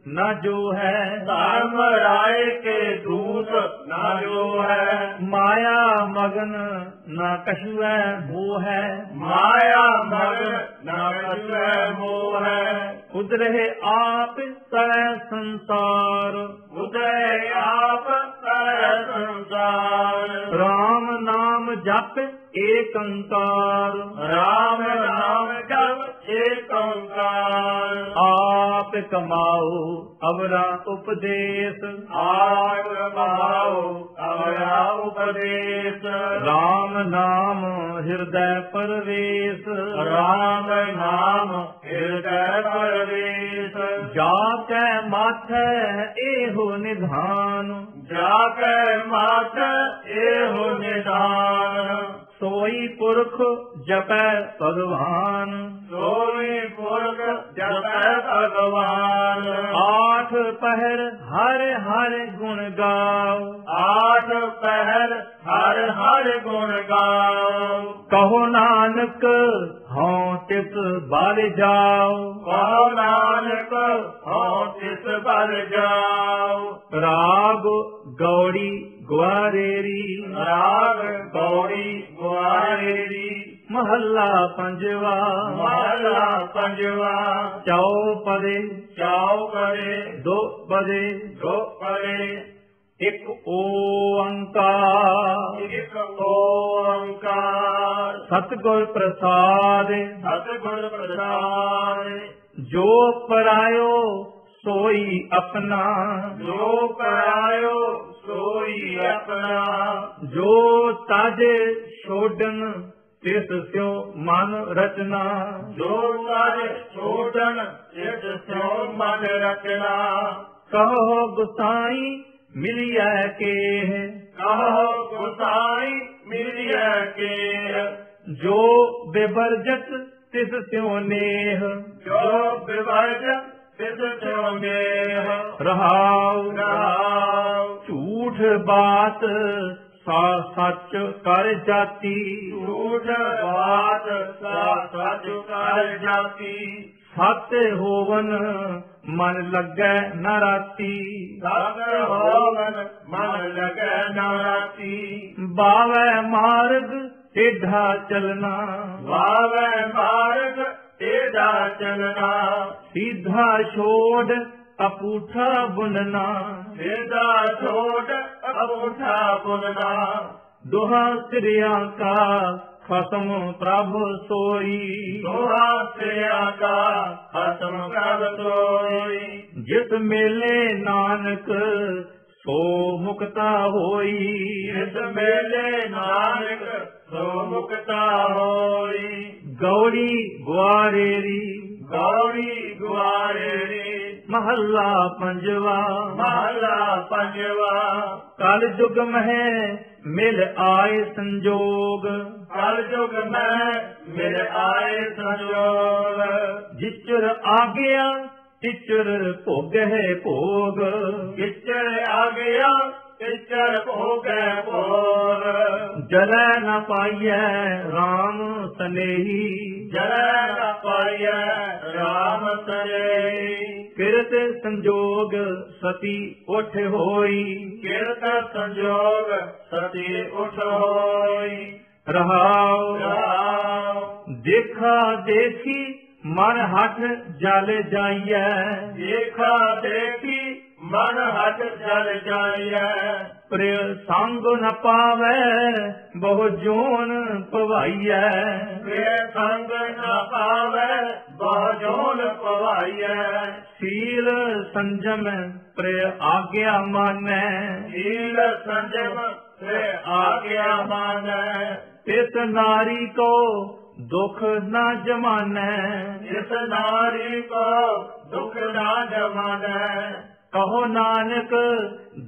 ਨਾ ਜੋ ਹੈ ਧਰਮ ਰਾਏ ਕੇ ਦੂਤ ਨਾ ਜੋ ਹੈ ਮਾਇਆ ਮਗਨ ਨਾ ਕਛੁਐ ਮੋਹ ਹੈ। ਮਾਇਆ ਮਗ ਨਾ ਕਛੈ ਮੋਹ ਹੈ। ਉਦਰੇ ਆਪ ਤੈ ਸੰਸਾਰ। ਉਦੈ ਆਪ ਕਰ ਸੰਸਾਰ। RAM ਨਾਮ ਜਪ ਏਕ ਓੰਕਾਰ ਰਾਮ ਨਾਮ ਜਪ ਏਕ ਓੰਕਾਰ ਆਪ ਕਮਾਓ ਅਵਰਾ ਉਪਦੇਸ਼। ਆਪ ਪਾਉ ਅਵਰਾ ਉਪਦੇਸ਼। RAM ਨਾਮ ਹਿਰਦੈ ਪਰਵੇਸ਼। ਰਾਮ ਨਾਮ ਹਿਰਦੈ ਪਰਵੇਸ਼। ਜਾ ਕੈ ਮਾਥੈ ਇਹੋ ਨਿਧਾਨ। ਜਾ ਕੇ ਮਾਤ ਇਹੋ ਨਿਦਾਨ ਸੋਈ ਪੁਰਖ ਜਪੈ ਭਗਵਾਨ। ਸੋਈ ਪੁਰਖ ਜਪੈ ਭਗਵਾਨ। ਆਠ ਪਹਿਰ ਹਰ ਹਰ ਗੁਣ ਗਾਓ। ਆਠ ਪਹਿਰ ਹਰ ਹਰ ਗੁਣ ਗਾਓ। ਕਹੋ ਨਾਨਕ ਹਉ ਤਿਸ ਬਾਲ ਜਾਓ। ਕਹੋ ਨਾਨਕ ਹਉ ਤਿਸ ਬਲ ਜਾਓ। ਰਾਗ ਗੌੜੀ ਗਵਾਰੇਰੀ ਰਾਗ ਗੌੜੀ ਗੁਆਰੇਰੀ ਮਹੱਲਾ ਪੰਜਵਾ। ਮਹਲਾ ਪੰਜਵਾ। ਚੌਪਦੇ। ਚਾਉ ਕਰੇ ਦੋ ਪਦੇ ਦੋ ਕਰੇ ਇੱਕ ਓੰਕਾਰ ਇਕ ਓੰਕਾਰ ਸਤਿਗੁਰ ਪ੍ਰਸਾਦ। ਸਤਿਗੁਰ ਪ੍ਰਸਾਦ। ਜੋ ਪਰਾਇਓ ਸੋਈ ਆਪਣਾ। ਜੋ ਕਰਾਇਓ ਸੋਈ ਆਪਣਾ ਜੋ ਤਾਜੇ ਛੋਡਨ ਤਿਸ ਸਿਓ ਮਨ ਰਚਨਾ। ਜੋ ਸਾਰੇ ਛੋਟਣ ਜਿਤ ਸਿਉ ਮਨ ਰਚਨਾ। ਕਹੋ ਗੁਸਾਈ ਮਿਲਿਆ ਕੇ ਕਹੋ ਗੁਸਾਈ ਮਿਲਿਆ ਕੇ ਜੋ ਬਿਵਰਜਤ ਤਿਸ ਸਿਓ ਨੇਹ। ਜੋ ਵਿਵਰਜ ਤਿਸ ਰਹਾਉ ਰਾਮ ਝੂਠ ਬਾਤ ਸਾ ਸੱਚ ਕਰ ਜਾਤੀ ਝੂਠ ਬਾਤ ਸਾ ਸੱਚ ਕਰ ਜਾਤੀ ਸਤ ਹੋਵਨ ਮਨ ਲੱਗੈ ਨ ਰਾਤੀ ਸਤ ਹੋਵਨ ਮਨ ਲਗੈ ਨਰਾਤੀ ਬਾਵੈ ਮਾਰਗ ਟੇਢਾ ਚਲਣਾ ਵਾਵੇ ਮਾਰਗ ਤੇਰਾ ਚਲਣਾ। ਸਿੱਧਾ ਛੋੜ ਅਪੂਠਾ ਬੁਨਣਾ ਤੇਰਾ ਛੋਟ ਅਪੂਠਾ ਪੁਨਨਾ ਦੁਹਾ ਸਿਰਿਆ ਕਾ ਖਸਮ ਪ੍ਰਭ ਸੋਈ। ਦੋਹਾ ਸਿਆ ਕਾ ਖਸਮ ਪ੍ਰਭ ਸੋਈ। ਜਿਸ ਮੇਲੇ ਨਾਨਕ ਸੋ ਮੁਕਤਾ ਹੋਈ। ਇਸ ਮੇਲੇ ਨਾਨਕ ਸੋ ਮੁਕਤਾ ਹੋਈ ਗੌੜੀ ਗੁਆਰੇਰੀ ਗੌਰੀ ਗੁਆਰੇਰੀ ਮਹੱਲਾ ਪੰਜਵਾ ਮਹਲਾ ਪੰਜਵਾ ਕਲ ਯੁਗ ਮਹਿ ਮਿਲ ਆਏ ਸੰਜੋਗ ਕਲ ਜੁਗ ਮੈਂ ਮਿਲ ਆਏ ਸੰਜੋਗ ਜਿਚਰ ਆ ਗਿਆ ਟਿਚਰ ਭੋਗ ਹੈ ਭੋਗ ਕਿਚਰ ਆ ਗਿਆ ਕਿਚਰ ਭੋਗੈ ਭੋਗ ਜਲੈ ਨ ਪਾਈਐ RAM ਸਨੇਹੀ। ਜੈ ਨ ਪਾਈਐ ਰਾਮ ਸਰੇ ਕਿਰਤ ਸੰਜੋਗ ਸਤੀ ਉਠ ਹੋਈ। ਕਿਰਤ ਸੰਜੋਗ ਸਤੀ ਉਠ ਹੋਈ। ਰਹਾਉ। ਰਾਮ ਦੇਖਾ ਦੇਖੀ ਮਨ ਹੱਠ ਜਲ ਜਾਈਐ। ਦੇਖਾ ਦੇਖੀ ਮਨ ਹਟ ਜਲ ਜਾਈਐ ਪ੍ਰਿਯ ਸੰਗ ਨ ਪਾਵੈ ਬਹੁ ਜੋਨ ਪਵਾਈਐ। ਵੇ ਸੰਗ ਨ ਪਾਵੈ ਬਹੁ ਜੋਨ ਪਵਾਈਐ। ਸੀਲ ਸੰਜਮ ਪ੍ਰਿਯ ਆਗਿਆ ਮਾਨੈ। ਹੀਲ ਸੰਜਮ ਤੇ ਆਗਿਆ ਮਾਨੈ। ਤਿਸ ਨਾਰੀ ਕੋ ਦੁਖ ਨਾ ਜਮਾਨੈ। ਇਸ ਨਾਰੀ ਕੋ ਦੁਖ ਨਾ ਜਮਾਨੈ। ਕਹੋ ਨਾਨਕ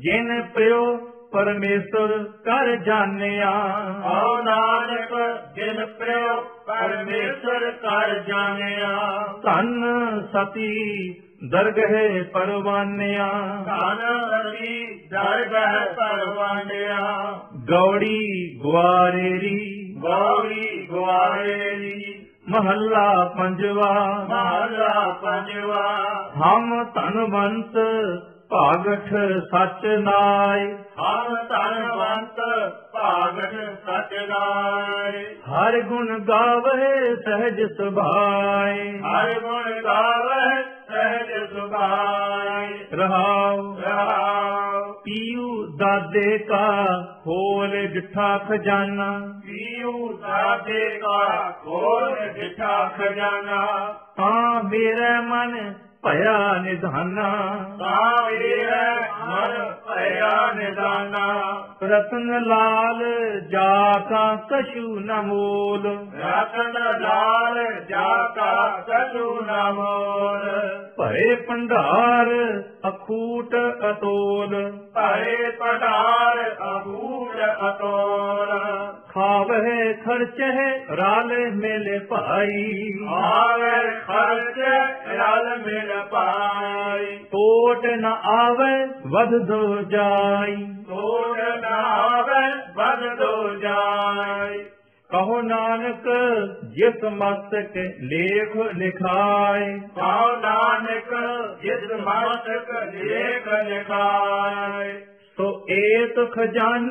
ਜਿਨ ਪਿਓ ਪਰਮੇਸ਼ਰ ਕਰ ਜਾਣਿਆ। ਆਓ ਨਾਨਕ ਜਿਨ ਪ੍ਰਿਯ ਪਰਮੇਸ਼ਰ ਕਰ ਜਾਣਿਆ। ਧਨ ਸਤੀ ਦਰਗਹਿ ਪਰਵਾਨਿਆ। ਧਨ ਅਲੀ ਦਰਗਹ ਪਰਵਾਨਿਆ। ਗੌੜੀ ਗੁਆਰੇਰੀ। ਗੌਰੀ ਗੁਆਰੇਰੀ। ਮਹੱਲਾ ਪੰਜਵਾ। ਮਹਲਾ ਪੰਜਵਾ। ਹਮ ਧਨਵੰਤ ਭਾਗਠ ਸਚ ਨਾਇ। ਹਮ ਧਨਵੰਤ ਭਾਗਤ ਸਚਨਾਏ ਹਰ ਗੁਣ ਗਾਵੇ ਸਹਿਜ ਸੁਭਾਏ ਹਰ ਗੁਣ ਗਾਵੇ ਸਹਿਜ ਸੁਭਾਈ ਰਹਾਉ। ਰਾਮ ਪੀਉ ਦਾਦੇ ਕਾ ਖੋਲ ਜਿਠਾ ਖਜ਼ਾਨਾ। ਪੀਉ ਦਾਦੇ ਕਾ ਖੋਲ ਜਿਠਾ ਖਜ਼ਾਨਾ। ਤਾਂ ਮੇਰਾ ਮਨ ਭਇਆ ਨਿਧਾਨਾ। ਮੇਰੇ ਮਨ ਭਇਆ ਨਿਦਾਨਾ ਰਤਨ ਲਾਲ ਜਾ ਕਾ ਕਛੂ ਨ ਮੋਲ। ਰਤਨ ਲਾਲ ਜਾ ਕਾ ਕਛੂ ਨਾ ਮੋਲ। ਭਏ ਭੰਡਾਰ ਅਖੂਟ ਅਤੋਲ। ਭਏ ਪਟਾਰ ਅਬੂੜ ਅਤੋਲ। ਖਾਵਹਿ ਖਰਚਹਿ ਰਾਲੇ ਮੇਲੇ ਭਾਈ। ਆਵੇ ਖਰਚ ਰਲ ਮਿਲ ਪਾਈ ਟੋਟ ਨ ਆਵੇ ਵਧ ਦੋ ਜਾਈ ਤੋੜ ਨਾਵੇ ਬਦ ਦੋ ਜਾਈ ਕਹੋ ਨਾਨਕ ਜਿਸ ਮਸਤਕ ਲੇਖ ਲਿਖਾਏ ਕਹੋ ਨਾਨਕ ਜਿਸ ਮਸਤਕ ਲੇਖ ਲਿਖਾਏ ਸੋ ਏਤ ਖਜ਼ਾਨ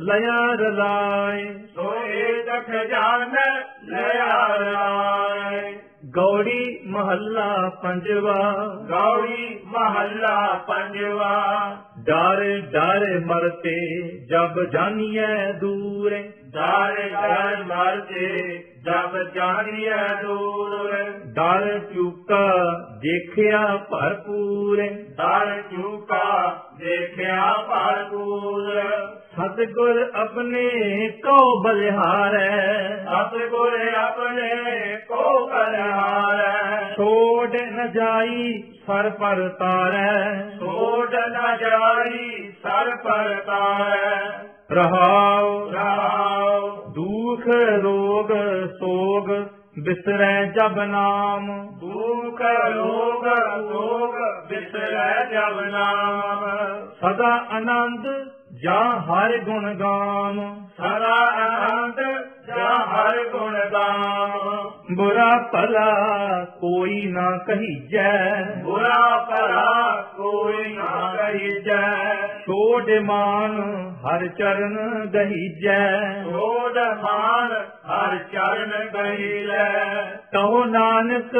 ਲਿਆ ਰਲਾਏ ਸੋ ਏਕ ਖਜ਼ਾਨ ਲਿਆ ਰਾਏ ਗੌੜੀ ਮਹੱਲਾ ਪੰਜਵਾ। ਗੌਰੀ ਮਹੱਲਾ ਪੰਜਵਾ। ਡਰ ਡਰ ਮਰਤੇ ਜਬ ਜਾਨੀਐ ਦੂਰੇ। ਦਰ ਦਰ ਮਰਦੇ ਜਬ ਜਾਣੀਐ ਦੂਰ। ਡਰ ਚੁਕਾ ਦੇਖਿਆ ਭਰਪੂਰ। ਦਰ ਚੂਕਾ ਦੇਖਿਆ ਭਰਪੂਰ। ਸਤਿਗੁਰ ਆਪਣੇ ਕੋ ਬਲਿਹਾਰੈ। ਸਤਿਗੁਰ ਆਪਣੇ ਕੋ ਕਰਿਆਰੈ ਛੋੜ ਨ ਜਾਈ ਸਰ ਪਰ ਤਾਰੈ। ਸੋੜ ਨ ਜਾਈ ਸਰ ਪਰ ਤਾਰੈ। ਰਹਾਉ ਰਾਉ ਦੁਖ ਰੋਗ ਸੋਗ ਬਿਸਰੈ ਜਬ ਨਾਮ। ਦੁਖ ਰੋਗ ਰੋਗ ਬਿਸਰੈ ਜਬ ਨਾਮ। ਸਦਾ ਆਨੰਦ ਜਾਂ ਹਰ ਗੁਣ ਗਾਮ ਸਦਾ ਆਨੰਦ ਜਾਂ ਹਰ ਗੁਣ ਗਾਮ। ਬੁਰਾ ਭਲਾ ਕੋਈ ਨਾ ਕਹੀਜੈ। ਬੁਰਾ ਭਲਾ ਕੋਈ ਨਾ ਕਹੀਜੈ। ਛੋੜ ਮਾਨ ਹਰ ਚਰਨ ਗਹੀਜੈ। ਸੋਧ ਮਾਨ ਹਰ ਚਰਨ ਗਈਲੇ ਕਹੋ ਨਾਨਕ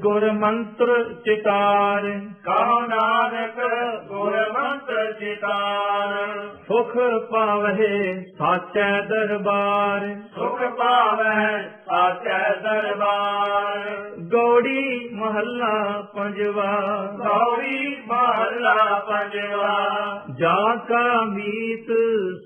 ਗੁਰ ਮੰਤਰ ਚਿਤਾਰ। ਕਹੋ ਨਾਨਕ ਗੁਰ ਮੰਤਰ ਚਿਤਾਰ। ਸੁਖ ਪਾਵਹਿ ਸਾਚੈ ਦਰਬਾਰ। ਸੁਖ ਪਾਵੈ ਸਾਚੈ ਦਰਬਾਰ। ਗੌੜੀ ਮਹੱਲਾ ਪੰਜਵਾ। ਗੌਰੀ ਮਹਲਾ ਪੰਜਵਾ। ਜਾ ਕਾ ਮੀਤ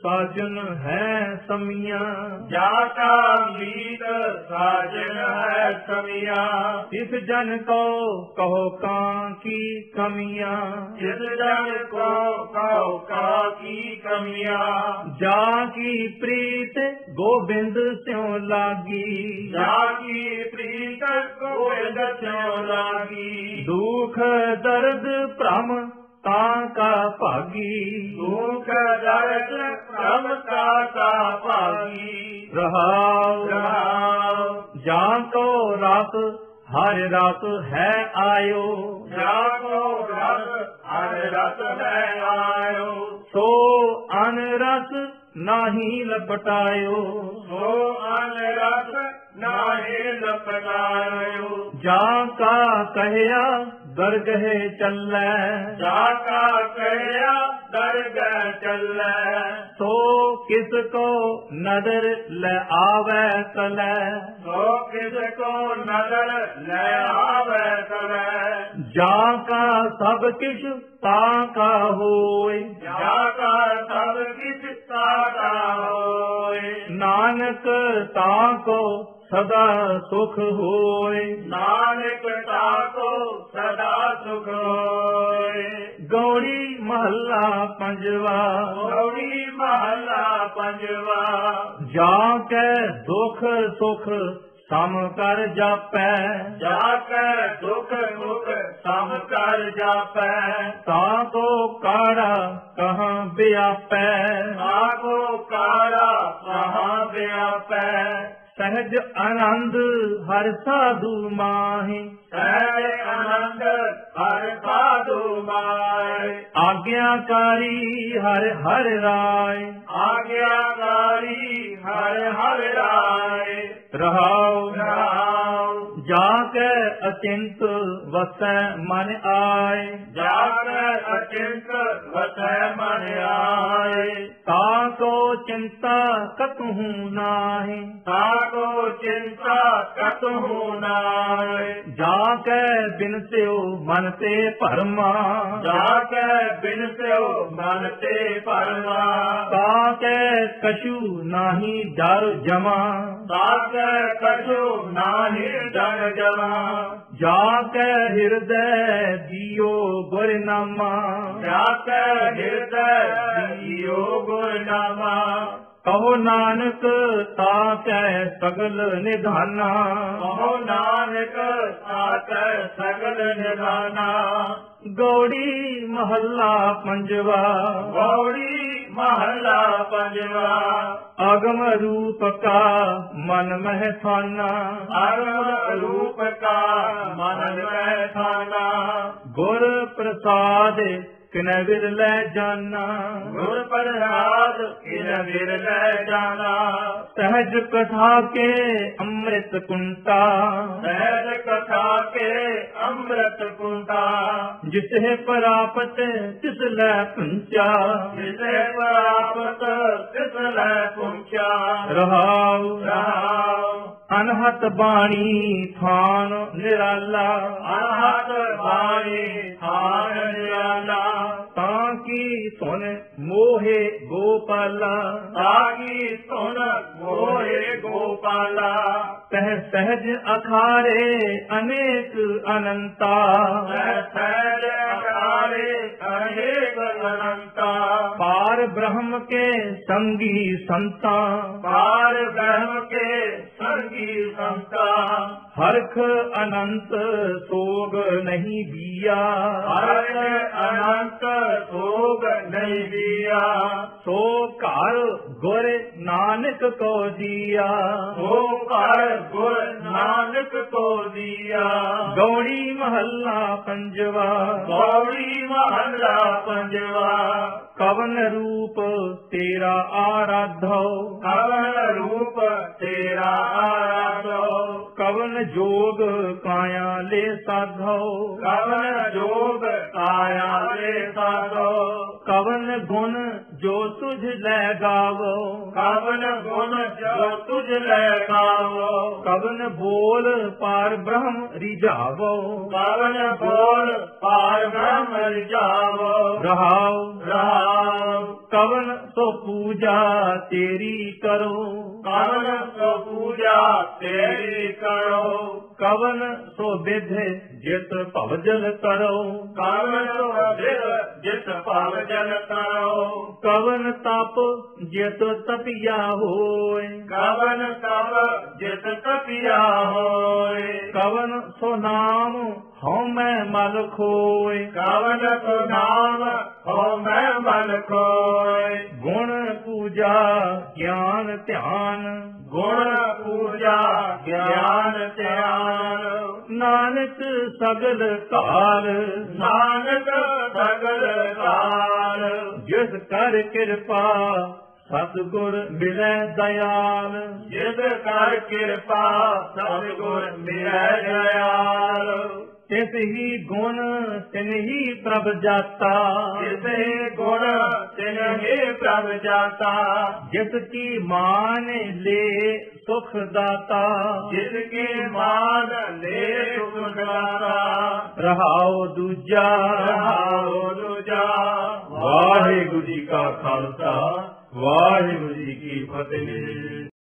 ਸਾਜਨ ਹੈ ਸਮੀਆਂ। ਜਾ ਕਾ ਮੀਤ ਸਾਜਨ ਹੈ ਸਮੀਆਂ। ਇਸ ਜਨ ਕੋ ਕਹੋ ਕਾਂ ਕੀ ਕਮੀਆਂ। ਜਿਸ ਜਨ ਕੋ ਕਉ ਕਾ ਕੀ ਕਮੀਆਂ। ਜਾ ਕੀ ਪ੍ਰੀਤ ਗੋਬਿੰਦ ਸਿਉ ਲਾਗੀ। ਜਾ ਕੀ ਪ੍ਰੀਤ ਗੋਇੰਦ ਸਿਉ ਲਾਗੀ। ਦੁਖ ਦਰਦ ਭ੍ਰਮ ਤਾਂ ਕਾ ਭਾਗੀ। ਦੁਖ ਦਰਦ ਪ੍ਰਮ ਕਾ ਤਾ ਭਾਗੀ। ਰਹਾਉ। ਰਾਮ ਜਾਂ ਕੋ ਰਸ ਹਰ ਰਸ ਹੈ ਆਇਓ। ਜਾ ਕੋ ਰਸ ਹਰ ਰਸ ਲੈ ਆਇਓ। ਸੋ ਅਨ ਰਸ ਨਾਹੀ ਲਪਟਾਇਓ। ਸੋ ਅਨ ਰਸ ਨਾਹੀ ਲਪਟਾਇਓ। ਜਾਂ ਕਾ ਕਹਿਆ ਦਰਗਹਿ ਚੱਲੈ। ਜਾ ਕਾ ਕਹਿਆ ਦਰਗਹਿ ਚੱਲੈ। ਸੋ ਕਿਸ ਕੋ ਨਦਰ ਲੈ ਆਵੈ ਤਲੈ। ਸੋ ਕਿਸ ਕੋ ਨਦਰ ਲੈ ਆਵੇ ਕਰੇ ਜਾਂ ਕਾ ਸਭ ਕਿਛ ਤਾਂ ਕਾ ਹੋਏ। ਜਾ ਕਾ ਸਭ ਕਿਛ ਤਾਰਾ ਹੋਏ। ਨਾਨਕ ਤਾਂ ਕੋ ਸਦਾ ਸੁਖ ਹੋਏ। ਨਾਨਕ ਤਾਕੋ ਸਦਾ ਸੁਖ ਹੋਏ। ਗੌੜੀ ਮਹੱਲਾ ਪੰਜਵਾ। ਗੌੜੀ ਮਹਲਾ ਪੰਜਵਾ। ਜਾ ਕੈ ਦੁਖ ਸੁਖ ਸਮ ਕਰ ਜਾਪੈ। ਜਾ ਕੇ ਦੁਖ ਮੁਖ ਸਮ ਕਰ ਜਾਪੈ। ਤਾਂ ਕੋ ਕਾੜਾ ਕਹਾਂ ਵਿਆਪੈ। ਆਕੋ ਕਾਰਾ ਕਹਾਂ ਵਿਆਪੈ। ਸਹਿਜ ਆਨੰਦ ਹਰ ਸਾਧੂ ਮਾਹੀ। ਸਹਿ ਆਨੰਦ ਹਰ ਸਾਧੂ ਮਾਏ ਆਗਿਆਕਾਰੀ ਹਰ ਹਰ ਰਾਏ। ਆਗਿਆਕਾਰੀ ਹਰ ਹਰ ਰਾਏ। ਰਹਾਉ ਰਾਮ ਜਾ ਕੇ ਅਚਿੰਤ ਵਸੈ ਮਨ ਆਏ। ਜਾ ਕੇ ਅਚਿੰਤ ਵਸੈ ਮਨ ਆਏ। ਤਾਂ ਕੋ ਚਿੰਤਾ ਕਤਹੂ ਨਾਹੀ। ਤਾਕੋ ਚਿੰਤਾ ਕਤਹੂ ਨਾਏ ਜਾ ਕੇ ਬਿਨਸਿਓ ਮਨ ਤੇ ਭਰਮਾ। ਜਾ ਕੇ ਬਿਨ ਸਿਓ ਮਨ ਤੇ ਪਰਮਾ ਤਾਂ ਕੇ ਕਛੂ ਨਾਹੀ ਡਰ ਜਮਾ। ਤਾਕ ਕਛੂ ਨਾਹੀ ਡਰ ਜਮਾ ਜਾ ਕੇ ਹਿਰਦੈ ਜੀਓ ਗੁਰਨਾਮਾ। ਜਾ ਕੇ ਹਿਰਦੈ ਜੀਓ ਗੁਰਨਾਮਾ। ਕਹੋ ਨਾਨਕ ਤਾ ਕੈ ਸਗਲ ਨਿਧਾਨਾ। ਕਹੋ ਨਾਨਕ ਸਾਕੈ ਸਗਲ ਨਿਦਾਨਾ ਗੌੜੀ ਮਹੱਲਾ ਪੰਜਵਾ। ਗੌੜੀ ਮਹਲਾ ਪੰਜਵਾ। ਅਗਮ ਰੂਪ ਕਾ ਮਨ ਮਹਿ ਥਾਨਾ ਅਰਵ ਰੂਪ ਕਾ ਮਨ ਮੈਂ ਥਾਨਾ ਗੁਰ ਪ੍ਰਸਾਦ ਕਿਨੈ ਵਿਰ ਲੈ ਜਾਨਾ? ਗੁਰ ਪ੍ਰਸਾਦ ਕਿਨ ਵਿਰ ਲੈ ਜਾਣਾ ਸਹਜ ਕਥਾ ਕੇ ਅੰਮ੍ਰਿਤ ਕੁੰਟਾ। ਸਹਿਜ ਕਥਾ ਕੇ ਅੰਮ੍ਰਿਤ ਕੁੰਤਾ ਜਿਸੇ ਪ੍ਰਾਪਤ ਤਿਸ ਲੈ ਪੁੰਚਾ ਜਿਸੇ ਪ੍ਰਾਪਤ ਤਿਸ ਲੈ ਪੁੰਚਾ ਰਹਾਉ। ਰਹਾਉ। ਅਨਹਤ ਬਾਣੀ ਥਾਨ ਨਿਰਾਲਾ। ਅਨਹਤ ਬਾਣੀ ਥਾਨ ਨਿਰਾਲਾ। ਤਾਂ ਕੀ ਸੁਨ ਮੋਹੇ ਗੋਪਾਲਾ ਤਾਗੀ ਸੁਨ ਮੋਏ ਗੋਪਾਲਾ ਤਹ ਸਹਜ ਅਖਾਰੇ ਅਨੇਕ ਅਨੰਤਾ ਸਹਿਜ ਕਾਰੇ ਅਨੇਕ ਅਨੰਤਾ ਪਾਰ ਬ੍ਰਹਮ ਕੇ ਸੰਗੀ ਸੰਤਾ ਪਾਰ ਬ੍ਰਹਮ ਕੇ ਸੰਗੀ ਸੰਤਾ ਹਰਖ ਅਨੰਤ ਸੋਗ ਨਹੀਂ ਬੀਆ ਹਰਿ ਅਨੰਤ ਸੋਗ ਨਹੀਂ ਦੀਆ ਸੋ ਘਰ ਗੁਰ ਨਾਨਕ ਕੋ ਜੀਆ। ਸੋ ਘਰ ਗੁਰ ਨਾਨਕ ਕੋ ਦੀਆ ਗੌੜੀ ਮਹੱਲਾ ਪੰਜਵਾ। ਗੌੜੀ ਮਹੱਲਾ ਪੰਜਵਾ। ਕਵਨ ਰੂਪ ਤੇਰਾ ਆਰਾਧੋ। ਕਵਨ ਰੂਪ ਤੇਰਾ ਆਰਾਧੋ। ਕਵਨ ਜੋਗ ਕਾਇਆ ਲੈ ਸਾਧੋ। ਕਵਨ ਜੋਗ ਆਇਆ ਰੇ ਸਾਧੋ ਕਵਨ ਗੁਣ ਜੋ ਤੁਝ ਲੈ ਗਾਵੋ ਕਵਨ ਗੁਣ ਜੋ ਤੁਝ ਲੈ ਗਾਵੋ ਕਵਨ ਬੋਲ ਪਾਰ ਬ੍ਰਹਮ ਰਿਝਾਵੋ ਕਵਨ ਬੋਲ ਪਾਰ ਬ੍ਰਹਮ ਰਜਾਵੋ ਰਹਾਉ ਰਾਮ ਕਵਨ ਸੋ ਪੂਜਾ ਤੇਰੀ ਕਰੋ ਕਵਨ ਸੋ ਪੂਜਾ ਤੇਰੀ ਕਰੋ ਕਵਨ ਸੋ ਵਿਧ ਜਿਤ ਭਵਜਲ ਕਰੋ ਕਵਨ ਸੋ ਦਿਲ ਜਿਤ ਭਾਵ ਜਨ ਕਰੋ। ਕਵਨ ਤਪ ਜਿਤ ਤਪਿਆ ਹੋਏ। ਕਵਨ ਤਬ ਜਿਤ ਤਪਿਆ ਹੋਏ। ਕਵਨ ਸੋ ਨਾਮ ਹਉ ਮੈਂ ਮਲ ਖੋਏ। ਕਵਨ ਸੋ ਨਾਮ ਹੋ ਮੈਂ ਮਨ ਕੋਇ ਗੁਣ ਪੂਜਾ ਗਿਆਨ ਧਿਆਨ। ਗੁਣ ਪੂਜਾ ਗਿਆਨ ਧਿਆਨ। ਨਾਨਕ ਸਗਲ ਕਾਲ ਨਾਨਕ ਸਗਲ ਕਾਲ ਜਿਸ ਕਰ ਕਿਰਪਾ ਸਤਿਗੁਰ ਮਿਲੈ ਦਇਆਲ। ਜਿਸ ਕਰ ਕਿਰਪਾ ਸਤਿਗੁਰ ਮਿਲੈ ਦਇਆਲ। ਤਿਸ ਹੀ ਗੁਣ ਤਿਨ ਹੀ ਪ੍ਰਭ ਜਾਤਾ। ਜਿਸੇ ਗੁਣ ਤਿਨਹਿ ਪ੍ਰਭ ਜਾਤਾ। ਜਿਸ ਕੀ ਮਾਨ ਲੈ ਸੁਖ ਦਾਤਾ। ਜਿਸ ਕੀ ਮਾਨ ਲੈ ਸੁਖ ਦਾਤਾ। ਰਹਾਉ ਦੂਜਾ। ਰਹਾਉ ਦੂਜਾ। ਵਾਹਿਗੁਰੂ ਜੀ ਕਾ ਖਾਲਸਾ। ਵਾਹਿਗੁਰੂ ਜੀ ਕੀ ਫਤਿਹ।